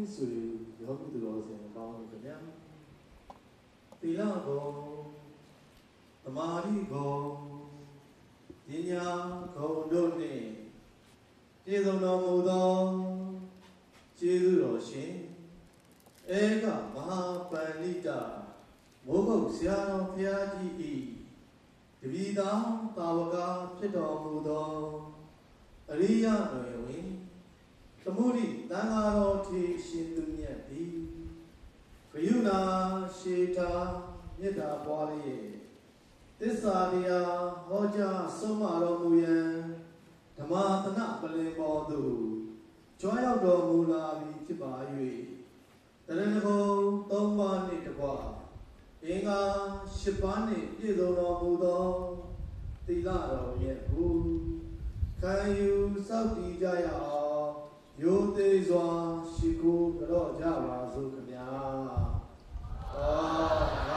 နာမည်ဆိုယောဂီတော်စင်ကောင်းလို့ခင်ဗျာသီလဘုံသမာဓိဘုံပညာဘုံတို့နှင့်ပြည့်စုံတော်မူသောကျေးဇူးတော်ရှင်ဧကမဟာပန္နိတမိုးကုတ်ဆရာတော်ဘုရားကြီးဤတပိသာတာဝကဖြစ်တော်မူသောအရိယຫນွေဝင် သမုဒိတန်ဃာတော်ထေရှင်သူမြတ်သည်ဘယုနာရှေတာမေတ္တာပွားလျက်သစ္စာတရားဟောကြားဆုံးမတော်မူရန်ဓမ္မသနပလင်ပေါ်သို့ကြွားရောက်တော်မူလာပြီဖြစ်ပါ၍ တရဏဂုံ၃ပါးနှင့်တကွအင်္ဂါ၈ပါးနှင့်ပြည့်စုံတော်မူသောသီလတော်မြတ်ကိုခံယူစောင့်တည်ကြရအောင်ယုံသေးစွာရှိခိုးကြော့ကြပါစို့ခင်ဗျာဩ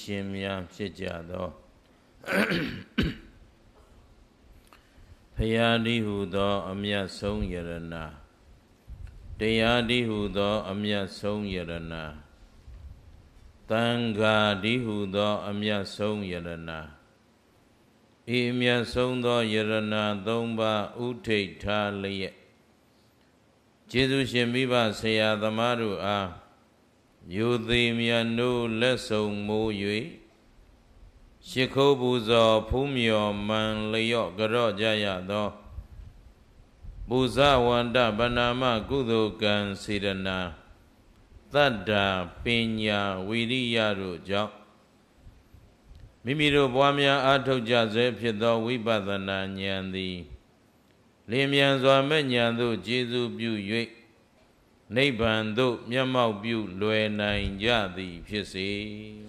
ရှင်များဖြစ်ကြသောဖယားတိဟုသော အမြတ်ဆုံးယရနာတရားတိဟုသော အမြတ်ဆုံးယရနာတန်ဃာတိဟုသော အမြတ်ဆုံးယရနာဤအမြတ်ဆုံးသောယရနာ၃ပါးဥထိတ်ထားလျက်ကျေးဇူးရှင်မိဘဆရာသမားတို့အား ယူသည်မြတ်တို့လက်ဆောင်မိုး၍ရှ िख ုပူဇော်ဖူးမြော်မန်လျော့ကြော့ကြရသောပူဇဝန္တဗနာမကုသိုလ်ကံစေရနာတတ္တာပညာဝိရိယတို့ကြောင့်မိမိတို့ပွားများအားထုတ်ကြစေဖြစ်သောဝိပဿနာဉာဏ်သည်လင်းမြန်စွာမဲ့ဉာဏ်သို့ကျေစုပြု၍ နိဗ္ဗာန်သို့မျက်မှောက်ပြုလွယ်နိုင်ကြသည်ဖြစ်စေ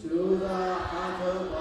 ကျိုးသာအာထုပါ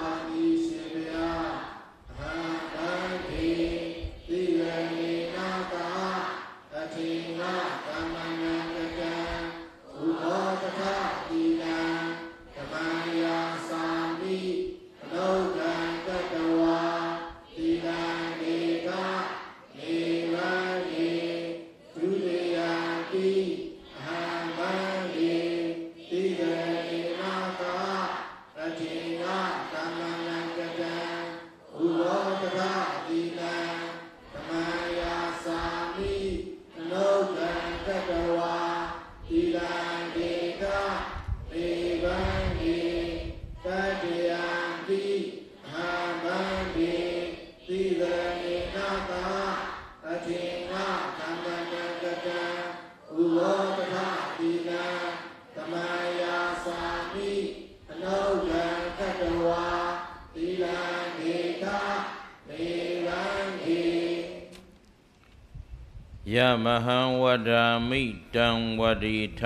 မဟံဝဒာမိတံဝတိထ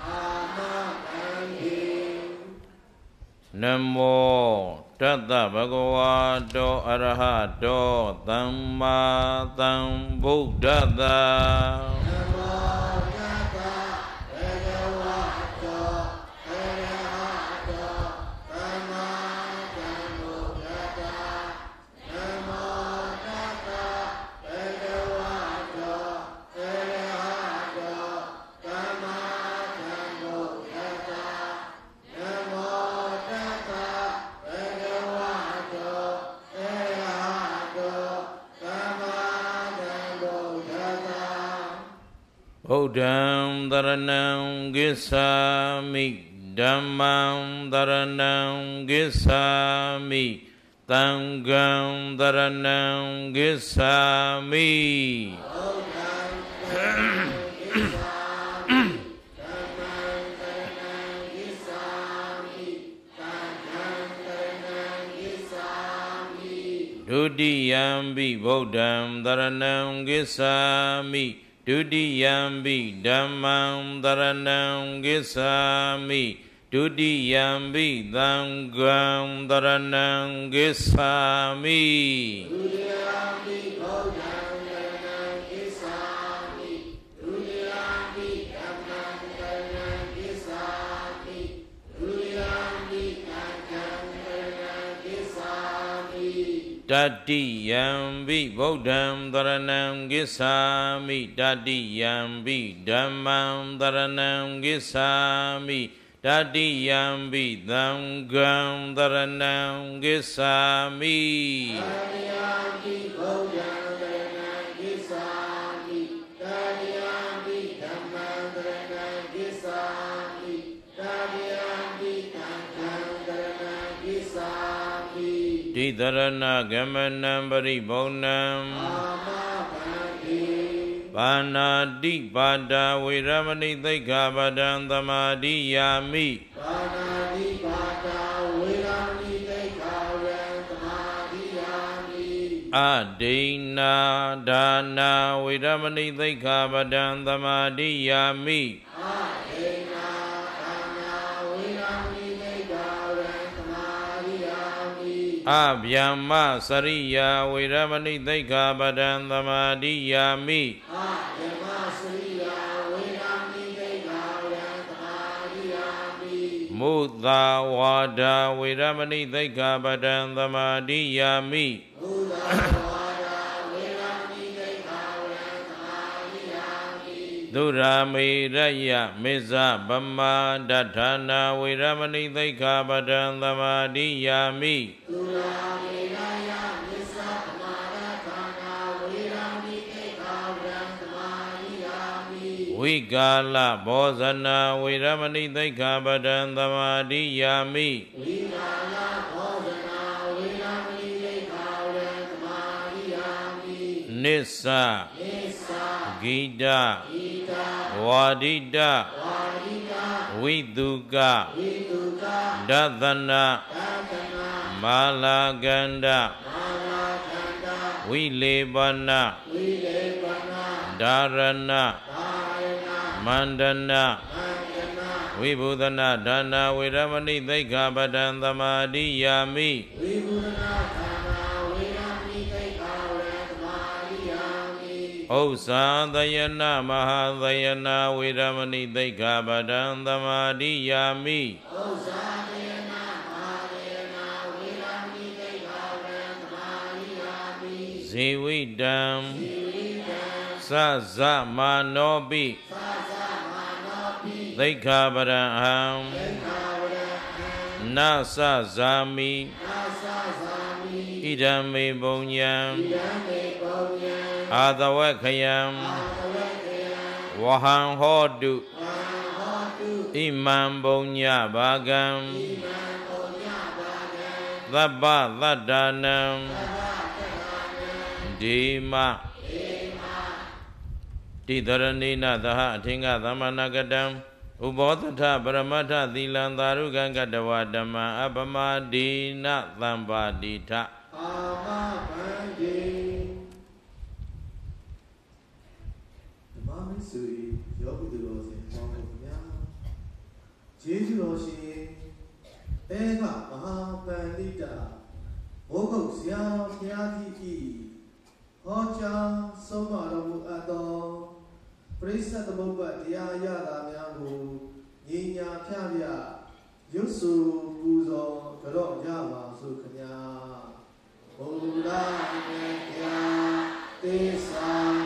အာမကံေနမောတတ္တဗဂဝါတောအရဟတောသမ္မာသမ္ဗုဒ္ဓတ္တ ဗုဒ္ဓံတရဏံဂစ္ဆာမိဒုတိယံပိဓမ္မံတရဏံဂစ္ဆာမိဒုတိယံပိသံဃံတရဏံဂစ္ဆာမိဒုတိယပိဗုဒ္ဓံ တတိယံပိဗုဒ္ဓံတရဏံဂစ္ဆာမိတတိယံပိဓမ္မံတရဏံဂစ္ဆာမိတတိယံပိသံဃံတရဏံဂစ္ဆာမိတတိယပိဗုဒ္ဓံ ဒိသရဏဂမနံပရိဘုံနံအာမဗန္တိပါဏာတိပါဒာဝေရမဏိသိက္ခာပဒံသမာဓိယာမိပါဏာတိပါတာဝေရမဏိတိခာရံသမာဓိယာမိအဒိဏဒါနာဝေရမဏိသိက္ခာပဒံသမာဓိယာမိအာဒေနာ အဗျမ္မစရိယာဝေရမဏိသိက္ခာပဒံသမာဓိယာမိအာဓမ္မစရိယာဝေရမဏိတိခာရံသမာဓိယာမိမုသာဝါဒာဝေရမဏိသိက္ခာပဒံသမာဓိယာမိဘုဒ္ဓဝါဒဝေရမဏိတိခာရံသမာဓိယာမိသုရာမေရယမေဇဗမ္မာဒဋ္ဌာနာဝေရမဏိသိက္ခာပဒံသမာဓိယာမိသူ ကာလဘောဇနာဝေရမဏိသိက္ခာပဒံသမာဓိယာမိဝိမာယဘောဇနာဝေရမဏိတိခာရံသမာဓိယာမိနစ္စနိစ္စဂိတဣတာဝါဒိတဝါရိတာဝိတုကဝိတုကဒသနာသတ္တနာမာလာကန္ဒမာလာခန္ဓာဝိလေပနဝိလေပနာဒါရဏသာယနာ မန္တနာမန္တနာဝိဘုဒနာဒါနာဝေရမဏိသိက္ခာပဒံသမာဓိယာမိဝိဘုဒနာခန္ဓာဝေရမဏိတိခာရံသမာဓိယာမိဥ္စာသယနာမဟာသယနာဝေရမဏိသိက္ခာပဒံသမာဓိယာမိဥစ္စာတေနာမဟာတေနာဝေရမဏိတိခာရံသမာဓိယာမိဇေဝိတံဝိဝိတံသဇမာနောပိသာသမာနောပိ သိက္ခာပဒံအဟံသေခာဝရဟံနသဇာမိသာသဇာမိဣဒံမေပုံညံဣဒံမေပုံညံအာသဝခယံအာသဝေကယံဝဟံဟောတုဝံဟောတုဣမံပုံညဘာကံဣမံပုံညပါကံသဗ္ဗသတ္တနံသဗ္ဗတက္ကနံဒီမဧမတိတရဏိနသဟအထင်္ဂသမ္မနာကတံ ဥပောသထပရမထသီလံသာရုကံကတဝဓမ္မအပမဒီနသံပါတိထအာမပန္တိဓမ္မမိတ်ဆွေယောဂီသူတော်စင်ပေါင်းတို့ခင်ဗျာယေရှုတော်ရှင်အဲကမဟာပန္တိတာဘုဂုတ်ဆရာဘုရားကြီးဟောကြားဆုံးမတော်မူအပ်သော ပရိစ္ဆသမုပ္ပတ်တရားရတာများကိုဉာဏ်ညာဖြပြရွတ်ဆိုပူဇော်ကြတော့ရပါစို့ခညာဘုံလာတရားတေသာ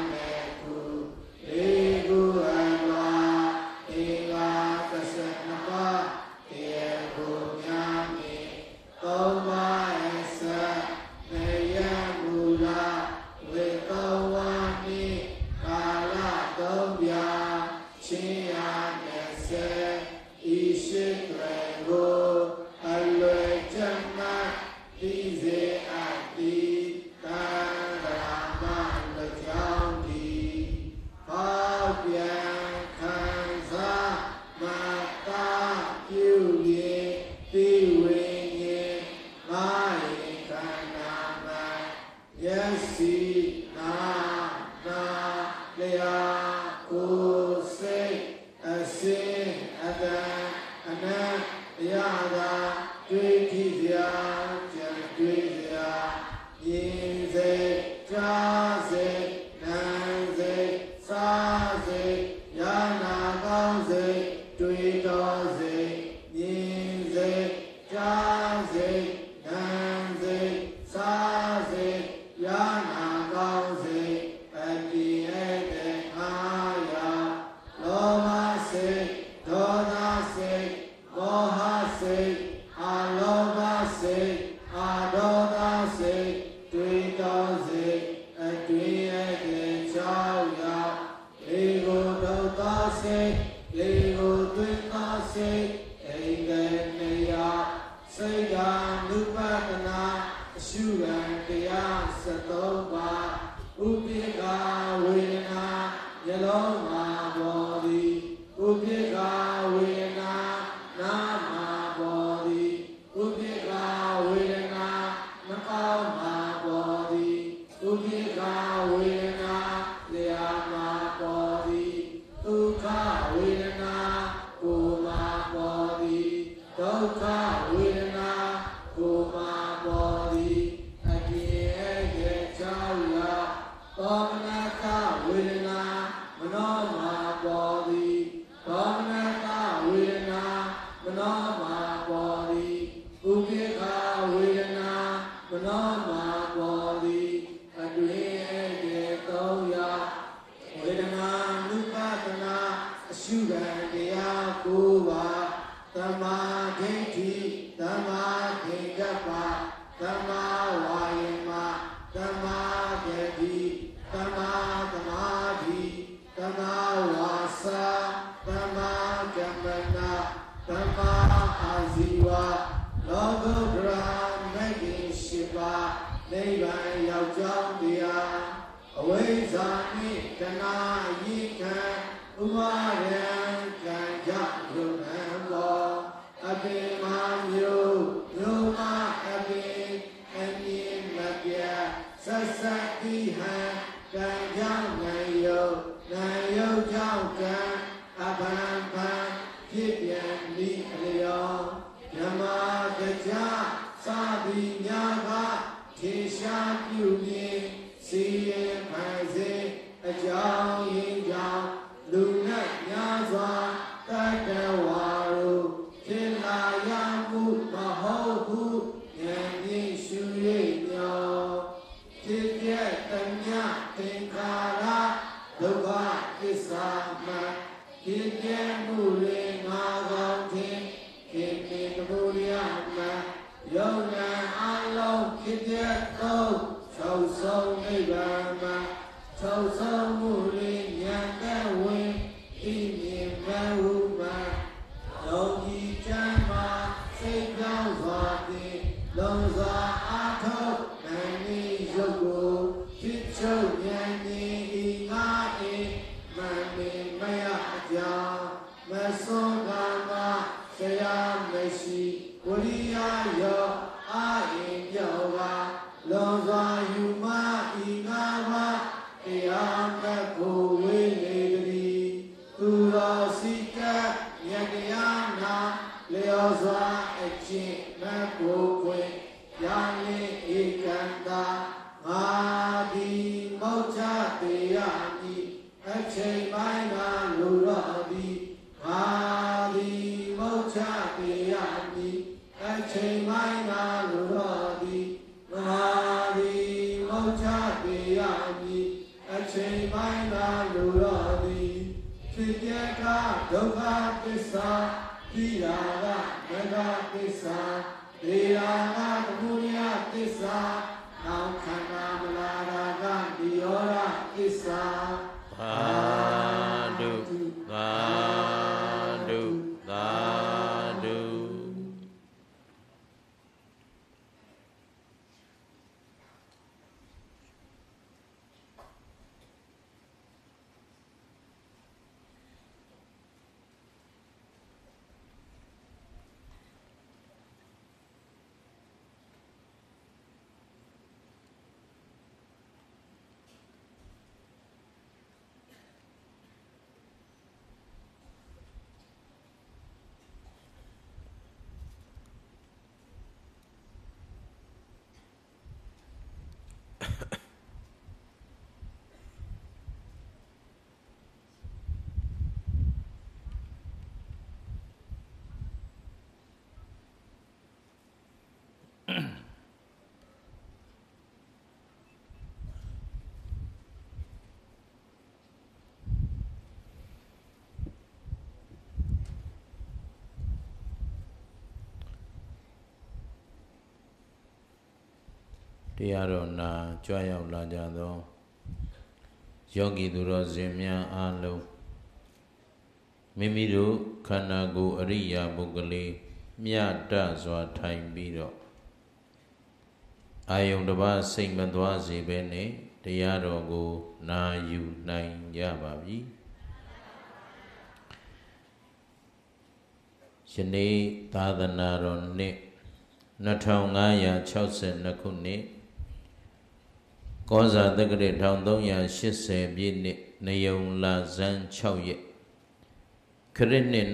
see it. တရားတော်နာကြွရောက်လာကြသောယောဂီသူတော်စင်များအားလုံးမိမိတို့ခန္ဓာကိုယ်အရိယာပုဂ္ဂလေးမြတ်တစွာထိုင်ပြီးတော့အာယုန်တစ်ပါးစိတ်မသွားစေဘဲနဲ့တရားတော်ကို နာယူနိုင်ကြပါပြီယနေ့သာသနာတော်နှစ်2562ခုနှစ် ကောဇာတက္ကရာ1380ပြည့်နှစ်နေယုံလာဇန်6ရက်ခရစ်နှစ်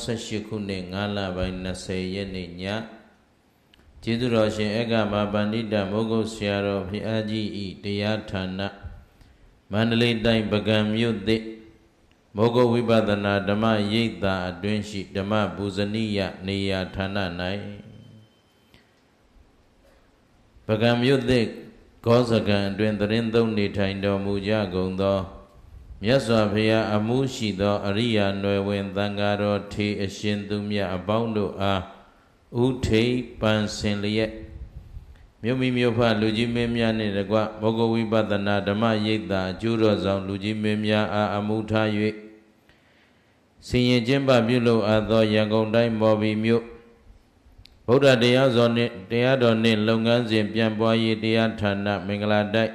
2018ခုနှစ်5လပိုင်း20ရက်နေ့ညကျေးဇူးတော်ရှင်အက္ကမပန္တိတမိုးကုတ်ဆရာတော်ဘုရားကြီးဤတရားဌာနမန္တလေးတိုင်းပကံမြို့သစ်မိုးကုတ်ဝိပဿနာဓမ္မရိပ်သာအတွင်းရှိဓမ္မပူဇနိယနေရာဌာန၌ပကံမြို့သစ် ကောဇကံအတွင်သတင်းသုံးနေထိုင်တော်မူကြကုန်သောမြတ်စွာဘုရားအမှုရှိသောအရိယာနွယ်ဝင်သံဃာတော်ထေအရှင်သူမြတ်အပေါင်းတို့အားဥထိပ်ပန်ဆင်လျက်မြို့မိမြို့ဖလူကြီးမင်းများနှင့်တကွမောဂဝိပဿနာဓမ္မရိပ်သာအကျိုးတော်ဆောင်လူကြီးမင်းများအားအမှုထား၍ဆင်ရင်ကျင်းပပြုလုပ်အပ်သောရန်ကုန်တိုင်းမော်ဘီမြို့ ဗုဒ္ဓတရားဇောနှင့်တရားတော်နှင့်လုပ်ငန်းစဉ်ပြန်ပွားရေးတရားဌာနမင်္ဂလာတိုက်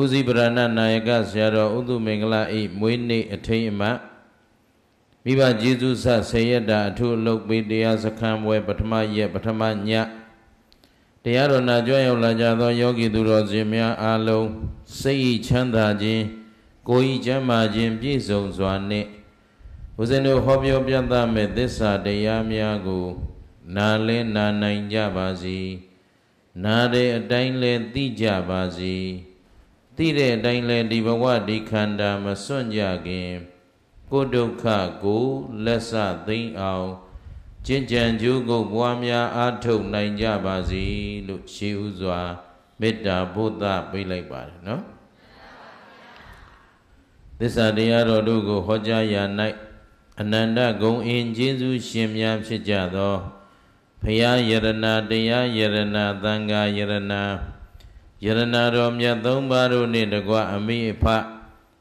ဥစည်းပရဏနာယကဆရာတော်ဥဒုမင်္ဂလာဤမွေးနေ့အထိမ်းအမှတ်မိဘကျေးဇူးဆဆေရတာအထုအလုပ်ပေးတရားစခန်းပွဲပထမရက်ပထမညတရားတော်နာကြွရောက်လာကြသောယောဂီသူတော်စင်များအားလုံးစိတ်ချမ်းသာခြင်းကိုယ်ဤကျမ်းမာခြင်းပြည့်စုံစွာနှင့် ဦးဇင်းတို့ဟောပြောပြသမဲ့သစ္စာတရားများကို နာလဲနာနိုင်ကြပါစေနာတဲ့အတိုင်းလဲသိကြပါစေသိတဲ့အတိုင်းလဲဒီဘဝဒီခန္ဓာမစွန့်ကြခင် ကိုဒုက္ခကိုလက်ဆသိမ့်အောင်ကျင့်ကြံကြိုးကိုပွားများအားထုတ်နိုင်ကြပါစေလို့ရှေးဥစွာမေတ္တာဘုဒ္ဓပေးလိုက်ပါတယ်နော်သစ္စာတရားတော်တို့ကိုဟောကြားရာ၌ အနန္တဂုံအင်ကျေးဇူးရှင်များဖြစ်ကြသောဘုရားယရနာတရားယရနာသံဃာယရနာယရနာတော်မြတ်သုံးပါးတို့နှင့်တကွအမိအဖ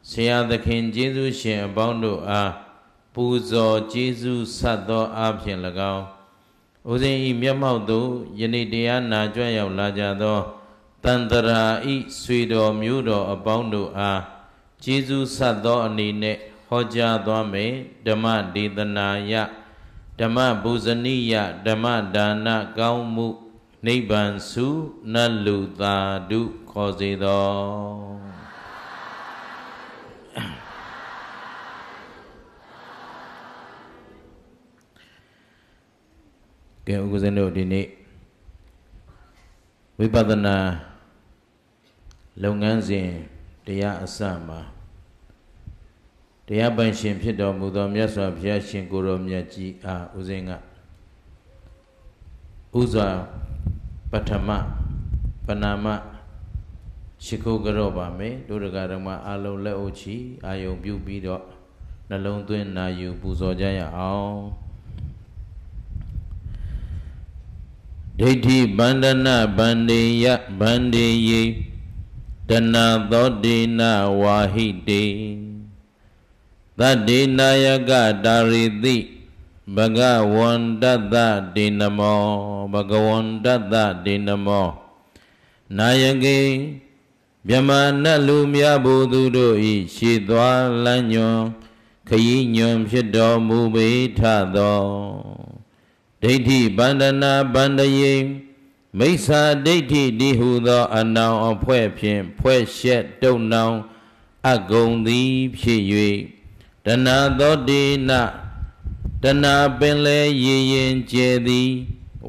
ဆရာသခင်ကျေးဇူးရှင်အပေါင်းတို့အားပူဇော်ကျေးဇူးဆက်သောအားဖြင့်၎င်းဦးဇင်းဤမျက်မှောက်သို့ယနေ့တရားနာကြွရောက်လာကြသောတန်တရာဤဆွေတော်မျိုးတော်အပေါင်းတို့အားကျေးဇူးဆက်သောအနေနဲ့ ဟောကြားသွားမယ်ဓမ္မဒေသနာယဓမ္မဘူဇနိယဓမ္မဒါနကောင်းမှုနိဗ္ဗာန်စုနတ်လူသာဓုခေါ်စေတော်ကဲဥက္ကဇင်းတို့ဒီနေ့ဝိပဿနာလုပ်ငန်းစဉ်တရားအစမှာ တရားပိုင်ရှင်ဖြစ်တော်မူသောမြတ်စွာဘုရားရှင်ကိုရောမြတ်ကြီးအားဦးဇင်းကဥစွာပထမပနာမရှိခိုးကြော့ပါမယ်ဒုရကဓမ္မအလုံးလက်အုပ်ချီအာယုံပြုပြီးတော့နှလုံးသွင်းနာယူပူဇော်ကြရအောင်ဒိဋ္ဌိဗန္ဒနာဗန္ဒေယဗန္ဒေယေတဏသောတေနဝါဟိတေ သတ္တေနာယကတာရိတိဘဂဝန္တတတေနမောဘဂဝန္တတတေနမောနာယကေမြမနတ်လူများဘုသူတို့ဤရှေသွားလမ်းညွန်ခยีညွန်ဖြစ်တော်မူပေထသောဒိဋ္ဌိဗန္ဒနာဗန္ဒယေမိစ္ဆာဒိဋ္ဌိတိဟုသော အနောင်အဖွဲဖြင့်ဖွဲ့ရှက်တုံနောင်အကုံသည်ဖြစ်၍ တဏသောတေနတဏပင်လေရည်ရင်ကျဲသည်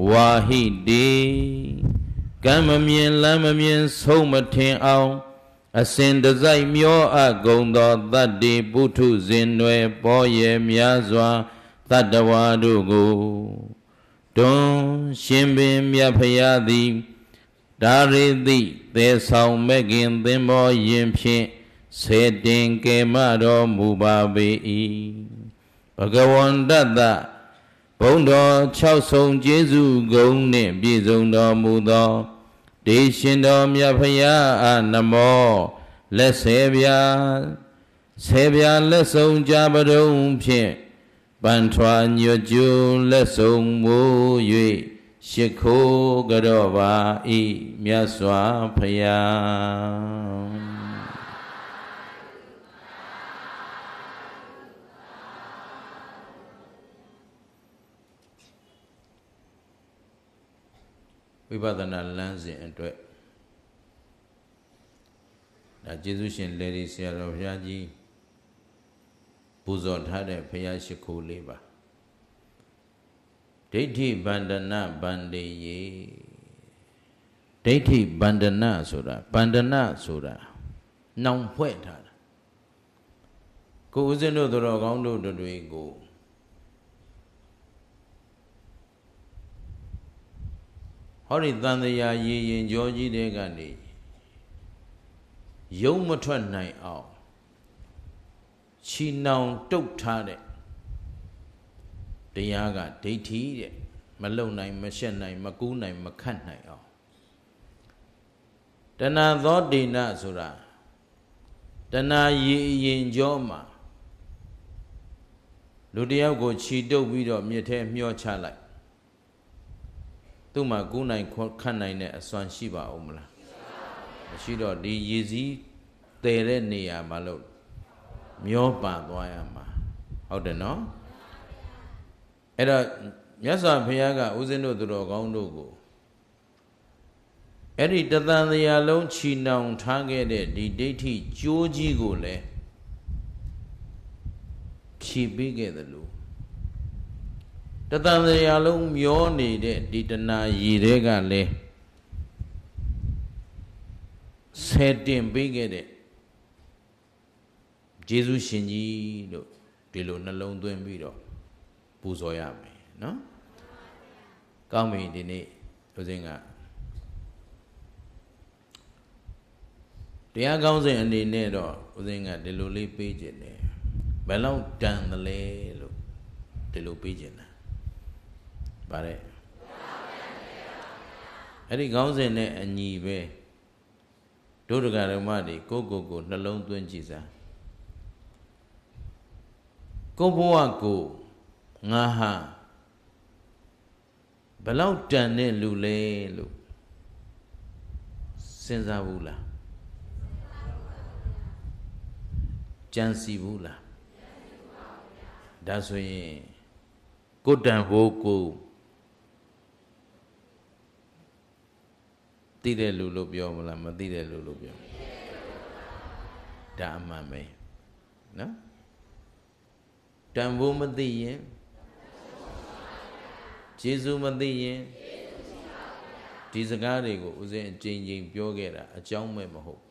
ဝါဟိတေကံမမြင်လမ်းမမြင်ဆုံးမထင်အောင်အစဉ်တစိုက်မျောအပ်ကုန်သောတတ္တိပုထုဇဉ်တွေပေါ်ရများစွာတတ္တဝါတို့ကိုတွန်းရှင်ပင်မြတ်ဖရာသည်ဒါရိတိသေဆောင်မဲ့ခင်သင်္ဘောရင်ဖြင့် ဆေတင်ကေမတော်မူပါပေ၏ဘဂဝန္တတဘုံတော်6ဆုံကျေးဇူးဂုံနှင့်ပြည့်စုံတော်မူသောဒေရှင်တော်မြတ်ဖရာအနမောလက်ဆယ်ပြာဆယ်ပြာလက်ဆုံးကြပတုံဖြင့်ပန်ထွာညွကျူလက်ဆုံးမိုး၍ရှ िख ိုးကြော့ပါဤမြတ်စွာဖရာ ဝိပဿနာလမ်းစဉ်အတွက်ဒါကျေးဇူးရှင်လေဒီဆရာတော်ဘုရားကြီးပူဇော်ထားတဲ့ဘုရားရှိခိုးလေးပါဒိဋ္ဌိဗန္ဒနာဗန္ဒေယေဒိဋ္ဌိဗန္ဒနာဆိုတာဗန္ဒနာဆိုတာနှောင်ဖွဲ့ထားတာကိုဦးဇင်းတို့တော်ကောင်းတို့တွေကို ဟောဒီတန်တရားရည်ရင်ကြောကြီးတဲ့ကနေယုံမထွက်နိုင်အောင်ချီနှောင်တုတ်ထားတဲ့တရားကဒိဋ္ဌိတဲ့မလုံနိုင်မရှက်နိုင်မကူးနိုင်မခတ်နိုင်အောင်တဏသောဒိဏဆိုတာတဏရည်ရင်ကြောမှာလူတယောက်ကိုခြီတုပ်ပြီးတော့မြစ်ထဲမျောချလိုက် သူ့မှာကူးနိုင်ခတ်နိုင်တဲ့အစွမ်းရှိပါဦးမလားမရှိတော့ဒီရည်စည်းတည်တဲ့နေရာမှာလို့မျောပါသွားရမှာဟုတ်တယ်နော်အဲ့တော့မြတ်စွာဘုရားကဦးဇင်းတို့သူတော်ကောင်းတို့ကိုအဲ့ဒီတသံတရားလုံးချီနှောင်ထားခဲ့တဲ့ဒီဒိဋ္ဌိကြိုးကြီးကိုလည်းဖြည့်ပေးခဲ့သလို တသံတရားလုံးမျောနေတဲ့ဒီတဏှာရည်တွေကလည်းဆယ်တင်ပေးခဲ့တဲ့ဂျေဇုရှင်ကြီးလို့ဒီလိုနှလုံးသွင်းပြီးတော့ပူဇော်ရမယ်နော်ကောင်းပြီဒီနေ့လူစင်းကတရားကောင်းစဉ်အနေနဲ့တော့ဦးစင်းကဒီလိုလေးပေးခြင်းတယ်ဘယ်လောက်တန်သလဲလို့ဒီလိုပေးခြင်းတာ ဗါတဲ့အဲ့ဒီကောင်းစဉ်နဲ့အညီပဲဒုဒကရမတွေကိုကိုကိုနှလုံးသွင်းကြည့်စားကိုဘဝကိုငါဟာဘလောက်တန်တဲ့လူလဲလို့စဉ်းစားဘူးလားကြံစီဘူးလားဒါဆိုရင်ကိုတန်ဖို့ကို သိတဲ့လူလို့ပြောမလားမသိတဲ့လူလို့ပြောဒါအမှန်ပဲနော်တန်ဖိုးမသိရင်ကျေးဇူးမသိရင်ဒီစကားတွေကိုဦးဇင်းအကြိမ်ကြိမ်ပြောခဲ့တာအကြောင်းမဲ့မဟုတ်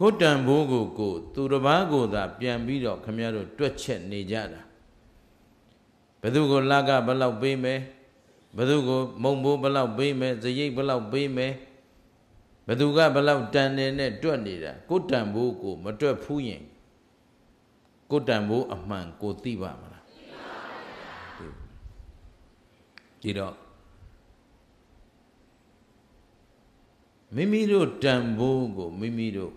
ကိုယ်တန်ဖိုးကိုကိုသူတစ်ပါးကိုသာပြန်ပြီးတော့ခမရတို့တွက်ချက်နေကြတာဘယ်သူကိုလကဘယ်လောက်ပေးမယ် ဘယ်သူကိုမုံဘိုးဘယ်လောက်ပေးမယ်ဇရိတ်ဘယ်လောက်ပေးမယ်ဘယ်သူကဘယ်လောက်တန်တယ်နဲ့တွက်နေတာကိုယ်တန်ဖိုးကိုမတွက်ဖူးရင်ကိုယ်တန်ဖိုးအမှန်ကိုသိပါမလားသိပါပါဘုရားဒီတော့မိမိတို့တန်ဖိုးကိုမိမိတို့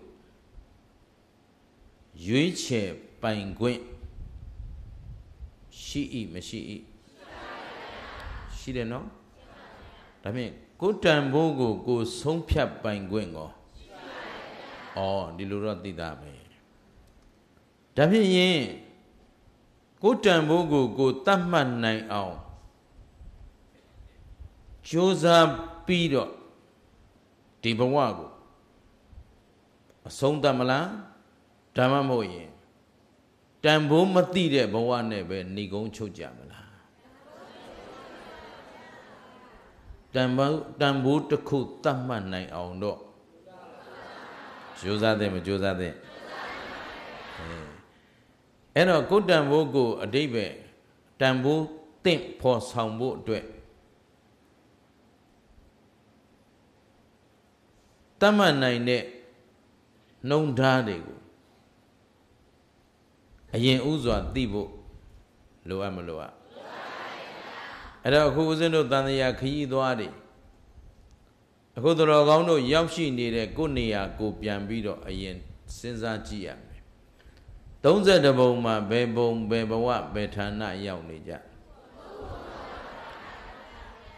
ရွေးချယ်ပိုင်ခွင့်ရှိ၏မရှိ၏ ရှိတယ်နော်ဒါဖြင့်ကိုတန်ဖိုးကိုကိုဆုံးဖြတ်ပိုင်ခွင့်ကောဩဒီလိုတော့သိတာပဲဒါဖြင့်ရင်ကိုတန်ဖိုးကိုကိုတတ်မှတ်နိုင်အောင်ကြိုးစားပြီးတော့ဒီဘဝကိုအဆုံးသတ်မလားဓမ္မမဟုတ်ရင်တန်ဖိုးမသိတဲ့ဘဝနဲ့ပဲဏိကုံးချုပ်ကြမလား တန်ဖိုးတန်ဖိုးတစ်ခုတတ်မှတ်နိုင်အောင်တော့ကြိုးစားတဲ့မကြိုးစားတဲ့အဲ့တော့ကိုယ်တန်ဖိုးကိုအတိဘယ်တန်ဖိုးတင့်ဖော်ဆောင်ဖို့အတွက်တတ်မှတ်နိုင်တဲ့နှုံထားတွေကိုအရင်ဥစွာသိဖို့လိုအပ်မလိုအပ် အဲ့တော့အခုဦးဇင်းတို့တန်တရားခရီးသွားတယ်အခုတော်ကောင်းတို့ရောက်ရှိနေတဲ့ကိုယ်နေရာကိုပြန်ပြီးတော့အရင်စဉ်းစားကြည့်ရမယ်32ဘုံမှာဘယ်ဘုံဘယ်ဘဝဘယ်ဌာနရောက်နေကြ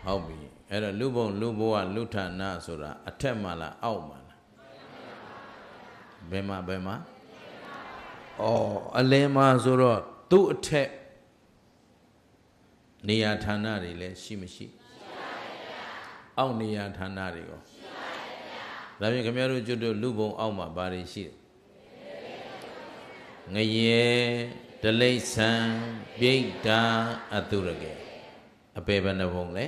ဟုတ်ပြီအဲ့တော့လူဘုံလူဘဝလူဌာနဆိုတာအထက်မှာလားအောက်မှာလားဘယ်မှာဘယ်မှာဩအလယ်မှာဆိုတော့သူ့အထက် နေရာဌာနတွေလည်းရှိမရှိအောက်နေရာဌာနတွေရောဒါဖြင့်ခင်ဗျားတို့ကျွတ်တို့လူဘုံအောက်မှာဘာတွေရှိငရေဒလိษံပြိတ္တာအတုရကေအပေဘယ်နှဘုံလဲ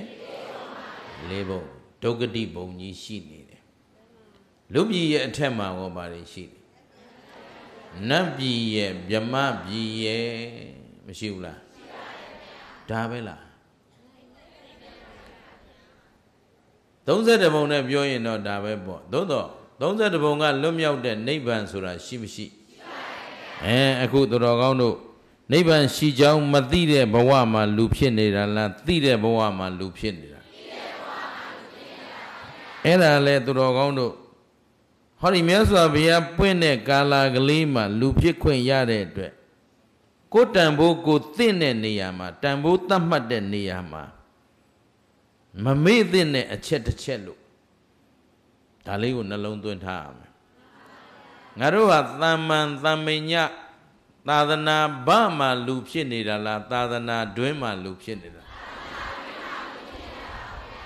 လေးဘုံဒုက္ကတိဘုံကြီးရှိနေတယ်လူပြည်ရဲ့အထက်မှာဟောပါလိရှိတယ်နတ်ပြည်ရဲ့မြမပြည်ရဲ့မရှိဘူးလား ဒါပဲလား30ဘုံနဲ့ပြောရင်တော့ဒါပဲပေါ့သို့တော့30ဘုံကလွတ်မြောက်တဲ့နိဗ္ဗာန်ဆိုတာရှိမရှိအဲအခုတော်ကောင်းတို့နိဗ္ဗာန်ရှိကြောင်းမသိတဲ့ဘဝမှာလူဖြစ်နေတာလားသိတဲ့ဘဝမှာလူဖြစ်နေတာအဲ့ဒါလဲသူတော်ကောင်းတို့ဟောဒီမြတ်စွာဘုရားပွင့်တဲ့ကာလာကလေးမှာလူဖြစ်ခွင့်ရတဲ့အတွက် ကိုတန်ဖိုးကိုသင့်တဲ့နေရာမှာတန်ဖိုးသတ်မှတ်တဲ့နေရာမှာမမေ့သင့်တဲ့အချက်တစ်ချက်လို့ဒါလေးကိုနှလုံးသွင်းထားရမယ်ငါတို့ဟာသမ္မန်သမ္မညသာသနာဗမှာလူဖြစ်နေတာလားသာသနာတွင်းမှာလူဖြစ်နေတာ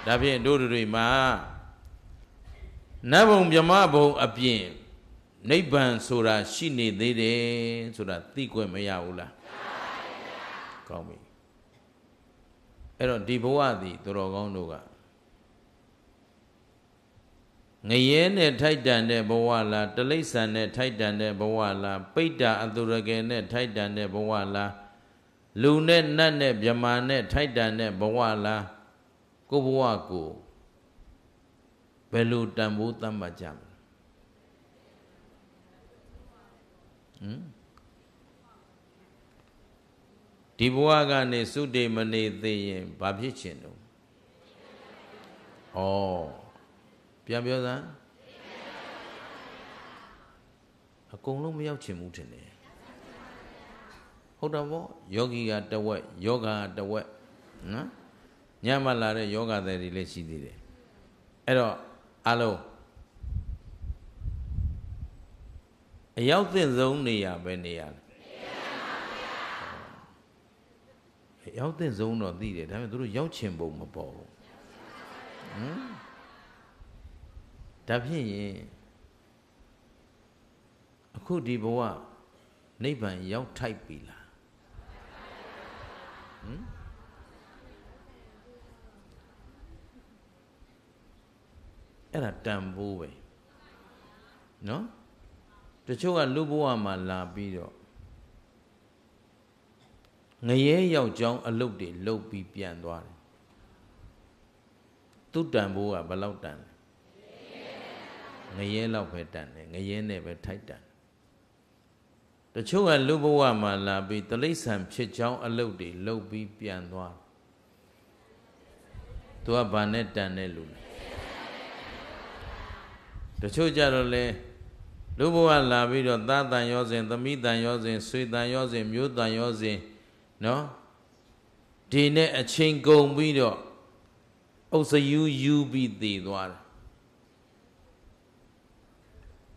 ဒါဖြင့်တို့တွေမှာနတ်ဘုံမြမဘုံအပြင် နိဗ္ဗာန်ဆိုတာရှိနေသေးတယ်ဆိုတာသိခွင့်မရဘူးလားကောင်းပြီအဲ့တော့ဒီဘဝသည်သူတော်ကောင်းတို့ကငရဲနဲ့ထိုက်တန်တဲ့ဘဝလားတလိษံနဲ့ထိုက်တန်တဲ့ဘဝလားပိဋ္ဌာအတုရကေနဲ့ထိုက်တန်တဲ့ဘဝလားလူနဲ့နတ်နဲ့မြမာနဲ့ထိုက်တန်တဲ့ဘဝလားကိုဘဝကိုဘယ်လိုတန်ဖိုးသတ်မှတ်ကြမ ဟမ်ဒီဘဝကနေသုတေမနေသေးရင်ဘာဖြစ်ချင်တော့ဩပြန်ပြောစမ်းအကုန်လုံးမရောက်ချင်ဘူးထင်တယ်ဟုတ်တော့ဗောယောဂီကတဝက်ယောဂါတဝက်နော်ညမလာတဲ့ယောဂသည်တွေလည်းရှိသေးတယ်အဲ့တော့အလုံး အရောက်သင့်ဆုံးနေရာပဲနေရာလဲရောက်တဲ့ဆုံးတော့သိတယ်ဒါပေမဲ့သူတို့ရောက်ချင်ပုံမပေါ်ဘူးဟမ်ဒါဖြစ်ရင်အခုဒီဘဝနိဗ္ဗာန်ရောက်ထိုက်ပြီလားဟမ်အဲ့ဒါတန်ဖိုးပဲနော် တချို့ကလူဘဝမှာလာပြီးတော့ငရဲယောက်ျောင်းအလုတ်တွေလှုပ်ပြီးပြန်သွားတယ်သူတန်ဖို့ကဘယ်လောက်တန်လဲငရဲလောက်ပဲတန်တယ်ငရဲနဲ့ပဲထိုက်တန်တချို့ကလူဘဝမှာလာပြီးတလိษံဖြစ်ကြောင်းအလုတ်တွေလှုပ်ပြီးပြန်သွားသူကဘာနဲ့တန်တဲ့လူလဲတချို့ကြတော့လေ လူဘဝလာပြီးတော့သာတန်ရောစဉ်သမီးတန်ရောစဉ်ဆွေတန်ရောစဉ်မျိုးတန်ရောစဉ်နော်ဒီနဲ့အချိန်ကုန်ပြီးတော့အုပ်စယူယူပြီးတည်သွားတယ်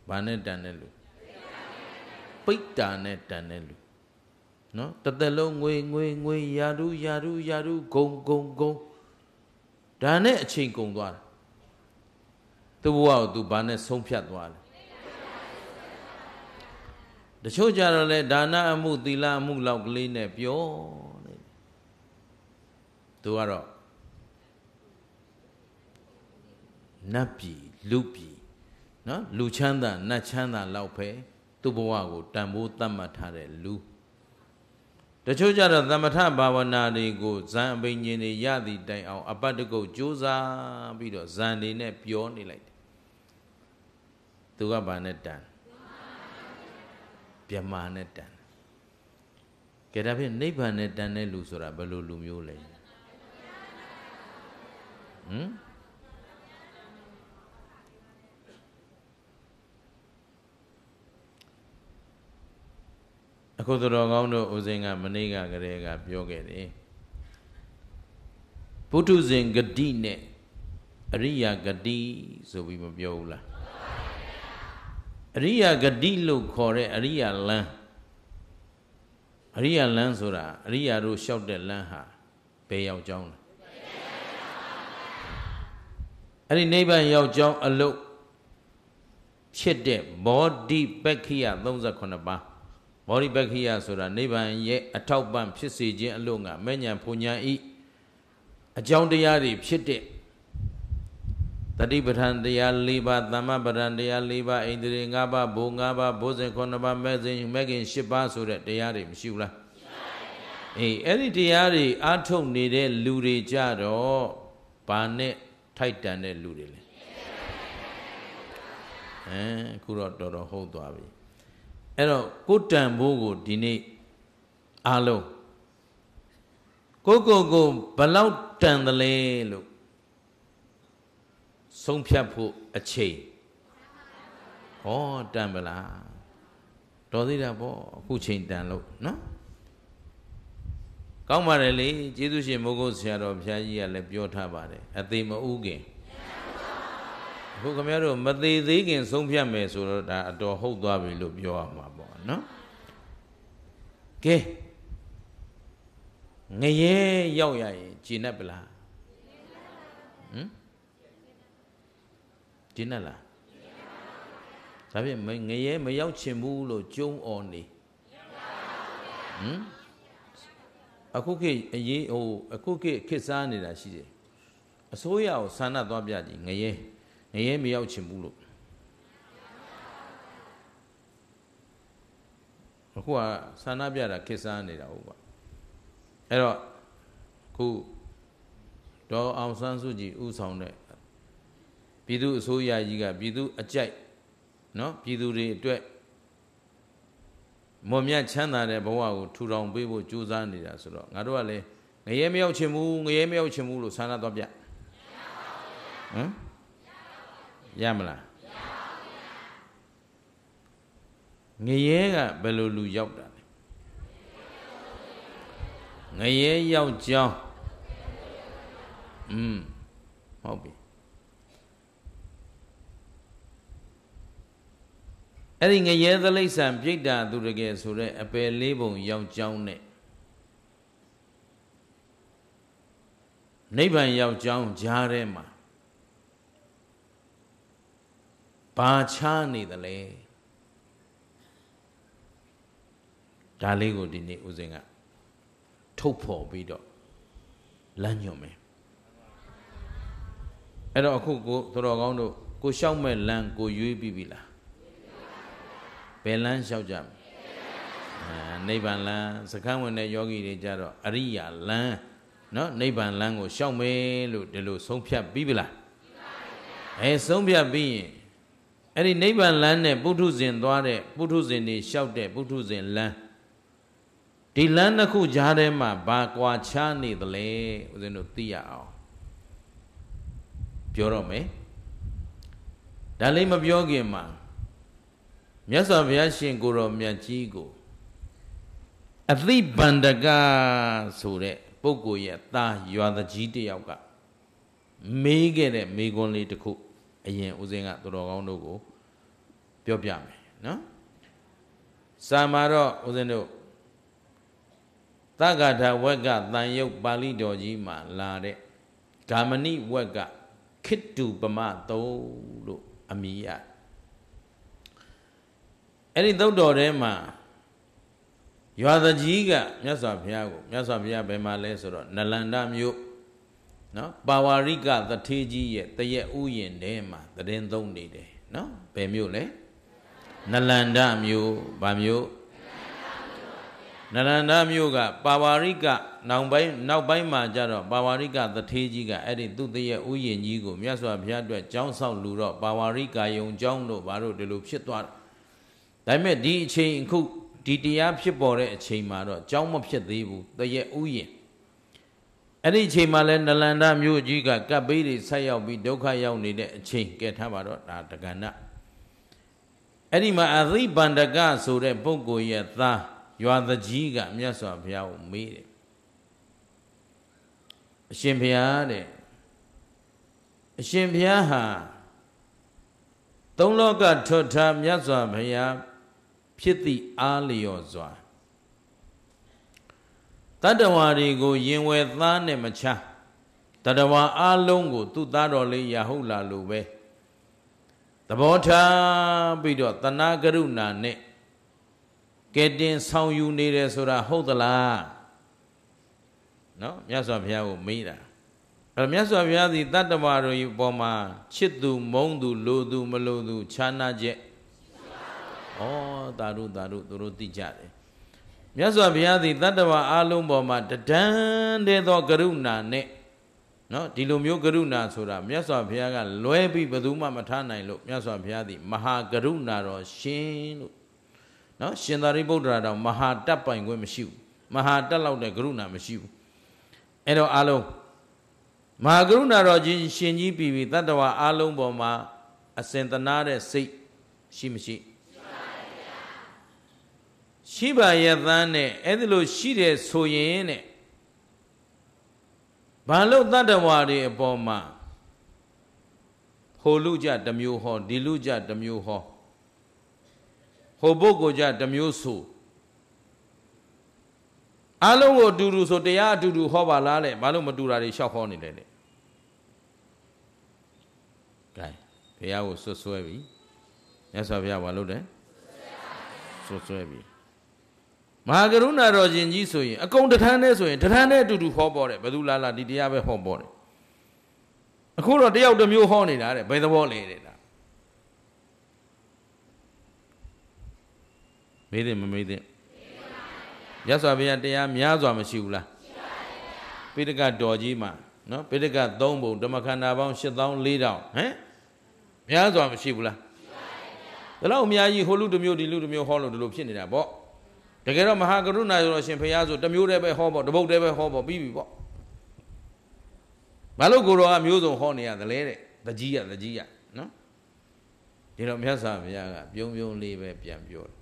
ဘာနဲ့တန်တဲ့လူပိတ္တာနဲ့တန်တဲ့လူနော်တသက်လုံးငွေငွေငွေယာရုယာရုယာရုဂုံဂုံဂုံဒါနဲ့အချိန်ကုန်သွားတယ်သူ့ဘဝကိုသူဘာနဲ့ဆုံးဖြတ်သွားလဲတ ချို့ကြတော့လဲဒါနအမှုသီလအမှုလောက်ကလေးနဲ့ပြောနေတယ်သူကတော့နတ်ပြည်လူပြည်နော်လူချမ်းသာနတ်ချမ်းသာလောက်ပဲသူ့ဘဝကိုတန်ဖိုးသတ်မှတ်ထားတဲ့လူတချို့ကြတော့သမထဘာဝနာတွေကိုဇန်အပိဉ္ဉ်တွေရသည့်တိုင်အောင် အပတ္တကုတ်ကြိုးစားပြီးတော့ဇန်တွေနဲ့ပြောနေလိုက်တယ်သူကဘာနဲ့တန် ပြမာနဲ့တန်ကဲဒါဖြင့်နိဗ္ဗာန်နဲ့တန်တဲ့လူဆိုတာဘယ်လိုလူမျိုးလဲဟမ်အခုတော်ကောင်းတို့ဦးစင်ကမနေ့ကကလေးကပြောခဲ့တယ်ဘုထုဇင်ဂတိနဲ့အရိယာဂတိဆိုပြီးမပြောဘူးလား အရိယာဂတိလို့ခေါ်တဲ့အရိယာလမ်းအရိယာလမ်းဆိုတာအရိယာတို့လျှောက်တဲ့လမ်းဟာဘယ်ရောက်ကြောင်းလဲအဲ့ဒီနိဗ္ဗာန်ရောက်ကြောင်းအလုတ်ဖြစ်တဲ့ဘောဓိပက္ခိယ38ပါးမောရိပက္ခိယဆိုတာနိဗ္ဗာန်ရဲ့အထောက်ပံ့ဖြစ်စေခြင်းအလို့ငါမဲ့ညာဖူညာဤအကြောင်းတရားတွေဖြစ်တဲ့ တတိပဋ္ဌာန်တရား၄ပါးသမ္မပဋ္ဌာန်တရား၄ပါးအိန္ဒြေ၅ပါးဘုံ၅ပါးဘုဇင်9ပါးမဲ့ဇင်မဲ့ခင်10ပါးဆိုတဲ့တရားတွေမရှိဘူးလားအေးအဲ့ဒီတရားတွေအာထုတ်နေတဲ့လူတွေကြတော့ဘာနဲ့ထိုက်တန်တဲ့လူတွေလဲအဲအခုတော့တော်တော်ဟုတ်သွားပြီအဲ့တော့ကိုတန်ဖိုးကိုဒီနေ့အားလုံးကိုကိုကိုဘလောက်တန်တယ်လဲလို့ ဆုံးဖြတ်ဖို့အချိန်ဟောတန်ပလားတော်သေးတာပေါ့အခုချိန်တန်လို့နော်ကောင်းပါတယ်လေကျေးဇူးရှင်မိုးကုတ်ဆရာတော်ဘုရားကြီးကလည်းပြောထားပါတယ်အသေးမဥခင်အခုခင်ဗျားတို့မသေးသေးခင်ဆုံးဖြတ်မယ်ဆိုတော့ဒါအတော်ဟုတ်သွားပြီလို့ပြောရမှာပေါ့နော်ကဲငရဲရောက်ရရင်ဂျင်းတ်ပလားဟမ် ဂျင်းတ်လားဒါဖြင့်ငရဲမရောက်ချင်ဘူးလို့ကြုံអော်နေဟမ်အခုခေတ်အရေးဟိုအခုခေတ်ခေတ်စားနေတာရှိတယ်အစိုးရကိုဆန္ဒသွားပြကြည့်ငရဲငရဲမရောက်ချင်ဘူးလို့အခုကဆန္ဒပြတာခေတ်စားနေတာဟုတ်ပါအဲ့တော့ခုဒေါ်အောင်ဆန်းစုကြည်ဥဆောင်တဲ့ ပြည်သူအစိုးရကြီးကပြည်သူအကြိုက်နော်ပြည်သူတွေအတွက်မော်မြတ်ချမ်းသာတဲ့ဘဝကိုထူထောင်ပေးဖို့ကြိုးစားနေတာဆိုတော့ငါတို့ကလည်းငရဲမရောက်ချင်ဘူးငရဲမရောက်ချင်ဘူးလို့ဆန္ဒသွားပြဟမ်ရမလားငရဲကဘယ်လိုလူရောက်တာလဲငရဲရောက်ကြောင်းอืมဟုတ်ပြီ အဲ့ဒီငရဲသလိษံပြိတ္တာသူတကယ်ဆိုတဲ့အပယ်လေးပုံရောက်ကြောင်းနဲ့နိဗ္ဗာန်ရောက်ကြောင်းကြားထဲမှာဘာချားနေသလဲဒါလေးကိုဒီနေ့ဦးဇင်းကထုတ်ဖော်ပြီးတော့လမ်းညွှန်မယ်အဲ့တော့အခုကိုတော်တော်ကောင်းတို့ကိုရှောက်မဲ့လမ်းကိုရွေးပြီးပြီလားဘ ယ်လမ်းလျှောက်ကြမလဲအဲနိဗ္ဗာန်လမ်းစကံဝင်တဲ့ယောဂီတွေကြတော့အရိယာလမ်းနော်နိဗ္ဗာန်လမ်းကိုရှောက်မယ်လို့ဒီလိုဆုံးဖြတ်ပြီးပြီလားအဲဆုံးဖြတ်ပြီးရင်အဲ့ဒီနိဗ္ဗာန်လမ်းနဲ့ပုထုဇဉ်သွားတဲ့ပုထုဇဉ်တွေလျှောက်တဲ့ပုထုဇဉ်လမ်းဒီလမ်းတစ်ခုကြားထဲမှာဘာကွာခြားနေသလဲဦးဇင်းတို့သိရအောင်ပြောတော့မယ်ဒါလေးမပြောခင်မှာ မြတ်စွာဘုရားရှင်ကိုတော်မြတ်ကြီးကိုအသိဗန္ဒကဆိုတဲ့ပုဂ္ဂိုလ်ရဲ့သားရွာတကြီးတယောက်ကမေးခဲ့တဲ့မေးခွန်းလေးတစ်ခုအရင်ဦးစင်းကသူတော်ကောင်းတို့ကိုပြောပြမယ်နော်စာမာတော့ဦးဇင်းတို့သက္ကထာဝက်ကတန်ယုတ်ပါဠိတော်ကြီးမှာလာတဲ့ဂာမဏိဝက်ကခိတ္တုပမသုံးလို့အမိရ အဲ့ဒီသုတ်တော်ထဲမှာရွာသကြီးကမြတ်စွာဘုရားကိုမြတ်စွာဘုရားဘယ်မှာလဲဆိုတော့နလန္ဒမြို့နော်ပါဝါရိကသထေးကြီးရဲ့တရက်ဥယျင်ထဲမှာတရင်သုံးနေတယ်နော်ဘယ်မြို့လဲနလန္ဒမြို့ဗာမြို့နလန္ဒမြို့ကပါဝါရိကနောက်ပိုင်းနောက်ပိုင်းမှာကျတော့ပါဝါရိကသထေးကြီးကအဲ့ဒီသူ့တရဲ့ဥယျင်ကြီးကိုမြတ်စွာဘုရားအတွက်ကျောင်းဆောက်လူတော့ပါဝါရိကယုံကျောင်းတို့ဘာလို့ဒီလိုဖြစ်သွား ဒါပေမဲ့ဒီအချိန်အခုဒီတရားဖြစ်ပေါ်တဲ့အချိန်မှာတော့ကျောင်းမဖြစ်သေးဘူးတရဲ့ဥယျင်အဲ့ဒီအချိန်မှာလဲနလန္ဒမြို့ကြီးကကပ်ပေးတွေဆက်ရောက်ပြီးဒုက္ခရောက်နေတဲ့အချိန်ကဲထားပါတော့ဒါတက္ကဏအဲ့ဒီမှာအသိဗန္ဒကဆိုတဲ့ပုဂ္ဂိုလ်ရဲ့သားရွာတကြီးကမြတ်စွာဘုရားကိုမေးတယ်အရှင်ဘုရားတဲ့အရှင်ဘုရားဟာသုံးလောကထွတ်ထားမြတ်စွာဘုရား ဖြစ်သည့်အားလျော်စွာတတ္တဝါတွေကိုယင်ဝယ်သားနဲ့မချတတ္တဝါအလုံးကို သူ့သားတော်လေးရဟုတ်လာလို့ပဲသဘောထားပြီးတော့တဏဂရုဏာနဲ့ကဲတင်ဆောင်ယူနေတယ်ဆိုတာဟုတ်သလားနော်မြတ်စွာဘုရားကိုမေးတာအဲ့တော့မြတ်စွာဘုရားသည်တတ္တဝါတို့ရဲ့ပေါ်မှာချစ်သူမုန်းသူလိုသူမလိုသူခြားနာချက် ဩသာဓုသာဓုသူတို့သိကြတယ်မြတ်စွာဘုရားသည်တတ္တဝါအလုံးပေါ်မှာတဒန်းတဲ့သောကရုဏာနဲ့နော်ဒီလိုမျိုးကရုဏာဆိုတာမြတ်စွာဘုရားကလွဲပြီးဘယ်သူမှမထားနိုင်လို့မြတ်စွာဘုရားသည်မဟာကရုဏာတော်ရှင်လို့နော်ရှင်သာရိပုတ္တရာတော်မဟာတတ်ပိုင်ခွင့်မရှိဘူးမဟာတတ်လောက်တဲ့ကရုဏာမရှိဘူးအဲ့တော့အလုံးမဟာကရုဏာတော်ကြီးရှင်ကြီးပြီပြီတတ္တဝါအလုံးပေါ်မှာအစင်တနာတဲ့စိတ်ရှိမရှိ ရှိပါရဲ့သန်းနဲ့အဲ့ဒီလိုရှိတယ်ဆိုရင်တဲ့ဘာလို့တတ္တဝါတွေအပေါ်မှာဟိုလူကြတစ်မျိုးဟောဒီလူကြတစ်မျိုးဟောဟိုပုဂ္ဂိုလ်ကြတစ်မျိုးဆိုအလုံးကိုအတူတူဆိုတရားအတူတူဟောပါလားလေဘာလို့မတူတာတွေရှောက်ဟောနေလဲလေကဲဘုရားကိုဆွဆွဲပြီမြတ်စွာဘုရားဘာလုပ်တယ်ဆွဆွဲပြီ မဟာကရုဏာတော်ရှင်ကြီးဆိုရင်အကုန်တထမ်းနဲ့ဆိုရင်တထမ်းနဲ့အတူတူဟောပေါ်တယ်ဘယ်သူလာလာဒီတရားပဲဟောပေါ်တယ်အခုတော့တယောက်တစ်မျိုးဟောနေတာတဲ့ဘယ်သဘောလဲတဲ့ဒါမေးတယ်မမေးတယ်ရသော်ဘုရားတရားများစွာမရှိဘူးလားပိဋကတော်ကြီးမှာနော်ပိဋက3ဘုံဓမ္မခန္ဓာပေါင်း8400ဟမ်များစွာမရှိဘူးလားဒါတော့အများကြီးဟိုလူတစ်မျိုးဒီလူတစ်မျိုးဟောလို့ဒီလိုဖြစ်နေတာပေါ့ တကယ်တော့မဟာကရုဏာရောရှင်ဖရာဆိုတစ်မျိုးတည်းပဲဟောပေါ့တစ်ပုတ်တည်းပဲဟောပေါ့ပြီးပြီပေါ့ဘာလို့ကိုတော်ကမျိုးစုံဟောနေရသလဲတဲ့တကြီးရတကြီးရနော်ဒီတော့မြတ်စွာဘုရားကပြုံးပြုံးလေးပဲပြန်ပြောတယ်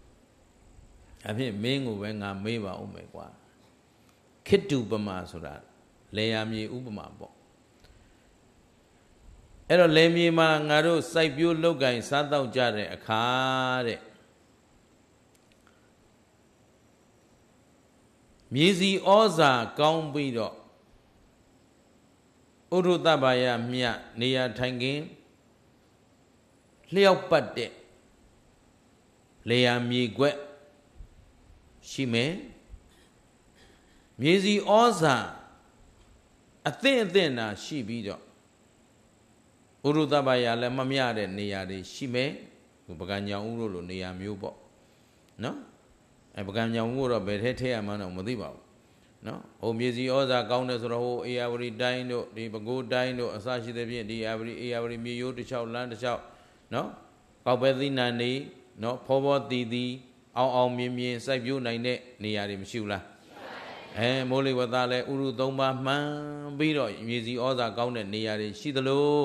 အဖြစ်မင်းကိုပဲငါမေးပါဦးမယ်ကွာခိတုပမာဆိုတာလေယာမြေဥပမာပေါ့အဲ့တော့လေမြေမှာငါတို့စိုက်ပျိုးလုပ်ကင်စားတော့ကြတဲ့အခါတဲ့ မြေစီဩဇာကောင်းပြီးတော့ဥရုတပ္ပါယမြနေရာထိုင်ခင်လျှောက်ပတ်တဲ့လေယာမြေကွက်ရှိမယ်မြေစီဩဇာအသင့်အသင့်နာရှိပြီးတော့ဥရုတပ္ပယလည်းမမြတဲ့နေရာတွေရှိမယ်ပကံညောင်ဥရုလိုနေရာမျိုးပေါ့နော် အဲပကံညောင်မှုတော့ဘယ်ထဲထဲရမှန်းတော့မသိပါဘူးနော်ဟိုမြေစီဩဇာကောင်းတယ်ဆိုတော့ဟိုအေယာဝတီတိုင်းတို့ဒီပဲခူးတိုင်းတို့အစရှိသဖြင့်ဒီအေယာဝတီအေယာဝတီမြေရိုးတစ်လျှောက်လမ်းတစ်လျှောက်နော်ကောက်ပဲသီးနှံနေနော်ဖောဖောတီတီအောင်အောင်မြင်မြင်စိုက်ပျိုးနိုင်တဲ့နေရာတွေမရှိဘူးလားအဲမိုးလေဝသလည်းဥရုသုံးပါမှန်ပြီးတော့မြေစီဩဇာကောင်းတဲ့နေရာတွေရှိသလို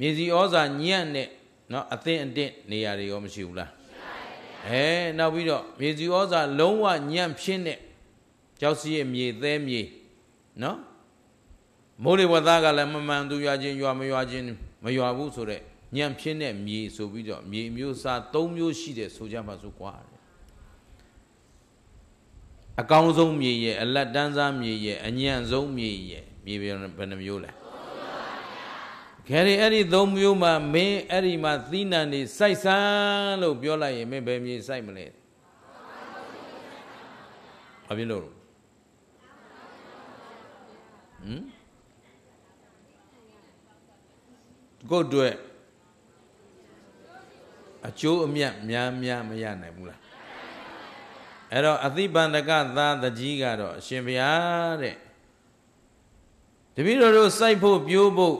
မြေစီဩဇာညံ့တဲ့နော်အသင့်အတင့်နေရာတွေရောမရှိဘူးလား အဲနောက်ပြီးတော့မြေစီဩဇာလုံးဝညံ့ဖြစ်တဲ့ကြောက်စီရဲ့မြေသဲမြေနော်မိုးလေဝသကလည်းမမှန်သူရွာချင်းရွာမရွာချင်းမရွာဘူးဆိုတော့ညံ့ဖြစ်တဲ့မြေဆိုပြီးတော့မြေမျိုးစား၃မျိုးရှိတယ်ဆိုကြပါစို့ကွာအကောင်းဆုံးမြေရဲ့အလက်တန်းစားမြေရဲ့အညံ့ဆုံးမြေရဲ့မြေဘယ်နှမျိုးလဲ ခဲရီအဲ့ဒီသုံးမျိုးမှာမင်းအဲ့ဒီမှာသီးနှံနေစိုက်စမ်းလို့ပြောလိုက်ရင်မင်းဘယ်မြေစိုက်မလဲဘာဖြစ်လို့ဟမ်ကိုယ့်အတွက်အကျိုးအမြတ်များများမရနိုင်ဘူးလားအဲ့တော့အသိပန္ဒကသာတကြီးကတော့အရှင်ဘုရားတဲ့တပည့်တော်တို့စိုက်ဖို့ပြိုးဖို့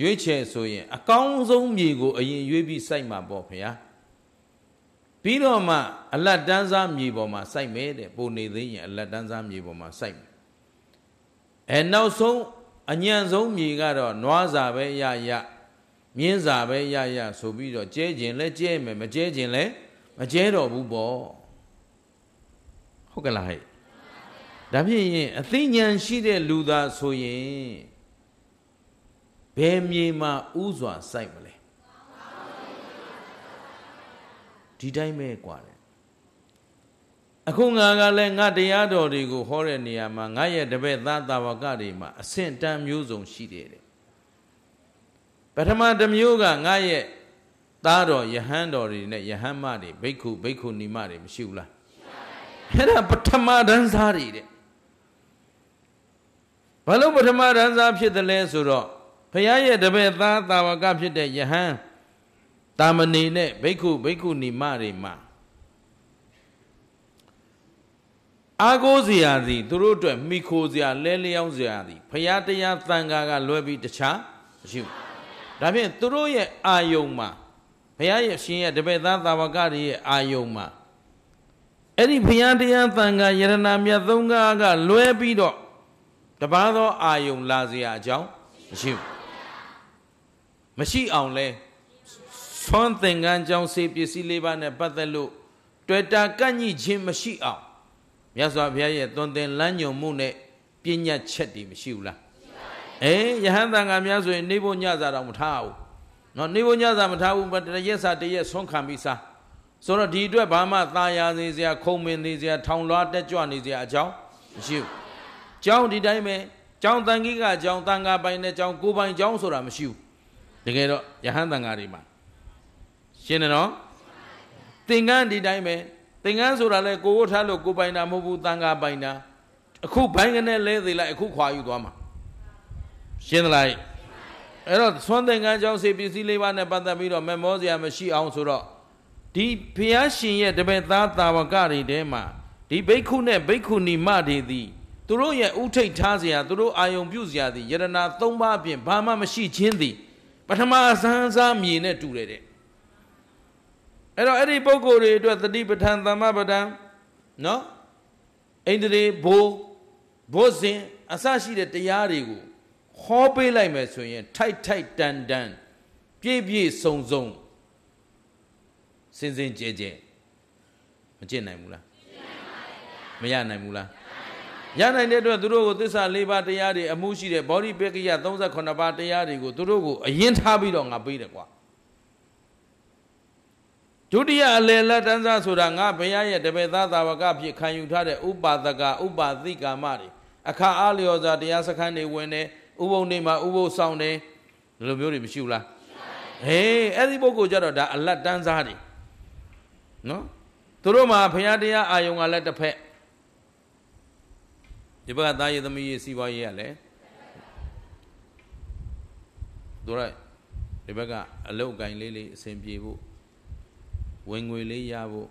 ရွေးချယ်ဆိုရင် အကောင်းဆုံးမြေကိုအရင်ရွေးပြီးစိုက်မှာပေါ့ဘုရားပြီးတော့မှအလတ်တန်းစားမြေပေါ်မှာစိုက်မယ်တဲ့ပုံနေသေးရင်အလတ်တန်းစားမြေပေါ်မှာစိုက်မယ်အဲနောက်ဆုံးအညံ့ဆုံးမြေကတော့နွားစာပဲရရမြင်းစာပဲရရဆိုပြီးတော့ကျဲကျင်လဲကျဲမယ်မကျဲကျင်လဲမကျဲတော့ဘူးပေါ့ဟုတ်ကလားဟဲ့ဒါဖြစ်ရင်အသိဉာဏ်ရှိတဲ့လူသားဆိုရင်ဘ ယ်မြေမှာဥစွာစိုက်မလဲဒီတိုင်းပဲกว่าတယ်အခုငါကလည်းငါတရားတော်တွေကိုဟောတဲ့နေရာမှာငါရဲ့တပည့်သားတာဝကတွေမှာအဆင့်တန်းမျိုးစုံရှိတယ်တဲ့ပထမတစ်မျိုးကငါရဲ့သားတော်ယဟန်တော်တွေနဲ့ယဟန်မတွေဘိက္ခုဘိက္ခုနီမတွေမရှိဘူးလားအဲ့ဒါပထမတန်းစားတွေတဲ့ဘာလို့ပထမတန်းစားဖြစ်တယ်လဲဆိုတော့ ဘုရားရဲ့တပည့်သားတာဝကဖြစ်တဲ့ယဟန်တာမဏေနဲ့ဘိက္ခုဘိက္ခုနီမတွေမှာအာကိုးစရာသည်သူတို့အတွက်မိခိုစရာလဲလျောင်းစရာသည်ဘုရားတရားသံဃာကလွဲပြီးတခြားမရှိဘူးဒါဖြင့်သူတို့ရဲ့အာယုံမှာဘုရားရဲ့ရှင်ရဲ့တပည့်သားတာဝကတွေရဲ့အာယုံမှာအဲ့ဒီဘုရားတရားသံဃာယရဏမြတ်သုံးကားကလွဲပြီးတော့တပါးသောအာယုံလာစရာအကြောင်းမရှိဘူး မရှိအောင်လဲသွန်သင်္ကန်းကြောင်းစေပစ္စည်းလေးပါးနဲ့ပတ်သက်လို့တွေ့တာကန့်ညှိခြင်းမရှိအောင်မြတ်စွာဘုရားရဲ့သွန်သင်လမ်းညွန်မှုနဲ့ပညာချက်တွေမရှိဘူးလားအေးယဟန်တန်ဃာများဆိုရင်နေဖို့ညစာတော့မထားဘူးနော်နေဖို့ညစာမထားဘူးတရက်စာတရက်ဆွန့်ခံပြီးစားဆိုတော့ဒီအတွက်ဘာမှသာယာစေစရာခုံမင်နေစရာထောင်လွှားတက်ကြွနေစရာအကြောင်းမရှိဘူးကျောင်းဒီတိုင်းပဲကျောင်းတန်ကြီးကကျောင်းတန်ဃာပိုင်နဲ့ကျောင်းကိုပိုင်ကျောင်းဆိုတာမရှိဘူး တကယ်တော့ယဟန်တန်ဃာတွေမှာရှင်းတယ်နော်သင်္ကန်းဒီတိုင်းပဲသင်္ကန်းဆိုတာလဲကိုကိုထားလို့ကိုပိုင်တာမဟုတ်ဘူးတန်ဃာပိုင်တာအခုဘိုင်းကနေလဲသေးလိုက်အခုခွာယူသွားမှာရှင်းသလားအဲ့တော့သွန်သင်္ကန်းကျောင်းစေပစ္စည်းလေးပါးနဲ့ပတ်သက်ပြီးတော့မမောစရာမရှိအောင်ဆိုတော့ဒီဘုရားရှင်ရဲ့တပည့်သားတာဝကတွေထဲမှာဒီဘိက္ခုနဲ့ဘိက္ခုနီမတွေသည်သူတို့ရဲ့ဥထိတ်ထားစရာသူတို့အာယုံပြုစရာသည်ယရနာ၃ပါးအပြင်ဘာမှမရှိခြင်းသည် ပထမဆန်းစားမြေနဲ့တူတယ်တဲ့အဲ့တော့အဲ့ဒီပုဂ္ဂိုလ်တွေအတွက်တတိပဋ္ဌာန်သမ္မပဋ္ဌာန်နော်ဣန္ဒြေဘိုးဘုဇင်အစရှိတဲ့တရားတွေကိုဟောပေးလိုက်မယ်ဆိုရင်ထိုက်ထိုက်တန်တန်ပြည့်ပြည့်စုံစုံစင်စင်ကြဲကြဲမကျင့်နိုင်ဘူးလားမရနိုင်ဘူးလား ရနိုင်တဲ့အတွက်သူတို့ကိုသစ္စာ၄ပါးတရားတွေအမှုရှိတဲ့ဗောဓိပက္ခိယ38ပါးတရားတွေကိုသူတို့ကိုအရင်ထားပြီးတော့ငါပေးတယ်ကွာဒုတိယအလယ်လက်တန်းစားဆိုတာငါဘုရားရဲ့တပည့်သားသာဝကဖြစ်ခံယူထားတဲ့ဥပါဒကဥပါသိကာမတွေအခါအားလျော်စွာတရားစခန်းတွေဝင်တယ်ဥပုံတွေမှာဥပုပ်ဆောင်တယ်ဒီလိုမျိုးတွေမရှိဘူးလားဟေးအဲ့ဒီပုဂ္ဂိုလ်ကြတော့ဒါအလတ်တန်းစားတွေနော်သူတို့မှာဘုရားတရားအာယုံကလည်းတစ်ဖက် ဒီဘက်ကသားရည်သမီးရည်စီးပွားရေးကလည်းတို့ရဒီဘက်ကအလုတ်ကင်လေးလေးအဆင်ပြေဖို့ဝင်ငွေလေးရဖို့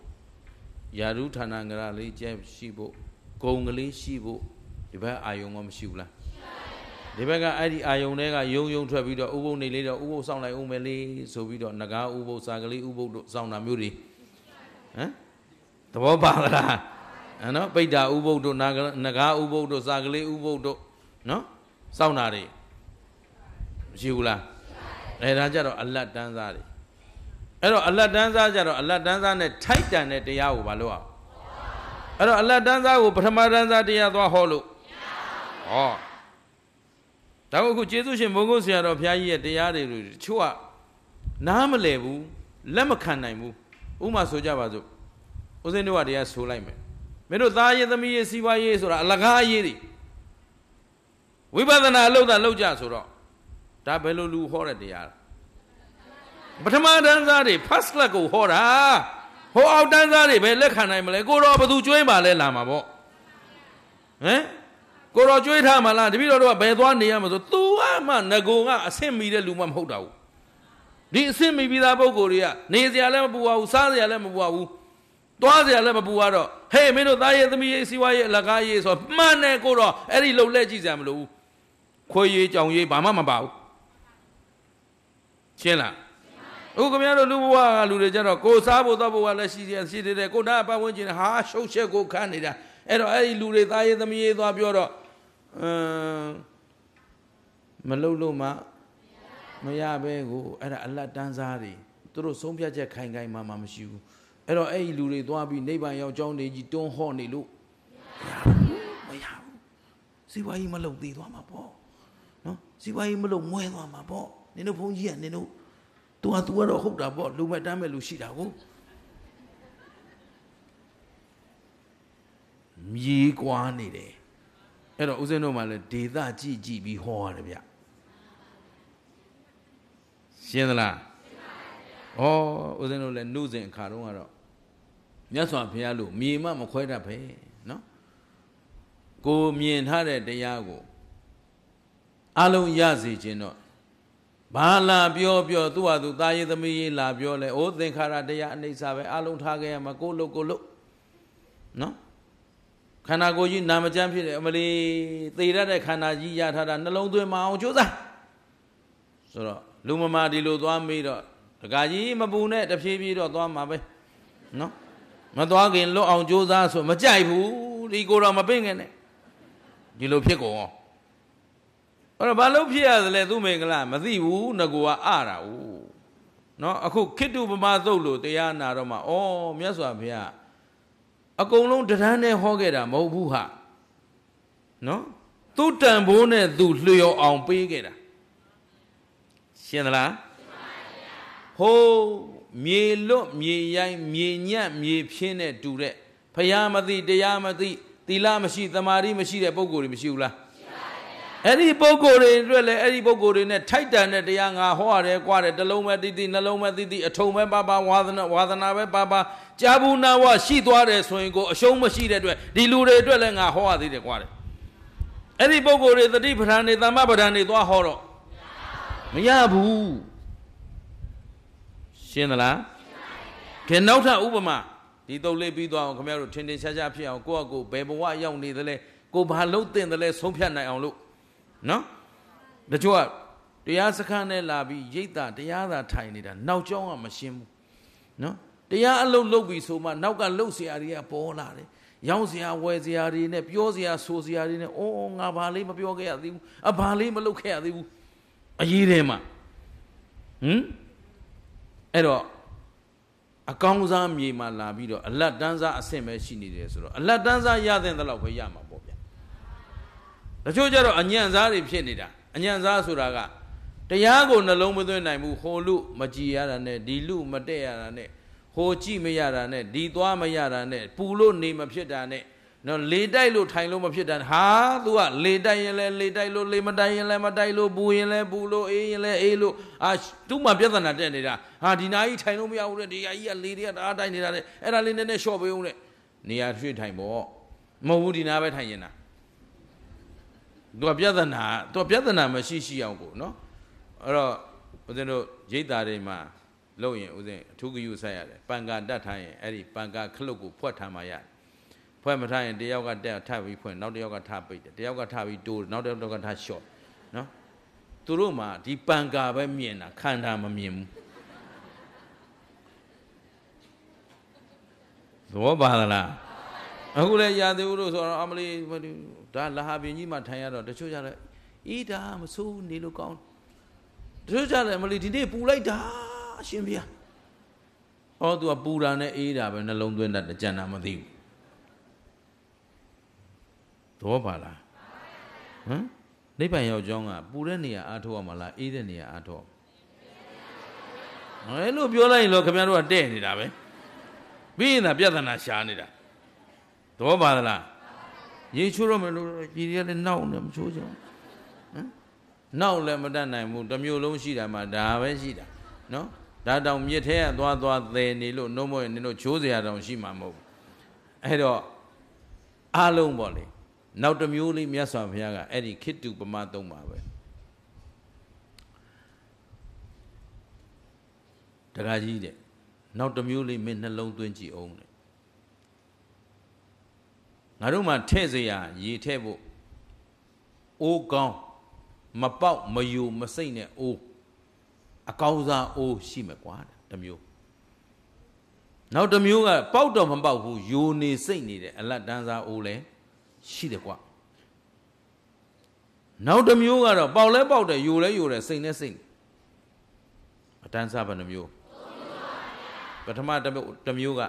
ယာရုဌာနငရလေးကျက်ရှိဖို့ဂုံကလေးရှိဖို့ဒီဘက်အာယုံကမရှိဘူးလားဒီဘက်ကအဲ့ဒီအာယုံတွေကယုံယုံထွက်ပြီးတော့ဥပုပ်နေလေးတော့ဥပုပ်ဆောင်လိုက်ဦးမယ်လေးဆိုပြီးတော့ငကားဥပုပ်စာကလေးဥပုပ်တို့ဆောင်တာမျိုးတွေဟမ်သဘောပါလားအဲ့ နော်ပိဋ္ဌာဥပုပ်တို့ငကားဥပုပ်တို့စာကလေးဥပုပ်တို့နော်စောင့်တာတွေမရှိဘူးလားအဲဒါကြတော့အလတ်တန်းစားတွေအဲ့တော့အလတ်တန်းစားကြတော့အလတ်တန်းစားနဲ့ထိုက်တန်တဲ့တရားကိုမလုပ်အောင်အဲ့တော့အလတ်တန်းစားကိုပထမတန်းစားတရားသွားဟောလို့ဟောဒါကအခုကျေးဇူးရှင်ဘုန်းကြီးဆရာတော်ဘုရားကြီးရဲ့တရားတွေတချို့ကနားမလည်ဘူးလက်မခံနိုင်ဘူးဥမာဆိုကြပါစို့ဦးဇင်းတို့ကတရားဆိုလိုက်မယ် မင်းတို့သားရေးသမီးရေးစီးပွားရေးဆိုတာအလကားရေးတွေဝိပဿနာအလုပ်သာလုပ်ကြဆိုတော့ဒါဘယ်လိုလူဟောတဲ့တရားလဲပထမတန်းစားတွေ first class ကိုဟောတာဟိုအောက်တန်းစားတွေပဲလက်ခံနိုင်မလဲကိုတော့ဘသူကျွေးမှလဲလာမှာပေါ့ဟမ်ကိုတော့ကျွေးထားမှလားတပည့်တော်တို့ကဘယ်သွားနေရမှာဆို तू အမှငကိုကအဆင့်မီတဲ့လူမှမဟုတ်တာဘူးဒီအဆင့်မီပြီးသားပုံကိုယ်တွေကနေစရာလည်းမပူပါဘူးစားစရာလည်းမပူပါဘူးသွားစရာလည်းမပူတော့ ဟေးမင်းတို့သားရဲ့သမီးရဲ့စီဝါရဲ့အလကားရဲ့ဆိုမှန်တယ်ကိုတော့အဲ့ဒီလှုပ်လက်ကြည့်စရာမလိုဘူးခွေးရေးကြောင်ရေးဘာမှမပါဘူးရှင်းလားအခုခင်ဗျားတို့လူဘဝကလူတွေကြတော့ကိုစားဖို့တော့ဘဝလည်းရှိတယ်ရှိတယ်ကိုနာပတ်ဝန်းကျင်ဟာရှုပ်ရှက်ကိုခန်းနေတာအဲ့တော့အဲ့ဒီလူတွေသားရေးသမီးရေးသွားပြောတော့အမ်မလုံလို့မှမရပဲကိုအဲ့ဒါအလတ်တန်းစားတွေသူတို့ဆုံးဖြတ်ချက်ခိုင်ခိုင်မာမာမရှိဘူး အဲ့တော့အဲ့ဒီလူတွေသွားပြီးနိဗ္ဗာန်ရောက်ကြောင်းနေကြီးတွန်းဟော့နေလို့မရဘူးစီဝါကြီးမလုံသေးသွားမှာပေါ့နော်စီဝါကြီးမလုံမွဲသွားမှာပေါ့နင်တို့ဘုန်းကြီးကနင်တို့ तू อ่ะ तू ကတော့ဟုတ်တာပေါ့လူမဲ့တမ်းမဲ့လူရှိတာကိုမြေးကွာနေတယ်အဲ့တော့ဦးဇင်းတို့မှလည်းဒေသကြည့်ကြည့်ပြီးဟောရတယ်ဗျရှင်းသလားဩဦးဇင်းတို့လည်းနှုတ်စဉ်အခါတုန်းကတော့ မြတ်စွာဘုရားလို့မြေမမခွဲတတ်ပဲနော်ကိုမြင်ထားတဲ့တရားကိုအလုံးရစေခြင်းတော့ဘာလာပြောပြောသူ့ဟာသူတာရေးသမီးရေးလာပြောလဲအိုးသင်္ခါရတရားအနိစ္စပဲအလုံးထားခဲ့ရမှာကိုလို့ကိုလို့နော်ခန္ဓာကိုယ်ကြီးနာမကျမ်းဖြစ်တယ်အမလီသေရတဲ့ခန္ဓာကြီးရထားတာနှလုံးသွင်းမအောင်ကြိုးစားဆိုတော့လူမမာဒီလိုသွားမေးတော့တခါကြီးမပူနဲ့တဖြည်းဖြည်းတော့သွားမှာပဲနော် မသွားခင်လွတ်အောင်ကြိုးစားဆိုမကြိုက်ဘူးဒီကိုယ်တော့မပင့်ခင်နဲ့ဒီလိုဖြစ်ကုန်အောင်အဲ့တော့ဘာလို့ဖြစ်ရသလဲသူမင်္ဂလာမသိဘူးငကိုကအတာ哦နော်အခုခိတ္တုပမာသုတ်လို့တရားနာတော့မှဩမြတ်စွာဘုရားအကုန်လုံးတရန်းနဲ့ဟောခဲ့တာမဟုတ်ဘူးဟာနော်သူ့တန်ဖိုးနဲ့သူ့လျော်အောင်ပေးခဲ့တာရှင်းသလားဟိုး မြေလွတ်မြေရိုင်းမြေညံ့မြေဖြင်းနဲ့တူတဲ့ဖယားမသိတရားမသိသီလမရှိသမာဓိမရှိတဲ့ပုံကိုယ်တွေမရှိဘူးလားအဲ့ဒီပုံကိုယ်တွေအတွက်လည်းအဲ့ဒီပုံကိုယ်တွေနဲ့ထိုက်တန်တဲ့တရားငါဟောရတယ်ကွာတယ်တလုံးပဲတိတိနှလုံးပဲတိတိအထုံပဲပါပါဝါသနာဝါသနာပဲပါပါကြာဘူးနာဝရှိသွားတယ်ဆိုရင်ကိုအရှုံးမရှိတဲ့အတွက်ဒီလူတွေအတွက်လည်းငါဟောရသေးတယ်ကွာတယ်အဲ့ဒီပုံကိုယ်တွေသတိပဋ္ဌာန်တွေသမ္မပဋ္ဌာန်တွေသွားဟောတော့မရဘူး ရှင်းသလားခင်နောက်ထပ်ဥပမာဒီတုပ်လေးပြီးသွားအောင်ခင်ဗျားတို့ထင်ထင်ရှားရှားဖြစ်အောင်ကိုယ့်အကိုဘယ်ဘဝရောက်နေသလဲကိုဘာလုံးတင်သလဲဆုံးဖြတ်နိုင်အောင်လို့နော်တချို့ကတရားစခန်းနဲ့လာပြီးရိတ်တာတရားသာထိုင်နေတာနောက်ကျောင်းကမရှင်းဘူးနော်တရားအလုပ်လုပ်ပြီးဆိုမှနောက်ကလှုပ်เสียတွေကပေါ်လာတယ်ရောင်းเสียဝယ်เสียတွေနဲ့ပြောเสียဆိုเสียတွေနဲ့အိုးငါဘာလေးမပြောခဲ့ရသေးဘူးအဘာလေးမလုပ်ခဲ့ရသေးဘူးအရေးထဲမှာဟမ် အဲ့တော့အကောင်းစားမြေမှာလာပြီးတော့အလတ်တန်းစားအဆင့်ပဲရှိနေတယ်ဆိုတော့အလတ်တန်းစားရတဲ့တော့ပဲရမှာပေါ့ဗျာတချို့ကျတော့အညံ့စားတွေဖြစ်နေတာအညံ့စားဆိုတာကတရားကိုနှလုံးမသွင်းနိုင်ဘူးဟိုလူမကြည်ရတာနဲ့ဒီလူမတက်ရတာနဲ့ဟိုကြည့်မရတာနဲ့ဒီသွားမရတာနဲ့ပူလို့နေမဖြစ်တာနဲ့ နော်လေတိုက်လို့ထိုင်လို့မဖြစ်တာဟာ तू ကလေတိုက်ရင်လဲလေတိုက်လို့လေမတိုက်ရင်လဲမတိုက်လို့ပူရင်လဲပူလို့အေးရင်လဲအေးလို့အာသူ့မှာပြဿနာတက်နေတာဟာဒီနာကြီးထိုင်လို့မရဘူးတဲ့ဒီအကြီးကလေတွေကတအားတိုက်နေတာတဲ့အဲ့ဒါလေးနည်းနည်းလျှော့ပေးဦးတဲ့နေရာရွှေ့ထိုင်ပေါ့မဟုတ်ဘူးဒီနာပဲထိုင်ရင်တာသူကပြဿနာသူကပြဿနာမရှိရှိအောင်ကိုနော်အဲ့တော့ဦးဇင်းတို့ရိတ်သားတွေမှာလုပ်ရင်ဥစဉ်အထူးဂယုဆက်ရတယ်ပန်ကာတတ်ထားရင်အဲ့ဒီပန်ကာခလုတ်ကိုဖွက်ထားမှရတယ် ဖွဲ့မထားရင်တယောက်ကတက်ထပ်ပြီးဖွင့်နောက်တယောက်ကထပ်ပိတ်တယ်တယောက်ကထပ်ပြီးတိုးနောက်တယောက်ကထပ်လျှော့နော်သူတို့မှာဒီပန်ကာပဲမြင်တာခန္ဓာမမြင်ဘူးသဘောပါသလားအခုလည်းရာသီဥတုဆိုတော့အမလီဒါလဟာပင်ကြီးမှထိုင်ရတော့တချို့ကြတယ်အေးဒါမဆိုးနေလို့ကောင်းတချို့ကြတယ်အမလီဒီနေ့ပူလိုက်တာအရှင်ဘုရားဟောသူကပူတာနဲ့အေးတာပဲနှလုံးသွင်းတတ်တယ်ကြံတာမသိဘူး သဘောပါလားဟမ်နိဗ္ဗာန်ရောက်ကြောင်းကပူတဲ့နေရာအားထုတ်ရမှာလားအေးတဲ့နေရာအားထုတ်အဲလို့ပြောလိုက်ရင်တော့ခင်ဗျားတို့ကတဲ့နေတာပဲပြီးရင်သာပြဿနာရှာနေတာသဘောပါသလားရေချိုးတော့မယ်လို့ရေတွေကလည်းနောက်နေမချိုးကြဘူးဟမ်နောက်လည်းမတတ်နိုင်ဘူးတစ်မျိုးလုံးရှိတာမှဒါပဲရှိတာနော်ဒါတောင်မြစ်ထဲကသွားသွားသယ်နေလို့နှုံးမွေးနေလို့ချိုးစရာတောင်ရှိမှာမဟုတ်ဘူးအဲ့တော့အားလုံးပေါ့လေ နောက်တစ်မျိုးလေးမြတ်စွာဘုရားကအဲ့ဒီခိတုပမသုံးပါပဲတခါကြီးတဲ့နောက်တစ်မျိုးလေးမင်းနှလုံးသွင်းကြည့်အောင်တဲ့ငါတို့မှထဲ့စရာရေထဲ့ဖို့အိုးကောင်းမပေါက်မယူမစိတ်နဲ့အိုးအကောင်စားအိုးရှိမယ်ကွာတမျိုးနောက်တစ်မျိုးကပေါက်တော့မပေါက်ဘူးယူနေစိတ်နေတဲ့အလတ်တန်းစားအိုးလဲ ရှိတယ်ကွာနောက်တစ်မျိုးကတော့ပေါက်လဲပေါက်တယ်ယူလဲယူတယ်စိတ်နဲ့စိတ်အတန်းစားဘယ်နှမျိုးပထမတစ်မျိုးက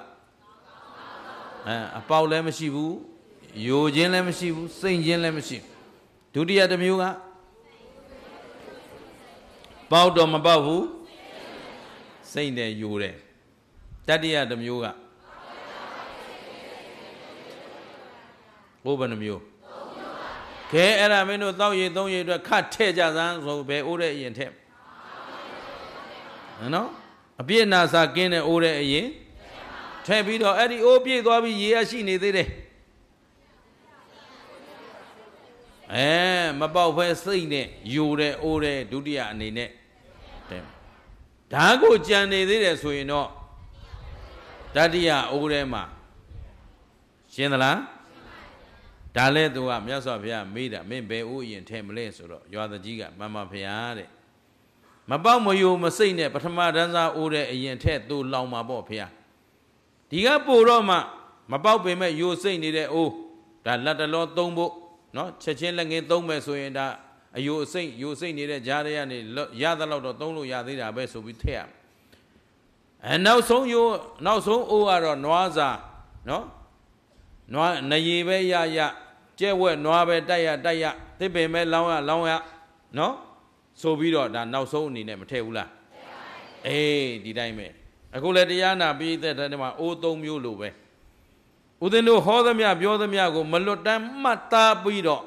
အဲအပေါက်လည်းမရှိဘူးယိုခြင်းလည်းမရှိဘူးစိတ်ခြင်းလည်းမရှိဒုတိယတစ်မျိုးကပေါက်တော့မပေါက်ဘူးစိတ်နဲ့ယိုတယ်တတိယတစ်မျိုးက ဘိုးဘယ်နှမျိုးခဲအဲ့ဒါမင်းတို့တောက်ရည်သုံးရည်အတွက်ခတ်ထဲ့ကြစမ်းဆိုဘယ်အိုးတဲ့အရင်ထက်နော်အပြည့်နာစာကင်းတဲ့အိုးတဲ့အရင်ထည့်ပြီးတော့အဲ့ဒီအိုးပြည့်သွားပြီးရေရရှိနေသေးတယ်အဲမပေါက်ဖဲစိတ်နဲ့ယူတဲ့အိုးတဲ့ဒုတိယအနေနဲ့တဲ့ဒါကိုကြံနေသေးတယ်ဆိုရင်တော့တတိယအိုးထဲမှာရှင်းသလား ဒါလဲသူကမြတ်စွာဘုရားမေးတာမင်းဘယ်အိုးရင်ထဲမလဲဆိုတော့ရွာတကြီးကမမဘုရားတဲ့မပေါက်မယိုမစိတ်နဲ့ပထမတန်းစားအိုးတဲ့အရင်ထက်သူ့လောင်မှာပေါ့ဘုရားဒီကပို့တော့မှမပေါက်ပင်မဲ့ယိုစိတ်နေတဲ့အိုးဒါလက်တလောသုံးဖို့နော်ချက်ချင်းလက်ငင်းသုံးမယ်ဆိုရင်ဒါအယိုအစိတ်ယိုစိတ်နေတဲ့ကြားရကနေရသလောက်တော့သုံးလို့ရသေးတာပဲဆိုပြီးထည့်ရအဲနောက်ဆုံးယိုနောက်ဆုံးအိုးကတော့နွားစာနော် နွားနရီပဲရရကျဲဝက်နွားပဲတိုက်ရတိုက်ရသစ်ပင်ပဲလောင်းရလောင်းရနော်ဆိုပြီးတော့ဒါနောက်ဆုံးအနေနဲ့မထည့်ဘူးလားအေးဒီတိုင်းပဲအခုလည်းတရားနာပြီးတဲ့တည်းမှာအိုးသုံးမျိုးလိုပဲဦးဇင်းတို့ဟောသမျှပြောသမျှကိုမလွတ်တမ်းမှတ်သားပြီးတော့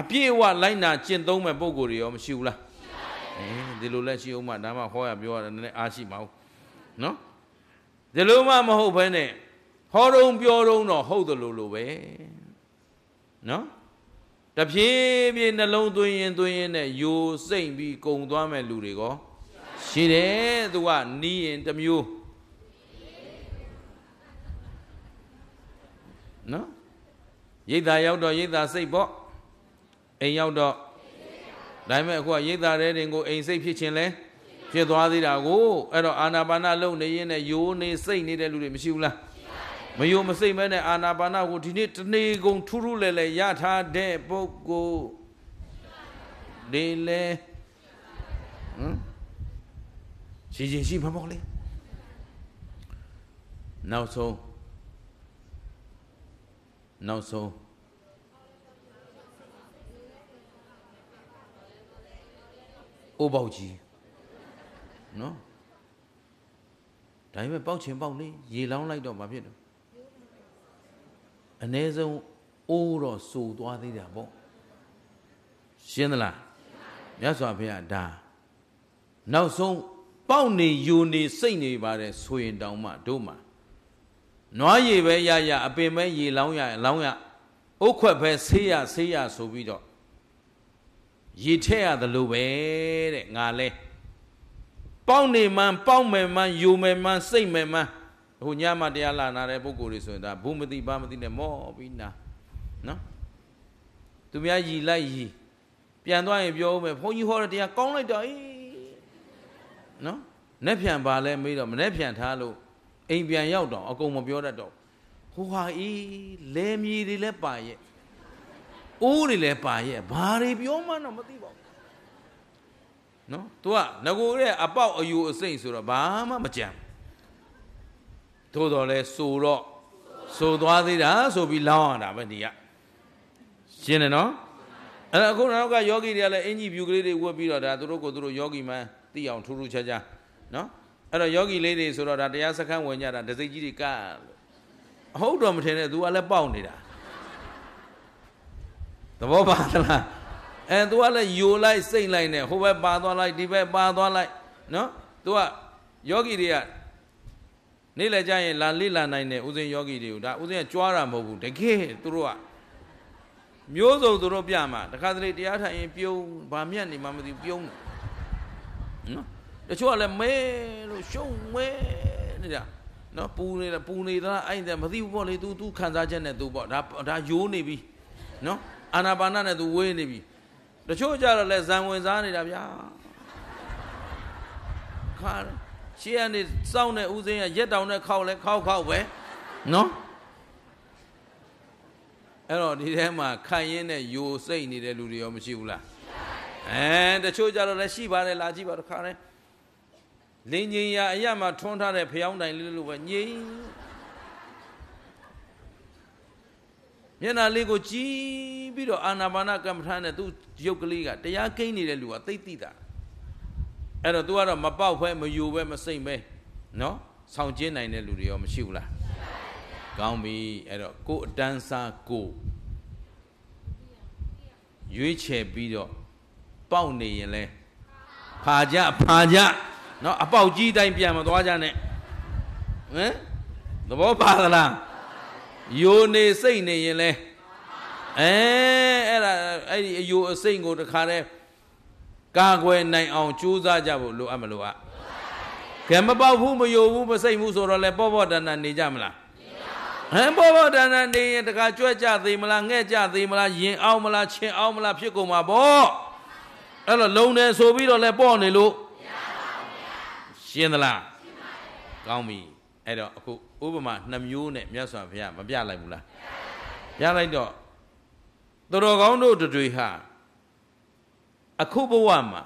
အပြည့်အဝလိုက်နာကျင့်သုံးမဲ့ပုံကိုယ်တွေရောမရှိဘူးလားအေးဒီလိုလက်ရှိအောင်မှဒါမှဟောရပြောရတာနည်းနည်းအားရှိမအောင်နော်ဒီလိုမှမဟုတ်ဘဲနဲ့ ဟောတုံပြောတုံတော့ဟုတ်တယ်လို့လိုပဲနော်တဖြည်းဖြည်းနှလုံးသွင်းရင်သွင်းရင်နဲ့ယိုစိမ့်ပြီးကုံသွားမဲ့လူတွေကောရှိတယ်သူကနီးရင်တစ်မျိုးနော်ရိတ်သာရောက်တော့ရိတ်သာစိတ်ပေါ့အိမ်ရောက်တော့ဒါပေမဲ့အခုကရိတ်သာတဲ့တင်ကိုအိမ်စိတ်ဖြစ်ခြင်းလဲဖြစ်သွားသေးတာကိုအဲ့တော့အာနာပါနလုံနေရင်နဲ့ယိုးနေစိတ်နေတဲ့လူတွေမရှိဘူးလား မယိုးမစိတ်မဲနဲ့အာနာပါနကိုဒီနေ့တနေ့ကုန်ထူးထူးလဲလဲရထားတဲ့ပုဂ္ဂိုလ်ဒီလဲဟမ်ရှိရှိရှိမမောလေနောက်ဆုံးနောက်ဆုံးအိုးပေါက်ကြီးနော်ဒါပေမဲ့ပေါက်ချင်ပေါက်လေရေလောင်းလိုက်တော့မဖြစ်တော့ အ ਨੇ ဆုံးအိုးတော့စိုးသွားသေးတာပေါ့ရှင်းသလားမြတ်စွာဘုရားဒါနောက်ဆုံးပေါက်နေယူနေစိတ်နေပါတယ်ဆိုရင်တောင်မှတို့မှာနွားရည်ပဲရရအပင်ပဲရေလောင်းရလောင်းရအုတ်ခွက်ပဲဆေးရဆေးရဆိုပြီးတော့ရေထည့်ရတယ်လို့ပဲတဲ့ငါလဲပေါက်နေမှန်းပေါက်မယ်မှန်းယူမယ်မှန်းစိတ်မယ်မှန်း ဟိုညမတရားလာနာတဲ့ပုဂ္ဂိုလ်တွေဆိုရင်ဒါဘူးမသိဘာမသိနဲ့မောပြီးနာနော်သူများယီလိုက်ယီပြန်သွားရင်ပြောဦးမယ်ဘုန်းကြီးဟောတဲ့တရားကောင်းလိုက်တာအေးနော်နဲ့ပြန်ပါလဲမေးတော့မနဲ့ပြန်ထားလို့အိမ်ပြန်ရောက်တော့အကုန်မပြောတတ်တော့ဟိုဟာအေးလဲမြေတွေလည်းပါရဲ့အိုးတွေလည်းပါရဲ့ဘာတွေပြောမှတော့မသိပါဘူးနော် तू ကငကိုရဲ့အပေါက်အယူအစိမ့်ဆိုတော့ဘာမှမကြံ သို့တော်လဲဆိုတော့ဆိုသွားသေးတာဆိုပြီးလောင်းရတာပဲဒီကရှင်းတယ်နော်အဲ့အခုနောက်ကယောဂီတွေကလည်းအင်ကြီးဖြူကလေးတွေဝတ်ပြီးတော့ဒါသူတို့ကိုသူတို့ယောဂီမှန်းသိအောင်ထူးထူးခြားခြားနော်အဲ့တော့ယောဂီလေးတွေဆိုတော့ဒါတရားစခန်းဝင်ကြတာဒစိတ်ကြီးတွေကလို့ဟုတ်တော့မထင်နဲ့ तू ကလည်းပေါက်နေတာသဘောပါသလားအဲ तू ကလည်းယိုလိုက်စိတ်လိုက်နဲ့ဟိုဘက်ပါသွားလိုက်ဒီဘက်ပါသွားလိုက်နော် तू ကယောဂီတွေက နေ့လည်ကျရင်လာလိလာနိုင်တဲ့ဥစဉ်ယောဂီတွေကိုဒါဥစဉ်ကကြွားတာမဟုတ်ဘူးတကယ်သူတို့ကမျိုးစုံသူတို့ပြမှာတခါတလေတရားထိုင်ရင်ပြုံးဗာမြတ်နေမှမသိပြုံးနော်တချို့ကလည်းမဲလို့ရှုံးမဲနေတာနော်ပူနေတာပူနေသလားအဲ့ဒါမသိဘူးပေါ့လေ तू तू ခံစားချက်နဲ့ तू ပေါ့ဒါဒါယိုးနေပြီနော်အာနာပါနနဲ့ तू ဝေးနေပြီတချို့ကြတော့လဲဇံဝင်စားနေတာဗျာခါ ရှေ့ကနေစောင်းတဲ့ဥစဉ်ကရက်တောင်နဲ့ခောက်လဲခောက်ခောက်ပဲနော်အဲ့တော့ဒီထဲမှာခံရင်းနဲ့ယိုစိတ်နေတဲ့လူတွေရောမရှိဘူးလားအဲတချို့ကြတော့လည်းရှိပါတယ်လာကြည့်ပါတော့ခါတယ်လင်းငင်ရအရမှာထွန်းထားတဲ့ဖျောင်းတိုင်လေးလိုပဲငြိမ်မျက်နှာလေးကိုကြည့်ပြီးတော့အာနာပါနကမ္မထာနဲ့သူရုပ်ကလေးကတရားကိန်းနေတဲ့လူကသိသိတာ အဲ့တော့ तू ကတော့မပေါက်ဖဲမယူပဲမစိမ့်ပဲနော်ဆောင်ကျင်းနိုင်တဲ့လူတွေရောမရှိဘူးလားကောင်းပြီအဲ့တော့ကိုယ်အတန်းစားကိုရွေးချယ်ပြီးတော့ပေါက်နေရင်လဲဖာကြဖာကြနော်အပေါက်ကြီးတိုင်းပြန်မသွားကြနဲ့ဟမ်သဘောပါသလားယိုနေစိတ်နေရင်လဲအဲအဲ့ဒါအဲ့ဒီအယိုအစိတ်ကိုတခါတည်း ကာကွယ်နိုင်အောင်ကြိုးစားကြဖို့လိုအပ်မလို့อ่ะကဲမပေါက်ဘူးမယိုဘူးမစိတ်ဘူးဆိုတော့လဲပေါ့ပေါ့တန်တန်နေကြမလားဟမ်ပေါ့ပေါ့တန်တန်နေရင်တခါကြွက်ကြသေးမလားငှဲ့ကြသေးမလားရင်အောင်မလားချင်းအောင်မလားဖြစ်ကုန်မှာပေါ့အဲ့တော့လုံနေဆိုပြီးတော့လဲပေါ့နေလို့ရှင်းသလားကောင်းပြီအဲ့တော့အခုဥပမာနှမျိုးနဲ့မြတ်စွာဘုရားမပြလိုက်ဘူးလားပြလိုက်တော့သူတော်ကောင်းတို့တွေဟာ အခုဘဝမှာ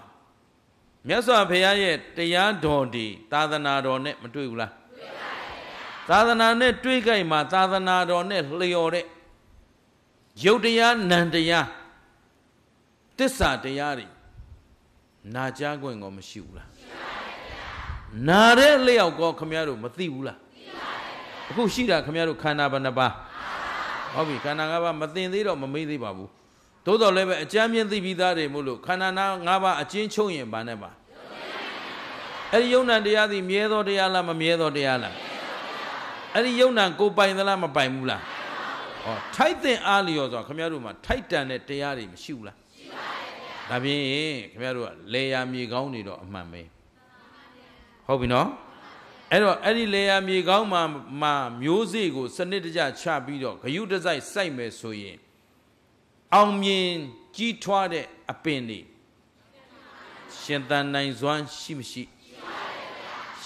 မြတ်စွာဘုရားရဲ့တရားတော်ဒီသာသနာတော်နဲ့မတွေ့ဘူးလားတွေ့ပါဘူးသာသနာနဲ့တွေ့ကြိုက်မှာသာသနာတော်နဲ့လျော်တဲ့ယုတ်တရားနံတရားတစ္ဆာတရားတွေနာကြားခွင့်ကောမရှိဘူးလားနာတဲ့လျောက်ကောခမရတို့မသိဘူးလားအခုရှိတာခမရတို့ခန္ဓာဘယ်နှပါဟုတ်ပြီခန္ဓာ၅ပါးမသိသေးတော့မမေးသေးပါဘူး သို့တော်လည်းပဲအကြမ်းမြင့်သိပြီးသားတွေမို့လို့ခန္ဓာနာ၅ပါးအချင်းချုပ်ရင်ဘာနဲ့ပါအဲ့ဒီယုံနာတရားသည်မြဲသောတရားလားမမြဲသောတရားလားအဲ့ဒီယုံနာကိုပိုင်သလားမပိုင်ဘူးလားဟောထိုက်တဲ့အားလျော်ဆိုခမရတို့မှာထိုက်တန်တဲ့တရားတွေမရှိဘူးလားရှိပါရဲ့ဒါဖြင့်ခမရတို့ကလေယာမြေကောင်းနေတော့အမှန်ပဲဟုတ်ပြီနော်အဲ့တော့အဲ့ဒီလေယာမြေကောင်းမှာမှာမျိုးစေ့ကိုစနစ်တကျချပြီးတော့ဂယုတစိုက်စိုက်မယ်ဆိုရင် အောင်မြင်ကြီးထွားတဲ့အပင်တွေရှင်သန်နိုင်စွမ်းရှိမရှိ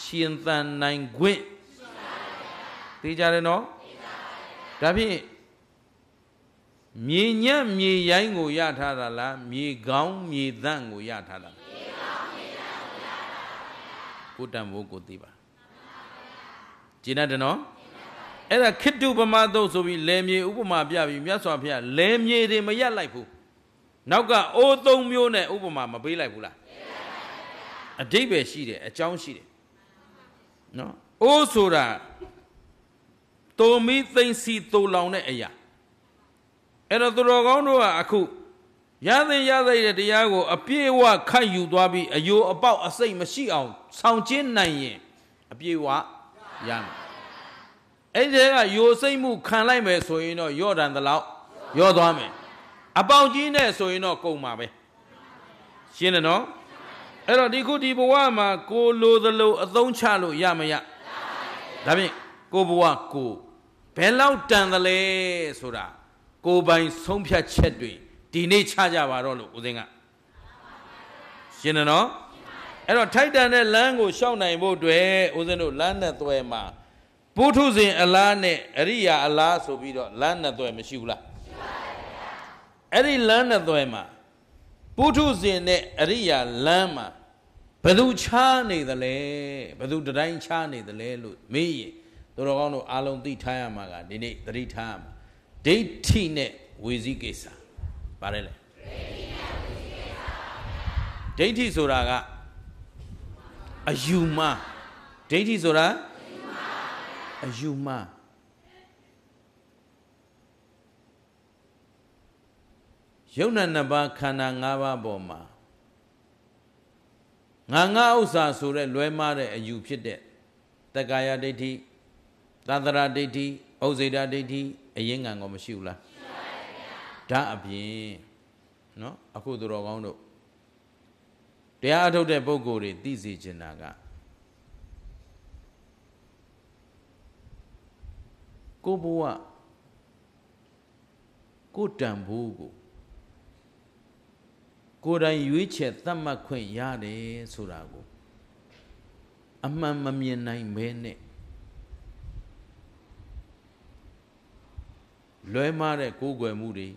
ရှင်သန်နိုင်ခွင့်သိကြတယ်နော်ဒါဖြင့်မြေညံ့မြေရိုင်းကိုရထားတာလားမြေကောင်းမြေသန့်ကိုရထားတာမြေကောင်းမြေသန့်ကိုရထားတာကိုတန်ဖို့ကိုသိပါကျင်းတယ်နော် အဲ့ဒါခိတ္တုပမသုတ်ဆိုပြီးလယ်မြေဥပမာပြပြီးမြတ်စွာဘုရားလယ်မြေတွေမရက်လိုက်ဘူးနောက်ကအိုးသုံးမျိုးနဲ့ဥပမာမပေးလိုက်ဘူးလားအတိတ်ပဲရှိတယ်အကြောင်းရှိတယ်နော်အိုးဆိုတာတုံမီသိမ့်စီတူလောင်တဲ့အရာအဲ့တော့သူတော်ကောင်းတို့ကအခုရသင်ရသိတဲ့တရားကိုအပြည့်အဝခတ်ယူသွားပြီးအယိုးအပေါက်အစိတ်မရှိအောင်ဆောင်ကျင်းနိုင်ရင်အပြည့်အဝရမယ် အဲ့ဒီကယိုစိတ်မှုခံလိုက်မယ်ဆိုရင်တော့ယော့တန်တလောက်ယော့သွားမယ်အပေါင်ကြီးနဲ့ဆိုရင်တော့ကုန်ပါပဲရှင်းတယ်နော်အဲ့တော့ဒီခုဒီဘဝမှာကိုလိုသလိုအသုံးချလို့ရမရဒါဖြင့်ကိုဘဝကိုဘယ်လောက်တန်သလဲဆိုတာကိုပိုင်ဆုံးဖြတ်ချက်တွေဒီနေ့ချကြပါတော့လို့ဦးစင်းကရှင်းတယ်နော်အဲ့တော့ထိုက်တန်တဲ့လမ်းကိုရှောက်နိုင်ဖို့အတွက်ဦးဇင်းတို့လမ်းနဲ့သွဲမှာ ပုထုဇဉ်အလားနဲ့အရိယာအလားဆိုပြီးတော့လမ်းနဲ့သွဲမရှိဘူးလားရှိပါပါဗျာအဲ့ဒီလမ်းနဲ့သွဲမှာပုထုဇဉ်နဲ့အရိယာလမ်းမှာဘယ်သူချားနေသလဲဘယ်သူတတိုင်းချားနေသလဲလို့မေးရင်တို့တော်ကောင်းတို့အားလုံးသိထားရမှာကဒီနေ့သတိထားရမှာဒိဋ္ဌိနဲ့ဝေစီကိစ္စပါတယ်လေဒိဋ္ဌိဆိုတာကအယူမဒိဋ္ဌိဆိုတာ အယူမယုံနာနှစ်ပါးခန္ဓာ၅ပါးပေါ်မှာငါငါဥစ္စာဆိုတဲ့လွဲမားတဲ့အယူဖြစ်တဲ့တက္ကာယဒိဋ္ဌိသန္တရာဒိဋ္ဌိဥဇေဒဒိဋ္ဌိအရင်ငံကောမရှိဘူးလားရှိပါဗျာဒါအပြင်เนาะအခုသူတော်ကောင်းတို့တရားအထုတ်တဲ့ပုဂ္ဂိုလ်တွေသိစေချင်တာက ကိုဘဝကိုတန်ဖို့ကိုကိုယ်တိုင်ရွေးချယ်သတ်မှတ်ခွင့်ရတယ်ဆိုတာကိုအမှန်မမြင်နိုင်ဘဲနဲ့လွဲမားတဲ့ကိုးကွယ်မှုတွေ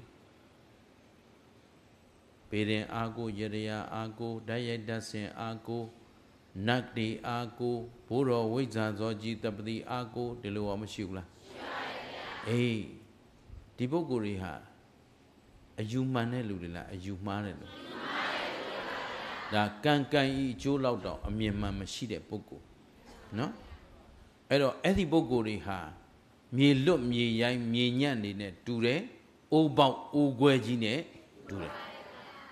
ပေရင်အာကိုယရယာအာကိုဓာတ်ရိုက်တတ်ဆင်အာကိုနတ်ဒီအာကိုဘိုးတော်ဝိဇ္ဇာဇောကြီးတပတိအာကိုဒီလိုရောမရှိဘူးလားရှိပါပါဗျာ အေးဒီပုဂ္ဂိုလ်တွေဟာအယူမှန်တဲ့လူတွေလားအယူမှားတဲ့လူဒါကံကံဤအကျိုးလောက်တော့အမြင်မှန်မရှိတဲ့ပုဂ္ဂိုလ်နော်အဲ့တော့အဲ့ဒီပုဂ္ဂိုလ်တွေဟာမြေလွတ်မြေရိုင်းမြေညံ့နေနဲ့တူတယ်အိုးပေါက်အိုးခွဲကြီးနဲ့တူတယ်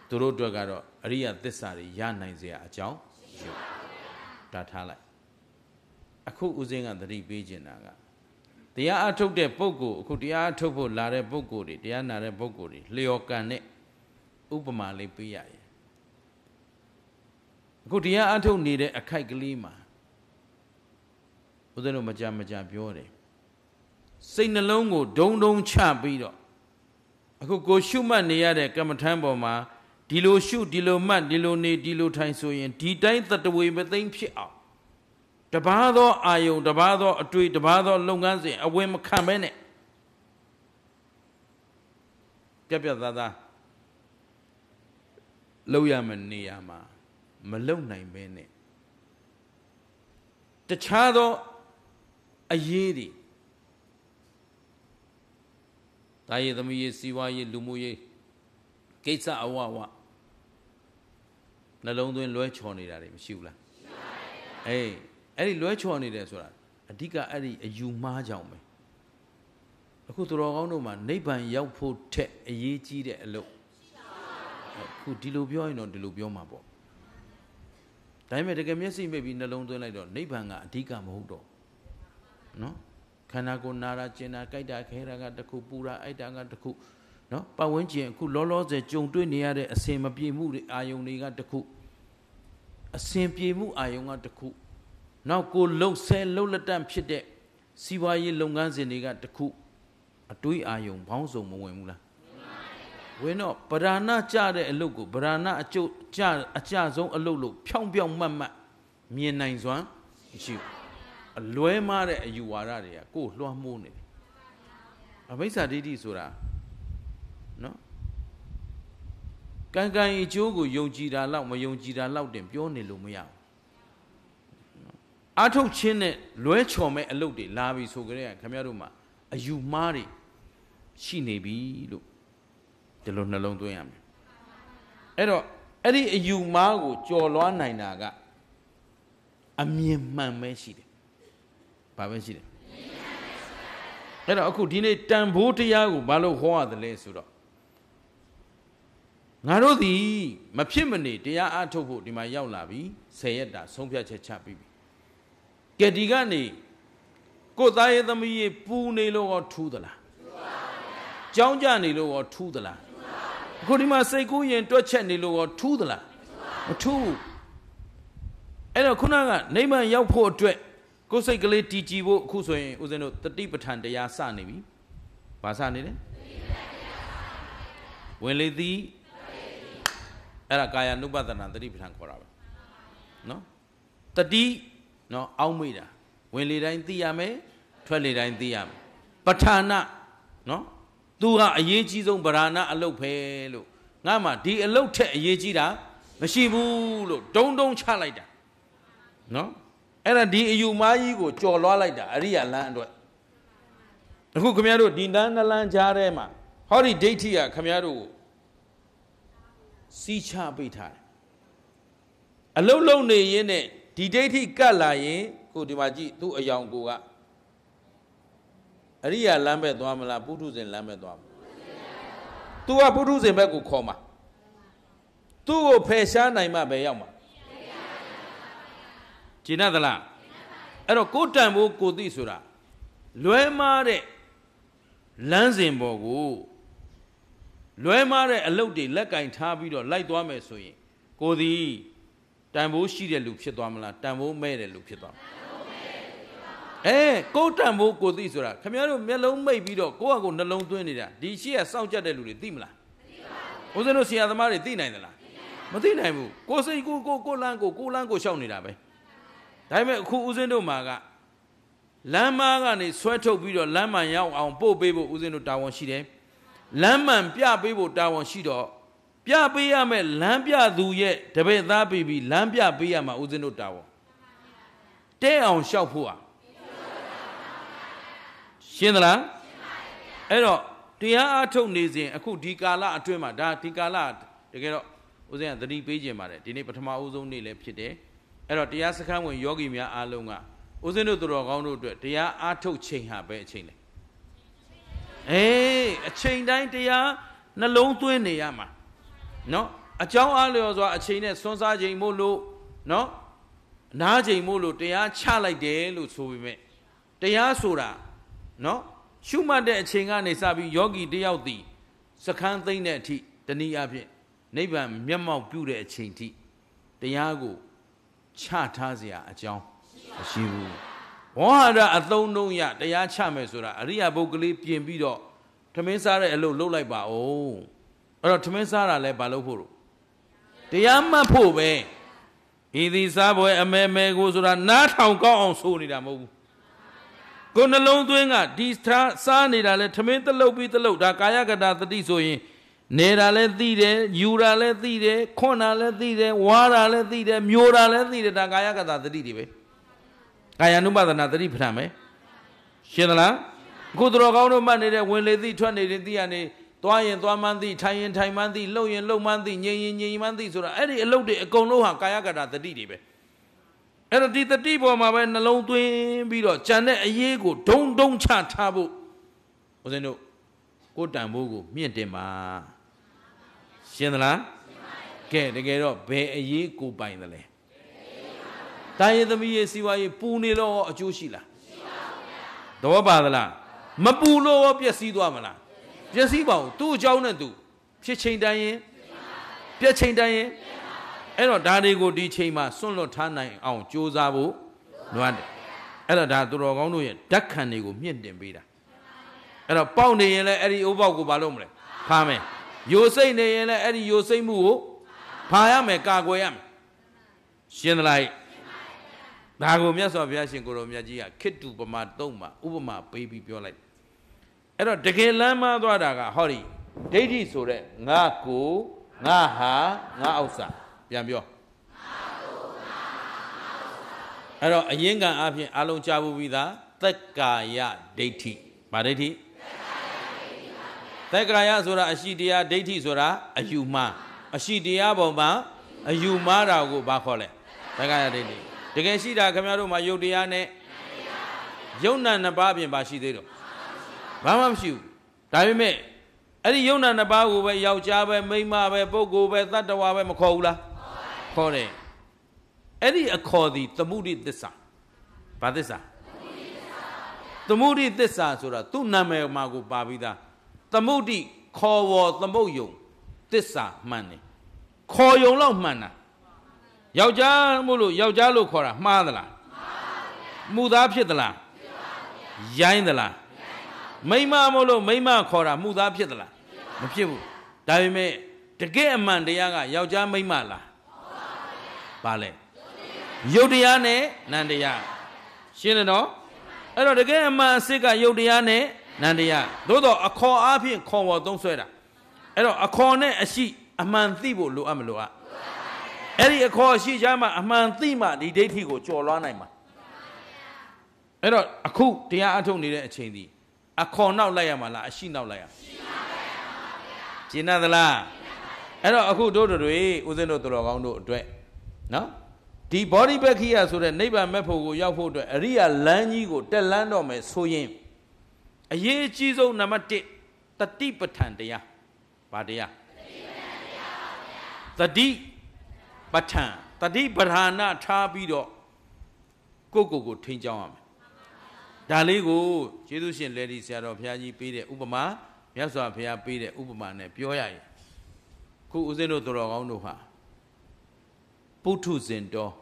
သူတို့အတွက်ကတော့အရိယသစ္စာတွေရနိုင်စရာအကြောင်းရှိဒါထားလိုက်အခုဦးစင်းကသတိပေးခြင်းတာက တရားအထုတ်တဲ့ပုဂ္ဂိုလ်အခုတရားအထုတ်ဖို့လာတဲ့ပုဂ္ဂိုလ်တွေတရားနာတဲ့ပုဂ္ဂိုလ်တွေလျော်ကန်တဲ့ဥပမာလေးပေးရရင်အခုတရားအထုတ်နေတဲ့အခိုက်ကလေးမှာဦးဇင်းတို့မကြမကြပြောတယ်စိတ်နှလုံးကိုဒုံဒုံချပြီးတော့အခုကိုရှုမှတ်နေရတဲ့ကမ္မထမ်းပေါ်မှာဒီလိုရှုဒီလိုမှတ်ဒီလိုနေဒီလိုထိုင်ဆိုရင်ဒီတိုင်းတတဝေမသိမ့်ဖြစ်အောင် တပါးသောအာယုံတပါးသောအတွေ့တပါးသောလုပ်ငန်းစဉ်အဝင်မခံပဲနဲ့ပြက်ပြက်သားသားလောက်ရမနေရမှာမလုံနိုင်ပဲနဲ့တခြားသောအရေးတွေတာရည်သမီးရေးစီးပွားရေးလူမှုရေးကိစ္စအဝဝနှလုံးသွင်းလွဲချော်နေတာတွေမရှိဘူးလားရှိပါဘူးအေး အဲ့ဒီလွဲချော်နေတယ်ဆိုတာအဓိကအဲ့ဒီအယူမှားကြောင်ပဲအခုသူတော်ကောင်းတို့မှာနိဗ္ဗာန်ရောက်ဖို့ထက်အရေးကြီးတဲ့အလုပ်အခုဒီလိုပြောရင်တော့ဒီလိုပြောမှာပေါ့ဒါပေမဲ့တကယ်မျက်စိမိတ်ပြီးနှလုံးသွင်းလိုက်တော့နိဗ္ဗာန်ကအဓိကမဟုတ်တော့နော်ခန္ဓာကိုယ်နာတာကျင်တာကြိုက်တာခဲတာကတခုပူတာအိုက်တာကတခုနော်ပတ်ဝန်းကျင်အခုလောလောဆယ်ကြုံတွေ့နေရတဲ့အစင်မပြေမှုတွေအာယုန်တွေကတခုအစင်ပြေမှုအာယုန်ကတခု နောက်ကိုလှုပ်ဆဲလှုပ်လက်တန့်ဖြစ်တဲ့စီးပွားရေးလုပ်ငန်းစဉ်တွေကတခုအတွေးအာယုံဘောင်းဆောင်မဝင်ဘူးလားဝင်တော့ဗရာဏကြတဲ့အလုပ်ကိုဗရာဏအကျုပ်ကြအကြဆုံးအလုပ်လို့ဖြောင်းဖြောင်းမတ်မတ်မြင်နိုင်စွမ်းမရှိဘူးအလွဲမားတဲ့အယူဝါဒတွေကကိုယ်လွှမ်းမိုးနေတယ်အဘိဓါဒိဋ္ဌိဆိုတာနော်ကံကံအကျိုးကိုယုံကြည်တာလောက်မယုံကြည်တာလောက်တင်ပြောနေလို့မရဘူး အာထုတ်ချင်းနဲ့လွဲချော်မဲ့အလုပ်တွေလာပြီဆိုကြတဲ့ခင်ဗျားတို့မှာအယူမှားတွေရှိနေပြီလို့ဒီလိုနှလုံးသွင်းရမယ်အဲ့တော့အဲ့ဒီအယူမှားကိုကြော်လွှားနိုင်တာကအမြင်မှန်ပဲရှိတယ်ဘာပဲရှိတယ်အဲ့တော့အခုဒီနေ့တန်ဖိုးတရားကိုဘာလို့ဟောရတယ်လဲဆိုတော့ငါတို့သည်မဖြစ်မနေတရားအထုတ်ဖို့ဒီမှာရောက်လာပြီဆယ်ရက်တာဆုံးဖြတ်ချက်ချပြီးပြီ ကဲဒီကနေကိုယ်သားရဲ့သမီးရဲ့ပူနေလို့ရောထူးသလားထူးပါဘူးကြောင်းကြနေလို့ရောထူးသလားထူးပါဘူးအခုဒီမှာစိတ်ကူးရင်တွက်ချက်နေလို့ရောထူးသလားမထူးတော့ခုနကနိဗ္ဗာန်ရောက်ဖို့အတွက်ကိုယ်စိတ်ကလေးတည်ကြည်ဖို့အခုဆိုရင်ဦးဇင်းတို့တတိပဋ္ဌာန်တရားစနေပြီ။ဘာစနေလဲ။ဝင်လေသည်အဲ့ဒါကာယ ानु ပဒနာတတိပဋ္ဌာန်ခေါ်တာပဲ။နော်။တတိ နော်အောက်မိတာဝင်လေတိုင်းသိရမယ်ထွက်လေတိုင်းသိရမယ်။ပဋ္ဌာနာနော်သူကအရေးကြီးဆုံးဗราဏအလုတ်ပဲလို့ငါမှဒီအလုတ်ထက်အရေးကြီးတာမရှိဘူးလို့ဒုံဒုံချလိုက်တာနော်အဲ့ဒါဒီအယူမားကြီးကိုကြော်လွှားလိုက်တာအရိယာလမ်းအတွက်အခုခမရတို့ဒီတန်းနှလန်းကြားထဲမှာဟောဒီဒိဋ္ဌိကခမရတို့ကိုစီးချပိတ်ထားတယ်အလုံးလုံးနေရင်းနဲ့ ဒီဒိဋ္ဌိကတ်လာရင်ကိုဒီမှာကြည့်သူ့အယောင်ကိုကအရိယာလမ်းဘက်သွားမလားပုထုဇဉ်လမ်းဘက်သွားမလား तू ကပုထုဇဉ်ဘက်ကိုခေါ်မှာသူ့ကိုဖယ်ရှားနိုင်မှပဲရောက်မှာကျင်တ်သလားအဲ့တော့ကိုတန်ဖို့ကိုသိဆိုတာလွဲမားတဲ့လမ်းစဉ်ပေါ်ကိုလွဲမားတဲ့အလုပ်တွေလက်ကင်ထားပြီးတော့လိုက်သွားမယ်ဆိုရင်ကိုသည် တန်ဖိုးရှိတဲ့လူဖြစ်သွားမလားတန်ဖိုးမဲ့တဲ့လူဖြစ်သွားမလားအဲကိုတန်ဖို့ကိုသိဆိုတာခင်ဗျားတို့မျက်လုံးမိတ်ပြီးတော့ကိုယ့်ဟာကိုယ်နှလုံးသွင်းနေတာဒီရှိရစောင့်ကြတဲ့လူတွေသိမလားမသိပါဘူးဦးဇင်းတို့ဆရာသမားတွေသိနိုင်သလားမသိနိုင်ဘူးကိုစိတ်ကိုကိုကိုလန်းကိုကိုလန်းကိုရှောက်နေတာပဲဒါပေမဲ့အခုဦးဇင်းတို့မှာကလမ်းမကနေဆွဲထုတ်ပြီးတော့လမ်းမှန်ရောက်အောင်ပို့ပေးဖို့ဦးဇင်းတို့တာဝန်ရှိတယ်လမ်းမှန်ပြပေးဖို့တာဝန်ရှိတော့ ပြပေးရမယ်လမ်းပြသူရဲ့တပည့်သားပြီးပြီးလမ်းပြပေးရမှာဦးဇင်းတို့တာဝန်တဲ့အောင်ရှောက်ဖို့อ่ะရှင်းသလားအဲ့တော့တရားအထုတ်နေစဉ်အခုဒီကာလအတွင်းမှာဒါဒီကာလတကယ်တော့ဦးဇင်းကသတိပေးခြင်းပါတယ်ဒီနေ့ပထမဦးဆုံးနေ့လည်းဖြစ်တယ်အဲ့တော့တရားစခန်းဝင်ယောဂီများအားလုံးကဦးဇင်းတို့သူတော်ကောင်းတို့အတွက်တရားအထုတ်ချိန်ဟာပဲအချိန်လေအေးအချိန်တိုင်းတရားနှလုံးသွင်းနေရမှာ နော်အကြောင်းအားလျော်စွာအချိန်နဲ့စွန့်စားချိန်မို့လို့နော်အနားချိန်မို့လို့တရားချလိုက်တယ်လို့ဆိုပေမဲ့တရားဆိုတာနော်ရှုမှတ်တဲ့အချိန်ကနေစပြီးယောဂီတယောက်တည်စခန်းသိမ့်တဲ့အထိတနည်းအားဖြင့်နိဗ္ဗာန်မျက်မှောက်ပြုတဲ့အချိန်ထိတရားကိုချထားเสียအကြောင်းမရှိဘူးဝါဟာရအသုံးနှုံးရတရားချမယ်ဆိုတာအရိယာပုဂ္ဂလေးပြင်ပြီးတော့ထမင်းစားတဲ့အလုပ်လုပ်လိုက်ပါဦး အဲ့တော့ထမင်းစားတာလဲဘာလုပ်ဖို့လို့တရားမှတ်ဖို့ပဲဤသည်စားပွဲအမဲမဲကိုဆိုတာနားထောင်ကောင်းအောင်ဆိုနေတာမဟုတ်ဘူးကိုနှလုံးသွင်းကဒီစားနေတာလဲထမင်းတလုတ်ပြီးတလုတ်ဒါကာယကတာတတိဆိုရင်နေတာလဲသိတယ်ယူတာလဲသိတယ်ခွန်းတာလဲသိတယ်ဝါတာလဲသိတယ်မျိုးတာလဲသိတယ်ဒါကာယကတာတတိတွေပဲကာယ ानु ပဒနာတတိပဋ္ဌာန်ပဲရှင်းသလားအခုတော်ကောင်းတို့မှတ်နေတဲ့ဝင်လေသိထွက်နေတဲ့သိရနေ သွားရင်သွားမှန်းသိထိုင်ရင်ထိုင်မှန်းသိလှုပ်ရင်လှုပ်မှန်းသိငြိမ်ရင်ငြိမ်မှန်းသိဆိုတာအဲ့ဒီအလုပ်တွေအကုန်လုံးဟာကာယကတာတတိတွေပဲအဲ့တော့ဒီတတိပေါ်မှာပဲနှလုံးသွင်းပြီးတော့ကြံတဲ့အရေးကိုဒုံဒုံချထားဖို့ဦးဇင်းတို့ကိုတန်ဖို့ကိုမြင့်တင်ပါရှင်းသလားကဲတကယ်တော့ဘယ်အရေးကိုပိုင်သလဲတိုင်းရသမီးရဲ့စီဝါရေးပူနေလို့အကျိုးရှိလားသဘောပါသလားမပူလို့ရောပျက်စီးသွားမလား ပျက်စီးပါဘူးသူ့အကြောင်းနဲ့သူဖြစ်ချိန်တိုင်းရင်ပြက်ချိန်တိုင်းရင်အဲ့တော့ဒါတွေကိုဒီချိန်မှာစွန့်လွတ်ထားနိုင်အောင်ကြိုးစားဖို့လွမ်းတယ်အဲ့တော့ဒါသူတော်ကောင်းတို့ရဲ့ဓာတ်ခံတွေကိုမြင့်တင်ပေးတာအဲ့တော့ပေါက်နေရင်လည်းအဲ့ဒီအိုးပေါက်ကိုဘာလုပ်မလဲဖားမယ်ယိုစိတ်နေရင်လည်းအဲ့ဒီယိုစိတ်မှုကိုဖားရမယ်ကာကွယ်ရမယ်ရှင်းသလားဒါကိုမြတ်စွာဘုရားရှင်ကိုရောမြတ်ကြီးကခိတ္တုပမာသုံးမှာဥပမာပေးပြီးပြောလိုက် အဲ့တော့တကယ်လမ်းမသွားတာကဟောဒီဒိဋ္ဌိဆိုတဲ့ငါကိုငါဟာငါဥစ္စာပြန်ပြောအဲ့တော့အရင်ကံအဖြစ်အလုံးကြားဖို့ပြီးသားသက်ကာယဒိဋ္ဌိဗာဒိဋ္ဌိသက်ကာယဆိုတာအရှိတရားဒိဋ္ဌိဆိုတာအယူမှားအရှိတရားပေါ်မှာအယူမှားတာကိုဘာခေါ်လဲသက်ကာယဒိဋ္ဌိတကယ်ရှိတာခင်ဗျားတို့မှာယုတ်တရားနဲ့ယုံနာနှစ်ပါးပြင်ပါရှိသေးတော့ ဘာမှမရှိဘူးဒါပေမဲ့အဲ့ဒီယုံနာနှစ်ပါးကိုပဲယောက်ျားပဲမိန်းမပဲပုဂ္ဂိုလ်ပဲတတ္တဝါပဲမခေါ်ဘူးလားခေါ်တယ်အဲ့ဒီအခေါ်သည်သမုဒိသစ္စာဘာသစ္စာသမုဒိသစ္စာဆိုတာသူ့နာမည်မှာကိုပါပြီးသားသမုဒိခေါ်ဝေါ်သမုတ်ယုံသစ္စာမှန်တယ်ခေါ်ယုံလောက်မှန်တာယောက်ျားမို့လို့ယောက်ျားလို့ခေါ်တာမှားသလားမှုသားဖြစ်သလားရိုင်းသလား မိမမို့လို့မိမခေါ်တာမှုသားဖြစ်သလားမဖြစ်ဘူးဒါပေမဲ့တကယ်အမှန်တရားကယောက်ျားမိမလားပါလဲယုတ်တရားနဲ့နန္တရားရှင်းတယ်နော်အဲ့တော့တကယ်အမှန်အစစ်ကယုတ်တရားနဲ့နန္တရားသို့တော့အခေါ်အားဖြင့်ခေါ်ပေါ်သုံးဆွဲတာအဲ့တော့အခေါ်နဲ့အရှိအမှန်သိဖို့လိုအပ်မလိုအပ်အဲ့ဒီအခေါ်ရှိချမ်းမှအမှန်သိမှဒီဒိဋ္ဌိကိုကျော်လွှားနိုင်မှာအဲ့တော့အခုတရားအထုတ်နေတဲ့အချိန်ဒီ အခေါ်နောက်လိုက်ရမှာလားအရှိနောက်လိုက်ရမှာရှင်းသလားအဲ့တော့အခုတို့တို့တွေဦးဇင်းတို့တော်ကောင်းတို့အတွက်နော်ဒီ body back ခိယဆိုတဲ့နိဗ္ဗာန်မဲ့ဖို့ကိုရောက်ဖို့အတွက်အရိယာလမ်းကြီးကိုတက်လန်းတော့မယ်ဆိုရင်အရေးအကြီးဆုံးနံပါတ်1တတိပဋ္ဌာန်တရားဘာတရားတတိပဋ္ဌာန်တတိပဋ္ဌာနာထားပြီးတော့ကိုယ့်ကိုယ်ကိုထိန်းကြောင်းရမယ် ဒါလေးကိုကျေးဇူးရှင်လေဒီဆရာတော်ဘုရားကြီးပေးတဲ့ဥပမာမြတ်စွာဘုရားပေးတဲ့ဥပမာနဲ့ပြောရရင်ခုဦးဇင်းတို့တော်ကောင်းတို့ဟာပုထုဇဉ်တော်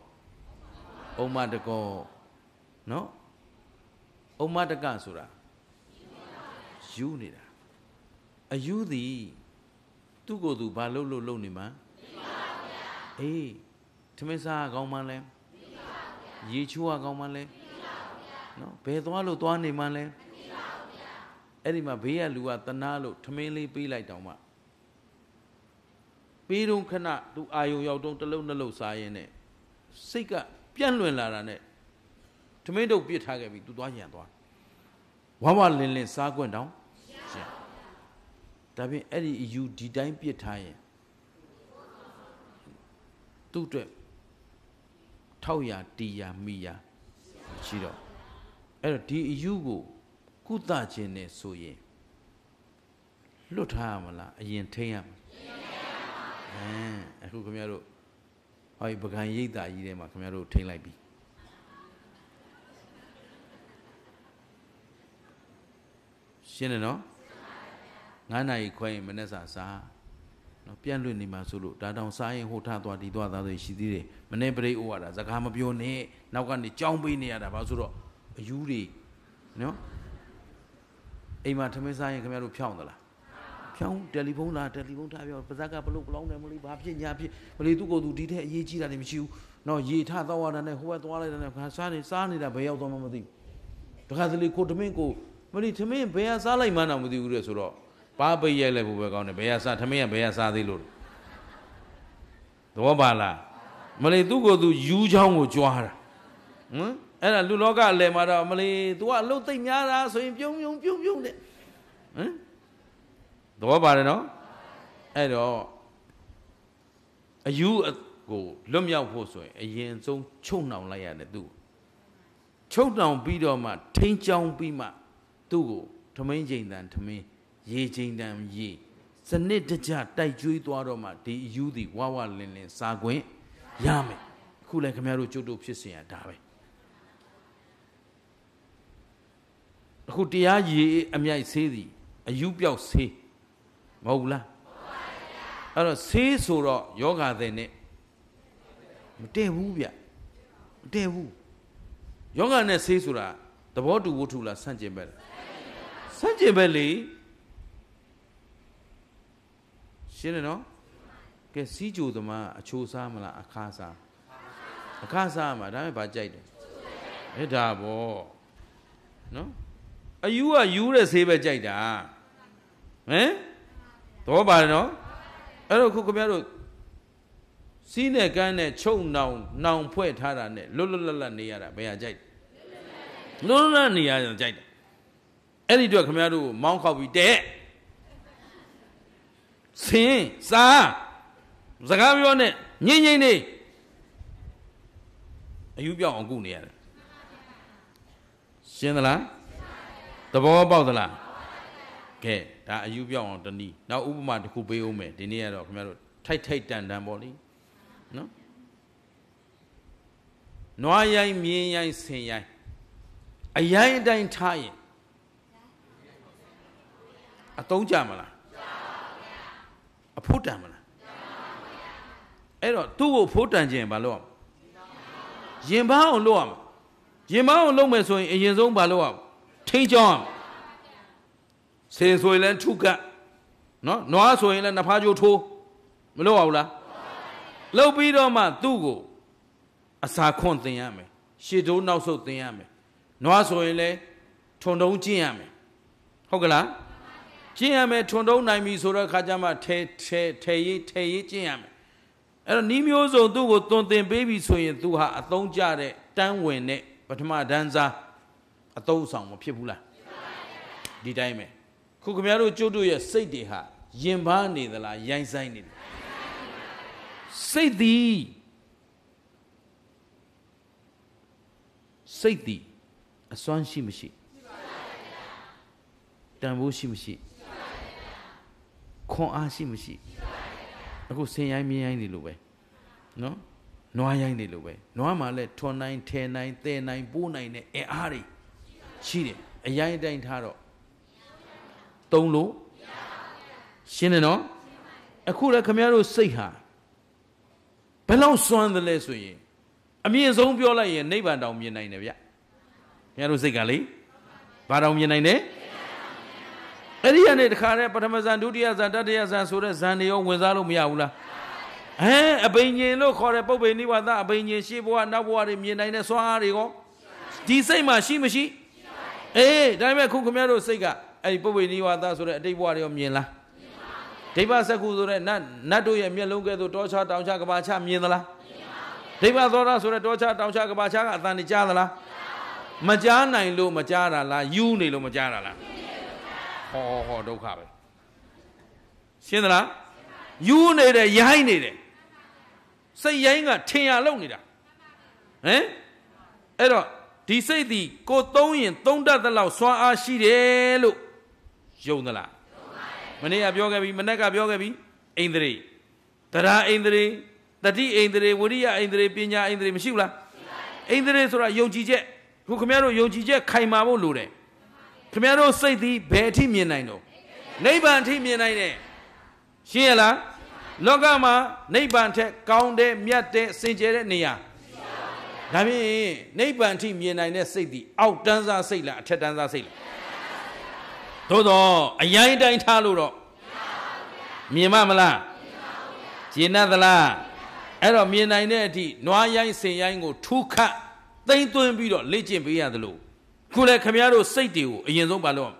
ဥမ္မတကောနော်ဥမ္မတကဆိုတာယူနေတာအယူသည်သူ့ကိုယ်သူဘာလုပ်လို့လုပ်နေမှာအေးထမင်းစားကောင်းမှန်းလဲရေချိုးရကောင်းမှန်းလဲ နော်ဘယ်သွားလို့သွားနေမှန်းလဲအဲ့ဒီမှာဘေးကလူကတနာလို့ထမင်းလေးပေးလိုက်တောင်မှပေးတော့ခဏသူအာယုံရောက်တော့တလုံးနှလုံးစားရင်းနဲ့စိတ်ကပြန့်လွင်လာတာနဲ့ထမင်းတုပ်ပြစ်ထားခဲ့ပြီသူသွားညံသွားဝါဝလင်းလင်းစားခွင့်တောင်ရှင်ဒါပြင်အဲ့ဒီအယူဒီတိုင်းပြစ်ထားရင်သူ့အတွက်ထောက်ရတီရမိရရှိတော့ အဲ့တော့ဒီအယူကိုကုသခြင်းနဲ့ဆိုရင်လွတ်ထားရမလားအရင်ထိမ့်ရမလားအဲအခုခင်ဗျားတို့ဟောဒီပကံရိပ်တာကြီးထဲမှာခင်ဗျားတို့ထိမ့်လိုက်ပြီရှင်းတယ်နော်9နာရီခွဲရင်မနေ့စာစားနော်ပြန့်လွင့်နေမှာဆိုလို့ဒါတောင်စားရင်ဟိုထသွားဒီသွားသားဆိုရှိသေးတယ်မနေ့ပရိအိုးရတာစကားမပြောနဲ့နောက်ကနေကြောင်းပေးနေရတာဘာလို့ဆိုတော့ အယူတွေနော်အိမ်မှာထမင်းစားရင်ခင်ဗျားတို့ဖြောင်းသလားဖြောင်းတယ်လီဖုန်းလာတယ်လီဖုန်းထားပြောပါဇက်ကဘလို့ဘလောင်းတယ်မလို့ဘာဖြစ်ညာဖြစ်မလို့သူ့ကိုယ်သူဒီထက်အရေးကြီးတာတွေမရှိဘူးနော်ရေထတော့ရတာနဲ့ဟိုဘက်သွားလိုက်တာနဲ့ခါစားနေစားနေတာဘယ်ရောက်သွားမှမသိဘူးတခါတလေကိုထမင်းကိုမလို့ထမင်းဘယ်ကစားလိုက်မှန်းတော့မသိဘူးတဲ့ဆိုတော့ပါပိတ်ရိုက်လိုက်ဖို့ပဲကောင်းတယ်ဘယ်ကစားထမင်းကဘယ်ကစားသေးလို့သဘောပါလားမလို့သူ့ကိုယ်သူယူချောင်းကိုကြွားတာဟမ် အဲ့ဒါလူလောကအလယ်မှာတော့မလေး तू ကအလုတ်သိမ့်များတာဆိုရင်ပြုံးပြုံးပြုံးပြုံးတဲ့ဟမ်သဘောပါတယ်နော်အဲ့တော့အယူကိုလွတ်မြောက်ဖို့ဆိုရင်အရင်ဆုံးချုပ်နှောင်လိုက်ရတယ်သူ့ချုပ်နှောင်ပြီးတော့မှထိန်းချောင်းပြီးမှသူ့ကိုထမင်းချိန်တန်ထမင်းရေချိန်တန်ရေစနစ်တကျတိုက်ကျွေးသွားတော့မှဒီအယူသည်ဝဝလင်းလင်းစားခွင့်ရမယ်အခုလည်းခင်ဗျားတို့ကျွတ်တို့ဖြစ်စင်ရဒါပဲ အခုတရားရည်အမြိုက်ဆေးသည်အယူပြောက်ဆေးမဟုတ်လားအဲ့တော့ဆေးဆိုတော့ယောဂတဲ့နဲ့မတည့်ဘူးဗျမတည့်ဘူးယောဂနဲ့ဆေးဆိုတာသဘောတူဝတ္ထုလားဆန့်ကျင်ဘက်လားဆန့်ကျင်ဘက်လေရှင်းတယ်နော်ကဲစီးကြိုသမားအချိုးစားမလားအခါစားအခါစားမှာဒါပေမဲ့ဗာကြိုက်တယ်အဲ့ဒါပေါ့နော် အယူကယူတဲ့ဆေးပဲကြိုက်တာဟမ်သဘောပါတယ်နော်အဲ့တော့ခုခင်ဗျားတို့စီးနဲ့ကန်းနဲ့ချုပ်နှောင်နှောင်ဖွဲ့ထားတာနဲ့လွတ်လွတ်လပ်လပ်နေရတာဘယ်ဟာကြိုက်လွတ်လွတ်လပ်နေရတာကြိုက်တယ်အဲ့ဒီတော့ခင်ဗျားတို့မောင်းခောက်ပြီးတဲ့ဆင်းစားစကားပြောနဲ့ငိမ့်ငိမ့်နေအယူပြောင်းအောင်ကုနေရတယ်ရှင်းသလား သဘောပေါက်သလားကဲဒါအယူပြောင်းအောင်တနည်းနောက်ဥပမာတစ်ခုပေးဦးမယ်ဒီနေ့ကတော့ခင်ဗျားတို့ထိုက်ထိုက်တန်တန်ပေါ့လေနော်နွားရိုင်းမြင်းရိုင်းဆင်ရိုင်းအရိုင်းအတိုင်းထားရင်အတုံးကြမလားအဖို့တန်မလားအဲ့တော့သူ့ကိုဖိုးတန်ခြင်းဘာလို့ရရင်ပန်းအောင်လုပ်ရမှာရင်ပန်းအောင်လုပ်မယ်ဆိုရင်အရင်ဆုံးဘာလုပ်ရမလဲ ထိန်းချောင်းရမှာဆင်ဆိုရင်လည်းထုကတ်နော်နွားဆိုရင်လည်းနဖားကြိုးထိုးမလုပ်ရဘူးလားလှုပ်ပြီးတော့မှသူ့ကိုအစာခွန့်သင်ရမယ်ရှေ့တိုးနောက်ဆုတ်သင်ရမယ်နွားဆိုရင်လည်းထုံတုံးကျင့်ရမယ်ဟုတ်ကလားကျင့်ရမယ်ထုံတုံးနိုင်ပြီဆိုတော့ခါကျမှထဲထဲထဲရေးထဲရေးကျင့်ရမယ်အဲ့တော့နီးမျိုးစုံသူ့ကိုသွန်သင်ပေးပြီဆိုရင်သူဟာအသုံးကျတဲ့တန်းဝင်တဲ့ပထမဒန်းစား အသုံးဆောင်မဖြစ်ဘူးလားဒီတိုင်းပဲခုခင်ဗျားတို့ကျုပ်တို့ရဲ့စိတ်တွေဟာယင်ပန်းနေသလားရိုင်းဆိုင်နေတယ်စိတ်သည်စိတ်သည်အစွမ်းရှိမရှိတန်ဖိုးရှိမရှိခွန်အားရှိမရှိအခုဆင်ရိုင်းမြင်းရိုင်းနေလို့ပဲနော်နွားရိုင်းနေလို့ပဲနွားမှာလည်းထွန်နိုင်ထဲနိုင်သဲနိုင်ပိုးနိုင်တဲ့အင်အားတွေ ရှိတယ်အရိုင်းအတိုင်းထားတော့သုံးလို့ရှင်းတယ်နော်အခုလည်းခမရတို့စိတ်ဟာဘယ်လောက်စွမ်းသလဲဆိုရင်အမြင့်ဆုံးပြောလိုက်ရင်နိဗ္ဗာန်တောင်မြင်နိုင်တယ်ဗျခင်ဗျားတို့စိတ်ကလေဘာတောင်မြင်နိုင်တယ်အဲ့ဒီကနေတခါတည်းပထမဇန်ဒုတိယဇန်တတိယဇန်ဆိုတဲ့ဇန်တွေရောဝင်စားလို့မရဘူးလားဟဲအဘိညာဉ်လို့ခေါ်တဲ့ပုပ္ပေနိဝါဒအဘိညာဉ်ရှေးဘဝနောက်ဘဝတွေမြင်နိုင်တဲ့စွမ်းအားတွေရောဒီစိတ်မှာရှိမရှိ အေးဒါပေမဲ့ခုခင်ဗျားတို့စိတ်ကအဲ့ဒီပုပ္ပေနိဝါဒဆိုတဲ့အတိတ်ဘဝတွေရောမြင်လားဒိဗ္ဗစက္ခုဆိုတဲ့နတ်နတ်တို့ရဲ့မျက်လုံးကဲ့သို့တောချတောင်ချကဘာချမြင်သလားဒိဗ္ဗသောတာဆိုတဲ့တောချတောင်ချကဘာချကအတန်နေကြားသလားမကြားနိုင်လို့မကြားတာလားယူနေလို့မကြားတာလားဟောဟောဒုက္ခပဲရှင်းသလားယူနေတယ်ရိုင်းနေတယ်စိတ်ရိုင်းကထင်ရလောက်နေတာဟမ်အဲ့တော့ ဒီစိတ်ဒီကိုသုံးရင်သုံးတတ်တဲ့လောက်စွမ်းအားရှိတယ်လို့ယုံသလားမနေ့ကပြောခဲ့ပြီမနေ့ကပြောခဲ့ပြီအိန္ဒြေတရားအိန္ဒြေတတိအိန္ဒြေဝရိယအိန္ဒြေပညာအိန္ဒြေမရှိဘူးလားအိန္ဒြေဆိုတာယုံကြည်ချက်ခုခင်ဗျားတို့ယုံကြည်ချက်ခိုင်မာဖို့လိုတယ်ခင်ဗျားတို့စိတ်သည်ဘယ်အထိမြင်နိုင်တော့နိဗ္ဗာန်အထိမြင်နိုင်တယ်ရှင်းရလားလောကမှာနိဗ္ဗာန်ထက်ကောင်းတဲ့မြတ်တဲ့စင်ကြယ်တဲ့နေရာ ဒါဖြင့်နိဗ္ဗာန်အထိမြင်နိုင်တဲ့စိတ်သည်အောက်တန်းစားစိတ်လားအထက်တန်းစားစိတ်လားသို့တော့အရင်တိုင်းထားလို့တော့မြင်မမလားကျင်납သလားအဲ့တော့မြင်နိုင်တဲ့အထိနွားရိုင်းစင်ရိုင်းကိုထူးခတ်သိမ့်သွင်းပြီးတော့လေ့ကျင့်ပေးရသလိုခုလည်းခမည်းတော်စိတ်တွေကိုအရင်ဆုံးဘာလို့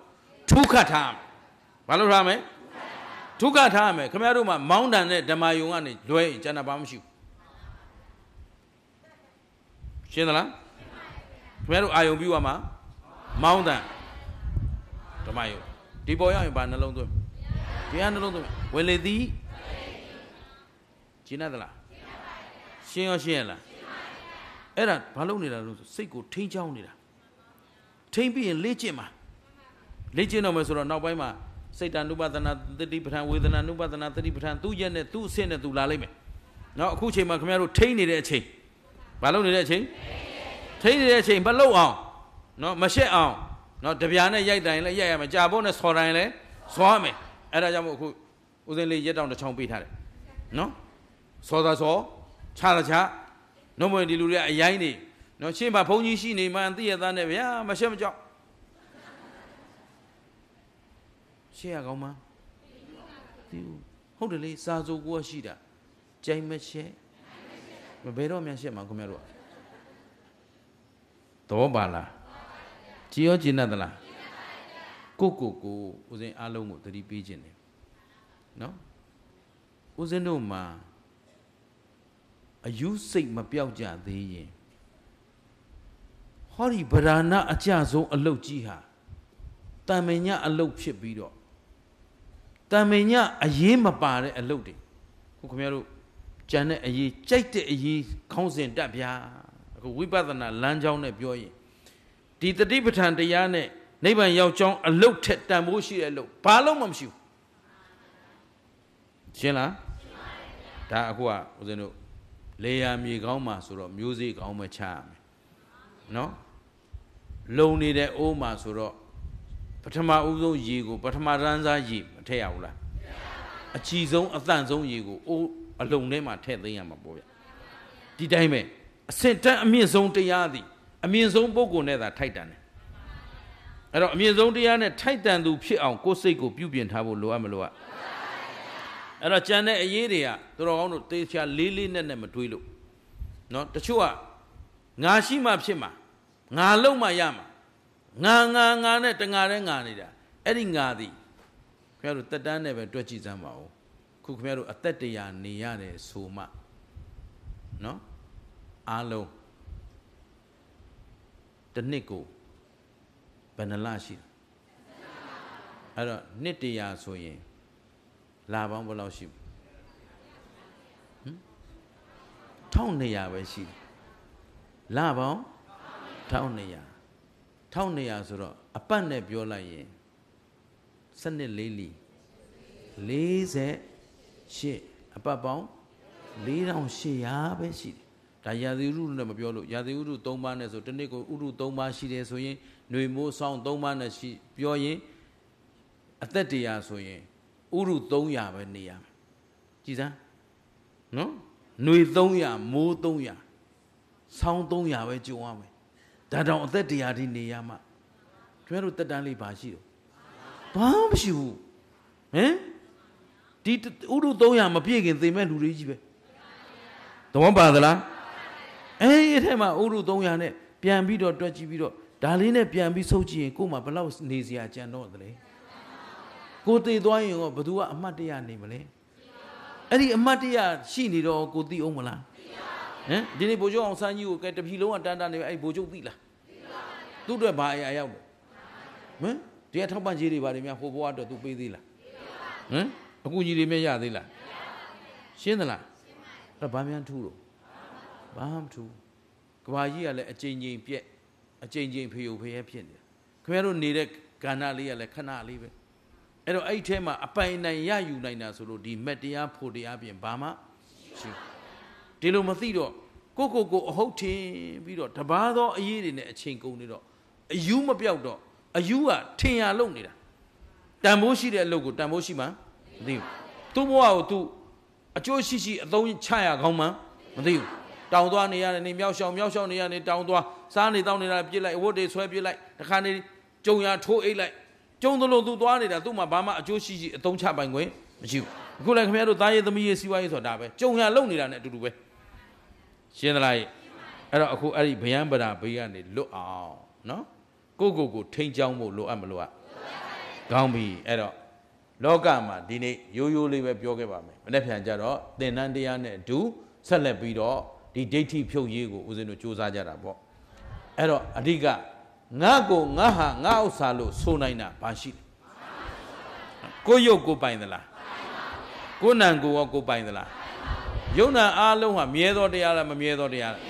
ထူးခတ်ထားဘာလို့ထားမလဲဒုက္ခထားရမယ်ခင်ဗျားတို့မှာမောင်းတန်တဲ့ဓမ္မယုံကနေလွဲရင်ကျန်တာဘာမှမရှိဘူး ရှင်းသလားခင်ဗျားတို့အာယုံပြီးသွားမှာမောင်းတန်ဓမ္မယုံဒီပေါ်ရောက်ရင်ဘာနှလုံးသွင်းတရားနှလုံးသွင်းဝင်လေသည်ရှင်းသလားရှင်းရောရှင်းရလားအဲ့ဒါဘာလုပ်နေတာလို့စိတ်ကိုထိန်းချောင်းနေတာထိန်းပြီးရင်လေ့ကျင့်မှာလေ့ကျင့်တော့မယ်ဆိုတော့နောက်ပိုင်းမှာစိတ်တ ानु ပဒနာတတိပဋ္ဌာန်ဝေဒနာ ानु ပဒနာတတိပဋ္ဌာန်သူ့ရက်နဲ့သူ့အဆင့်နဲ့သူလာလိမ့်မယ်။နော်အခုချိန်မှာခင်ဗျားတို့ထိန်းနေတဲ့အချိန် ဘာလုပ်နေတဲ့အချိန်ထိန်းနေတဲ့အချိန်မလုပ်အောင်နော်မရှက်အောင်နော်တပြားနဲ့ရိုက်တိုင်လည်းရိုက်ရမယ်ကြာဖို့နဲ့ဆော်တိုင်လည်းဆော်ရမယ်အဲ့ဒါကြောင့်မို့အခုဦးစင်းလေးရက်တောင်တစ်ချောင်းပေးထားတယ်နော်ဆော်သာဆော်ခြားတာခြားနှုတ်မွေဒီလူတွေကအရိုင်းနေနော်ရှင်းပါဘုန်းကြီးရှိနေမှန်သိရသားနဲ့ဗျာမရှက်မကြောက်ရှေ့ရကောင်းမှာသိဘူးဟုတ်တယ်လေစာစိုးကိုရှိတာကြိုင်မရှက် မဘယ်တော့မှရှက်မှာခင်ဗျားတို့သဘောပါလားကြည်ရောကြည်နတ်သလားကိုကိုကိုဦးစင်းအားလုံးကိုသတိပေးခြင်းတယ်နော်ဦးစင်းတို့မှာအယူစိတ်မပြောက်ကြသေးရင်ဟောဒီဗราဏအကြဆုံးအလုတ်ကြီးဟာတံမညအလုတ်ဖြစ်ပြီးတော့တံမညအရေးမပါတဲ့အလုပ်တွေခုခင်ဗျားတို့ ကြံတဲ့အရေးကြိုက်တဲ့အရေးခေါင်းစဉ်တက်ဗျာအခုဝိပဿနာလမ်းကြောင်းနဲ့ပြောရင်ဒီတတိပဋ္ဌာန်တရားနဲ့နိဗ္ဗာန်ရောက်ကြောင်းအလုတ်ထက်တန်ဖိုးရှိတဲ့အလုတ်ဘာလို့မှမရှိဘူးရှင်းလားဒါအခုကဦးဇင်းတို့လေယာမြေကောင်းမှာဆိုတော့မျိုးစေ့ကောင်းမှချရမယ်နော်လုံနေတဲ့အိုးမှာဆိုတော့ပထမဦးဆုံးရေကို ပထမရန်စားရေမထည့်ရဘူးလားအချီဆုံးအသန့်ဆုံးရေကိုအိုး အလုံးထဲမှာထည့်သိမ်းရမှာပေါ့ဗျဒီတိုင်းပဲအစင်တန်းအမြင့်ဆုံးတရားသည်အမြင့်ဆုံးပုဂ္ဂိုလ်နဲ့သာထိုက်တန်တယ်အဲ့တော့အမြင့်ဆုံးတရားနဲ့ထိုက်တန်သူဖြစ်အောင်ကိုယ်စိတ်ကိုပြုပြင်ထားဖို့လိုအပ်မလို့อ่ะအဲ့တော့ကြံတဲ့အရေးတွေကတော်တော်ကောင်းတို့တေချာလေးလေးနဲ့နဲ့မတွေးလို့เนาะတချို့ကငါရှိမှဖြစ်မှာငါလုံးမှရမှာငါငါငါနဲ့တငါတဲ့ငါနေတာအဲ့ဒီငါသည်ခင်ဗျားတို့တက်တန်းနဲ့ပဲတွက်ကြည့်စမ်းပါဦး ခုခင်ဗျားတို့အသက်တရာနေရတယ်ဆိုမှနော်အားလုံးတနှစ်ကိုဘယ်နှလရှိအဲ့တော့နှစ်တရာဆိုရင်လာပေါင်းဘယ်လောက်ရှိဟင်1200ပဲရှိလာပေါင်း1200 1200ဆိုတော့အပတ်နဲ့ပြောလိုက်ရင်စနစ်လေးလီ40 48အပတ်ပေါင်း4800ပဲရှိတယ်ဒါရာသီဥတုနဲ့မပြောလို့ရာသီဥတု3ပါးနဲ့ဆိုတစ်နေ့ကိုဥတု3ပါးရှိတယ်ဆိုရင်ຫນွေမိုးဆောင်း3ပါးနဲ့ရှိပြောရင်အသက်တရားဆိုရင်ဥရု300ပဲနေရမယ်ကြည်စမ်းနော်ຫນွေ300မိုး300ဆောင်း300ပဲကြုံရမယ်ဒါတောင်အသက်တရားဒီနေရမှာကျွန်တော်တို့တက်တန်းလေးပါရှိတော့ဘာမှမရှိဘူးဟမ် ဒီဥရု300မပြည့်ခင်သိမဲ့လူတွေကြီးပဲသဘောပါသလားအဲ့ဒီထဲမှာဥရု300နဲ့ပြန်ပြီးတော့တွက်ကြည့်ပြီးတော့ဒါလေးနဲ့ပြန်ပြီးဆုပ်ကြည့်ရင်ကို့မှာဘယ်လောက်နေစရာကြံတော့သလဲကိုတည်သွားရင်ရောဘသူကအမှတ်တရနေမလဲအဲ့ဒီအမှတ်တရရှိနေတော့ကိုသိအောင်မလားဟမ်ဒီနေ့ဘိုလ်ချုပ်အောင်ဆန်းကြီးကိုကဲတပြီလုံးကတန်းတန်းနေအဲ့ဘိုလ်ချုပ်သိလားသူ့အတွက်ဘာအရာရောက်လဲဟမ်ဒီကထောက်ပံ့ကြီးတွေဘာတွေများဟိုဘွားအတွက်သူပေးသေးလားဟမ် အကူကြီးတွေမြရသေးလားရှင်းသလားအဲ့ဘာများထူးတော့ဘာမှမထူးကဘာကြီးကလည်းအကြိမ်ကြိမ်ပြက်အကြိမ်ကြိမ်ဖေယုဖေယဖြစ်နေတယ်ခင်ဗျားတို့နေတဲ့ကဏ္ဍလေးကလည်းခဏလေးပဲအဲ့တော့အဲ့ဒီထဲမှာအပိုင်နိုင်ရယူနိုင်တာဆိုလို့ဒီမက်တရားဖို့တရားပြင်ဘာမှရှိဒီလိုမသိတော့ကိုကိုကိုအဟုတ်ထင်ပြီးတော့တပါးသောအရေးတွေနဲ့အချိန်ကုန်နေတော့အယူမပြောက်တော့အယူကထင်ရလုံနေတာတန်ဖိုးရှိတဲ့အလုပ်ကိုတန်ဖိုးရှိမှ မသိဘူးသူ့ဘဝကိုသူအကျိုးရှိရှိအသုံးချရကောင်းမှမသိဘူးတောင်သွားနေရတယ်နေမြောက်ရှောင်မြောက်ရှောင်နေရတယ်တောင်သွားစားနေတောင်းနေတာပြစ်လိုက်အဝတ်တွေဆွဲပြစ်လိုက်တခါနေကြုံရထိုးအိတ်လိုက်ကျုံသလိုသူသွားနေတာသူ့မှာဘာမှအကျိုးရှိရှိအသုံးချပိုင်ခွင့်မရှိဘူးအခုလည်းခင်ဗျားတို့သားရေးသမီးရေးစီးပွားရေးဆိုတာပဲကြုံရလုံနေတာနဲ့အတူတူပဲရှင်းသလားအဲ့တော့အခုအဲ့ဒီဗျံပရာဘေးကနေလွတ်အောင်နော်ကိုကိုကိုထိန်ချောင်းဖို့လိုအပ်မလို့อ่ะကောင်းပြီအဲ့တော့ လောကမှာဒီနေ့ရိုးရိုးလေးပဲပြောခဲ့ပါမယ်မနေ့ပြန်ကြတော့သင်္นานတရားနဲ့အတူဆက်လက်ပြီးတော့ဒီဒိဋ္ဌိဖြုတ်ရေးကိုဦးဇင်းတို့စူးစမ်းကြတာပေါ့အဲ့တော့အဓိကငါကိုငါဟာငါဥစ္စာလို့ဆိုနိုင်တာဘာရှိလဲကိုရုပ်ကိုပိုင်သလားကိုနံကိုရောကိုပိုင်သလားယုံနာအားလုံးဟာမြဲသောတရားလားမမြဲသောတရားလား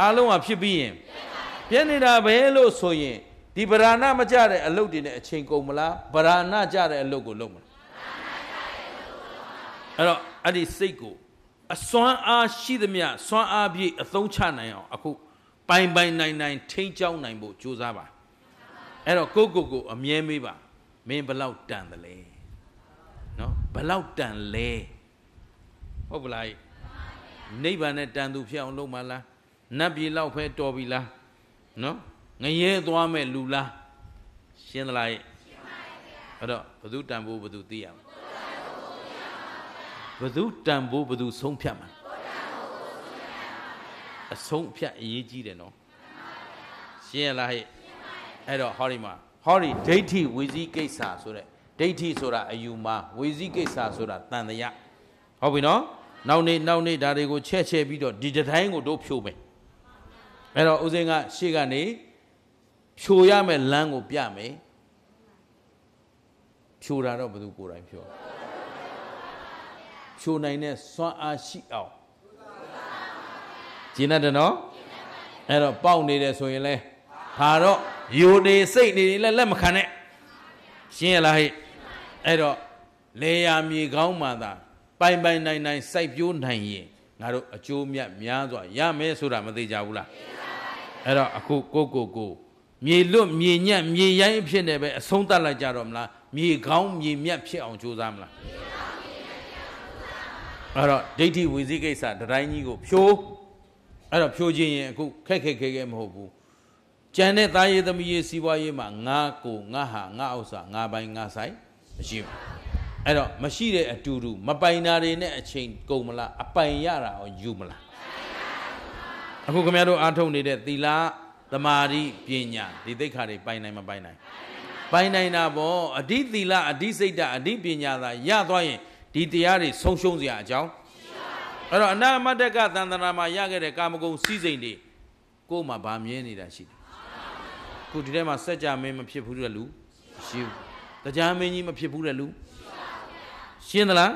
အားလုံးဟာဖြစ်ပြီးရင်ပြည့်နေတာပဲလို့ဆိုရင် ဒီဗราဏမကြတဲ့အလုပ်တွေနဲ့အချိန်ကုန်မလားဗราဏကြတဲ့အလုပ်ကိုလုပ်မလားအဲ့တော့အဲ့ဒီစိတ်ကိုအစွမ်းအားရှိသမျှစွမ်းအားပြည့်အသုံးချနိုင်အောင်အခုပိုင်ပိုင်နိုင်နိုင်ထိန်းချောင်းနိုင်ဖို့ကြိုးစားပါအဲ့တော့ကိုကိုကိုအမြဲမေးပါမင်းဘလောက်တန်တယ်လဲနော်ဘလောက်တန်လဲဟုတ်ပလားနိဗ္ဗာန်နဲ့တန်သူဖြစ်အောင်လုပ်မလားနတ်ပြည်လောက်ဖဲတော်ပြီလားနော် ငရဲသွားမဲ့လူလားရှင်းသလားအဲ့တော့ဘသူတန်ဖို့ဘသူသိရမလဲဘသူတန်ဖို့ဘသူဆုံးဖြတ်မှာအဆုံးဖြတ်အရေးကြီးတယ်နော်ရှင်းရလားဟဲ့အဲ့တော့ဟောဒီမှာဟောဒီဒိဋ္ဌိဝီဇိကိစ္စဆိုတဲ့ဒိဋ္ဌိဆိုတာအယူမှာဝီဇိကိစ္စဆိုတာတန်တရားဟုတ်ပြီနော်နောက်နေ့နောက်နေ့ဒါတွေကိုချက်ချက်ပြီးတော့ဒီတိုင်းကိုတို့ဖြိုးမယ်အဲ့တော့ဦးစင်းကရှေ့ကနေ ဖြိုရမယ်လမ်းကိုပြမယ်ဖြိုတာတော့ဘယ်သူကိုယ်တိုင်ဖြိုဖြိုနိုင်တဲ့စွမ်းအားရှိအောင်ကျင်းတတ်တယ်နော်အဲ့တော့ပေါက်နေတယ်ဆိုရင်လဲဟာတော့ယူနေစိတ်နေလဲလက်မခံနဲ့ရှင်းရလားဟဲ့အဲ့တော့လေယာမြေကောင်းမှသာပိုင်ပိုင်နိုင်နိုင်စိုက်ပျိုးနိုင်ရင်ငါတို့အကျိုးမြတ်များစွာရမယ်ဆိုတာမသေးကြဘူးလားအဲ့တော့အခုကိုကိုကို မြေလွတ်မြေညံ့မြေရိုင်းဖြစ်နေပဲအဆုံးသတ်လိုက်ကြတော့မလားမြေကောင်းမြေမြတ်ဖြစ်အောင်ကြိုးစားမလားအဲ့တော့ဒိဋ္ဌိဝိသိကိစ္စတတိုင်းကြီးကိုဖြိုးအဲ့တော့ဖြိုးခြင်းရင်အခုခက်ခက်ခဲခဲမဟုတ်ဘူးကြံတဲ့သားရေးသမီးရေးစီးပွားရေးမှာငါကိုငါဟာငါဥစ္စာငါပိုင်ငါဆိုင်မရှိဘူးအဲ့တော့မရှိတဲ့အတူတူမပိုင်တာတွေနဲ့အချိန်ကုန်မလားအပိုင်ရတာရောယူမလားအခုခင်ဗျားတို့အားထုတ်နေတဲ့သီလ သမာဓိပညာဒီသိက္ခာတွေပိုင်နိုင်မပိုင်နိုင်ပိုင်နိုင်တာပေါ့အဓိသီလအဓိစိတ်တအဓိပညာသာရသွားရင်ဒီတရားတွေဆုံးရှုံးစရာအကြောင်းအဲ့တော့အနာမတ္တကသန္တနာမှာရခဲ့တဲ့ကာမဂုဏ်စည်းစိမ်တွေကိုယ်မှဗာမြဲနေတာရှိတယ်ခုဒီထဲမှာစัจ जा မင်းမဖြစ်ဘူးတဲ့လူရှိဘူးတရားမင်းကြီးမဖြစ်ဘူးတဲ့လူရှင်းသလား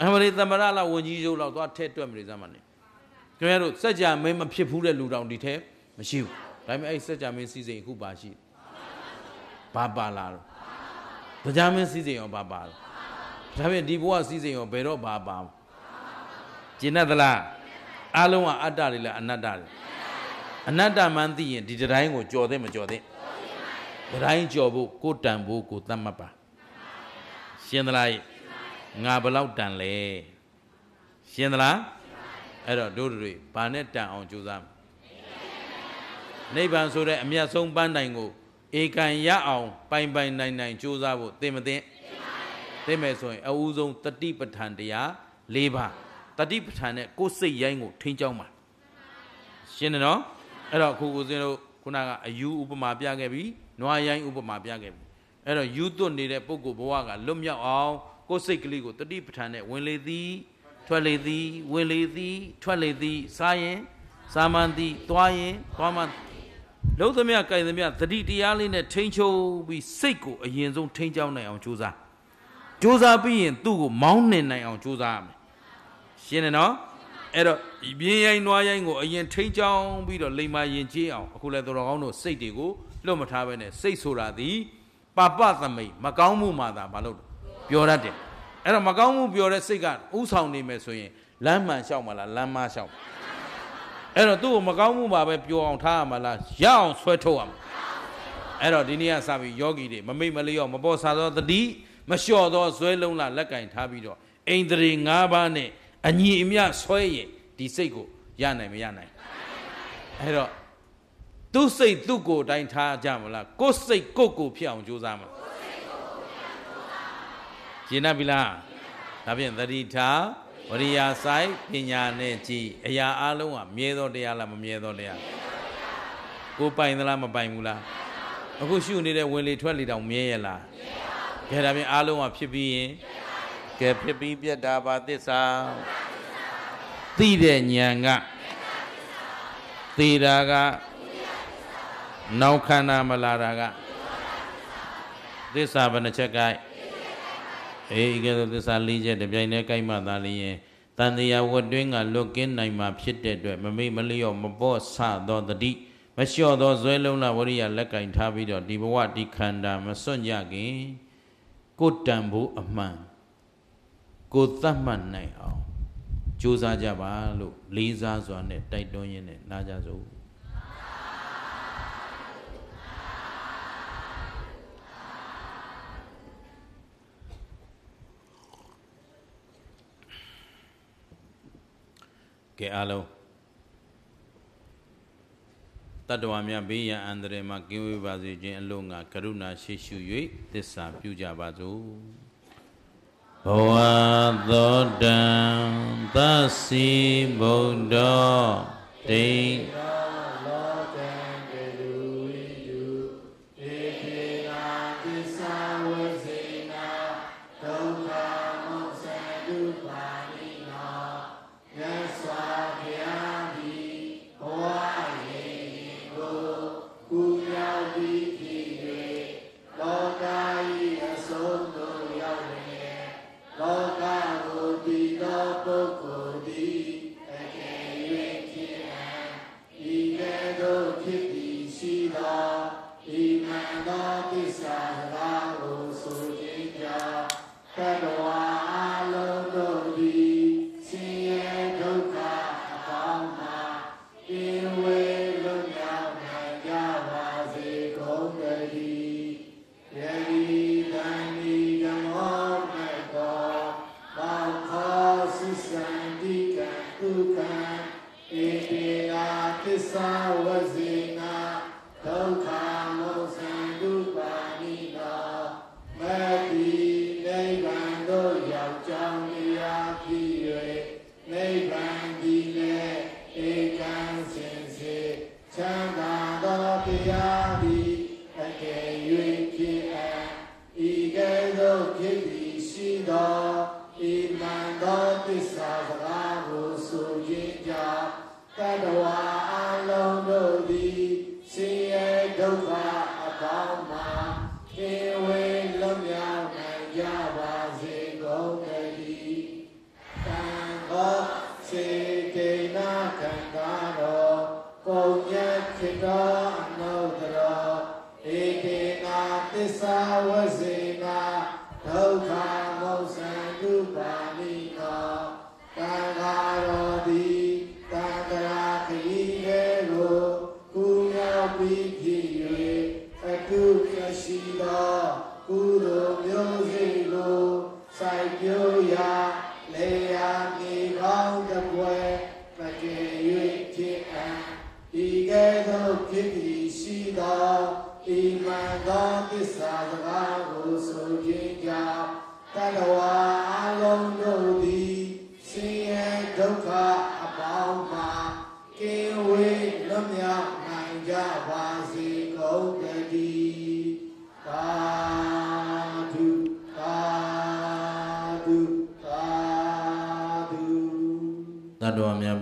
အမရိသမရလာဝန်ကြီးချုပ်လောက်သွားထဲတွက်မလို့စမ်းမနေခင်ဗျားတို့စัจ जा မင်းမဖြစ်ဘူးတဲ့လူတောင်ဒီထဲမရှိဘူး ဒါပေမဲ့အဲ့စัจ जा မင်းစည်းစိမ်အခုပါရှိဘာပါလာတော့တရားမင်းစည်းစိမ်ရောဘာပါလားဒါဖြင့်ဒီဘဝစည်းစိမ်ရောဘယ်တော့ဘာပါကျင်တတ်သလားအလုံးကအတ္တတွေလားအနတ္တတွေအနတ္တမှန်သိရင်ဒီတိုင်းကိုကြော်သိမကြော်သိဒီတိုင်းကြော်ဖို့ကိုတန်ဖို့ကိုသတ်မှတ်ပါရှင်းသလားငါဘလောက်တန်လဲရှင်းသလားအဲ့တော့တို့တွေဘာနဲ့တန်အောင်ကြိုးစား နိဗ္ဗာန်ဆိုတဲ့အမြတ်ဆုံးပန်းတိုင်ကိုဧကန်ရအောင်ပိုင်ပိုင်နိုင်နိုင်ကြိုးစားဖို့သိမသိသိမယ်ဆိုရင်အဦးဆုံးတတိပဋ္ဌာန်တရား၄ပါးတတိပဋ္ဌာန်နဲ့ကိုယ်စိတ်ရိုင်းကိုထိန်းကျောင်းပါရှင်းတယ်နော်အဲ့တော့အခုဦးဇင်းတို့ခုနကအယူဥပမာပြခဲ့ပြီနွားရိုင်းဥပမာပြခဲ့ပြီအဲ့တော့ယူသွတ်နေတဲ့ပုဂ္ဂိုလ်ဘဝကလွတ်မြောက်အောင်ကိုယ်စိတ်ကလေးကိုတတိပဋ္ဌာန်နဲ့ဝင်လေသည်ထွက်လေသည်ဝင်လေသည်ထွက်လေသည်စားရင်စာမန်သည်သွားရင်သွားမှ လုံးသမျှကြိုင်သမျှတတိတရားလေးနဲ့ထိန်းချုပ်ပြီးစိတ်ကိုအရင်ဆုံးထိန်းကျောင်းနိုင်အောင်ကြိုးစားကြိုးစားပြီးရင်သူ့ကိုမောင်းနှင်နိုင်အောင်ကြိုးစားရမယ်ရှင်းတယ်နော်အဲ့တော့ပြင်းရိုင်းနွားရိုင်းကိုအရင်ထိန်းချောင်းပြီးတော့လိမ္မာရင်ကျေးအောင်အခုလဲတော်တော်ကောင်းတို့စိတ်တွေကိုလွတ်မထားပဲနဲ့စိတ်ဆိုတာဒီပပသမိတ်မကောင်းမှုမှသာမလုပ်ပြောတတ်တယ်အဲ့တော့မကောင်းမှုပြောတဲ့စိတ်ကဥဆောင်နေမယ်ဆိုရင်လမ်းမှန်လျှောက်မလားလမ်းမလျှောက် အဲ့တော့သူ့ကိုမကောင်းမှုပါပဲပြောအောင်ထားရမလားရအောင်ဆွဲထုတ်ရမှာအဲ့တော့ဒီနေ့ကစပြီးယောဂီတွေမမိတ်မလျော့မပေါ်စားသောတတိမလျှော့သောဇွဲလုံးလာလက်ကင်ထားပြီးတော့အိန္ဒြေ၅ပါးနဲ့အညီအမျှဆွဲရင်ဒီစိတ်ကိုရနိုင်မရနိုင်အဲ့တော့သူ့စိတ်သူ့ကိုယ်တိုင်းထားကြမလားကိုယ်စိတ်ကိုယ်ကိုဖြစ်အောင်ကြိုးစားမလားရှင်းပြီလားဒါဖြင့်သတိထား ဝရိယာဆိုင်ပညာနဲ့ကြည်အရာအလုံးကမြဲသောတရားလားမမြဲသောတရားကိုပိုင်သလားမပိုင်ဘူးလားအခုရှုနေတဲ့ဝင်လေထွက်လေတောင်မြဲရလားကဲဒါဖြင့်အလုံးကဖြစ်ပြီးရင်ကဲဖြစ်ပြီးပြတ်တာပါသစ္စာသိတဲ့ဉာဏ်ကသေတာကနောက်ခန္ဓာမလာတာကသစ္စာဘယ်နှချက်ကိုက် အေးကဲသစ္စာ၄ချက်တပြိုင်တည်းကိုက်မှသာလျင်တန်တရားဝတ်တွင်းကလွတ်ကင်းနိုင်မှာဖြစ်တဲ့အတွက်မမိတ်မလျော့မပေါ့ဆသောတတိမလျှော့သောဇွဲလုံးလာဝရိယလက်ကင်ထားပြီးတော့ဒီဘဝဒီခန္ဓာမစွန့်ကြခင်ကိုတန်ဖို့အမှန်ကိုသတ်မှတ်နိုင်အောင်ကြိုးစားကြပါလို့လေးစားစွာနဲ့တိုက်တွန်းရင်းနဲ့နားကြစို့ ကဲအားလုံးတတ္တဝါများဘေးရန်အန္တရာယ်မှကင်းဝေးပါစေခြင်းအလို့ငါကရုဏာရှိရှု၍သစ္စာပြုကြပါစို့ဘဝသောတံသစီဗုဒ္ဓဒိဋ္ဌ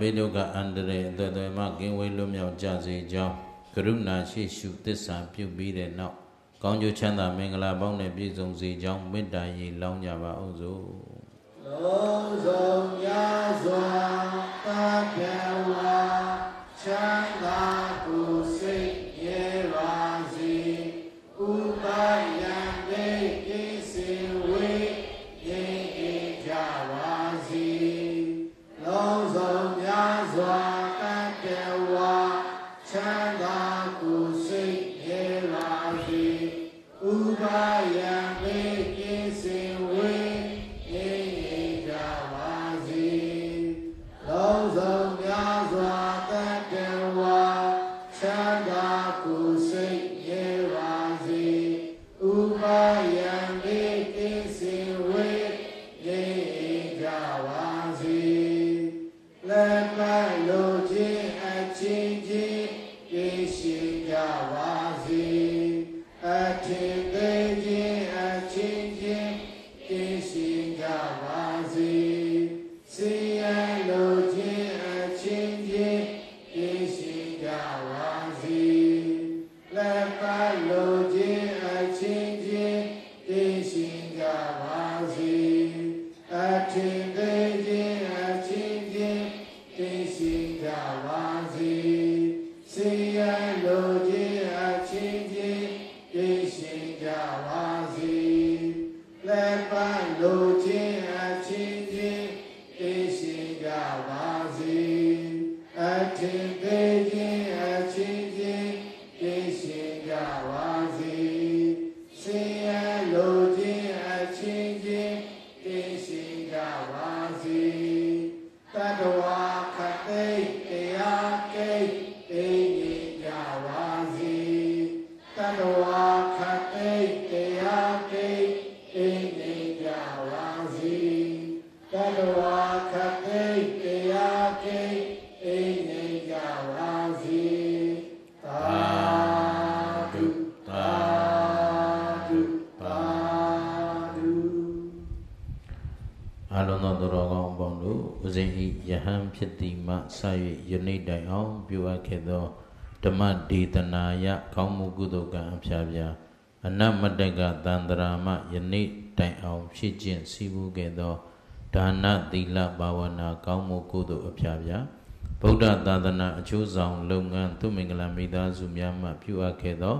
ဘေးဒုက္ခအန္တရာယ်အသွယ်သွယ်မှကင်းဝေးလွတ်မြောက်ကြစေကြောင်းကရုဏာရှိရှုသစ္စာပြုပြီးတဲ့နောက်ကောင်းကျိုးချမ်းသာမင်္ဂလာပေါင်းနဲ့ပြည့်စုံစေကြောင်းမေတ္တာရည်လောင်းကြပါအောင်စို့ ဓမ္မဒေသနာယကောင်းမှုကုသိုလ်ကံအဖျားဖျားအနတ်မတ္တကသန္တရာမယနေ့တိုင်အောင်ဖြစ်ခြင်းစီးပူးခဲ့သောဒါနသီလဘာဝနာကောင်းမှုကုသိုလ်အဖျားဖျားဗုဒ္ဓသာသနာအကျိုးဆောင်လုပ်ငန်းသူမင်္ဂလာမိသားစုများမှပြုအပ်ခဲ့သော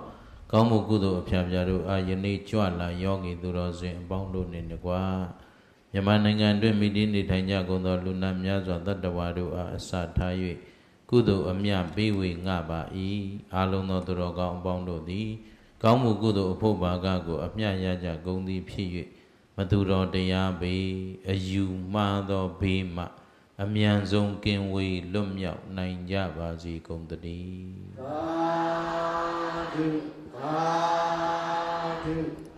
ကောင်းမှုကုသိုလ်အဖျားဖျားတို့အားယနေ့ကြွလာယောဂီသူတော်စင်အပေါင်းတို့နှင့်တကွာမြန်မာနိုင်ငံတွင်မိတိနေထိုင်ကြကုန်သောလူနာများစွာတတ္တဝါတို့အားအစထား၍ ကုသိုလ်အမြတ်ပေးဝေငှပါ၏အာလုံးသောသူတော်ကောင်းအပေါင်းတို့သည်ကောင်းမှုကုသိုလ်အဖို့ဘာကကိုအမြတ်ရကြကုန်သည်ဖြစ်၍မသူတော်တရားဘေးအယူမှားသောဘေးမှအမြန်ဆုံးကင်းဝေးလွတ်မြောက်နိုင်ကြပါစေကုန်သတည်းသာဓုသာဓုသာဓု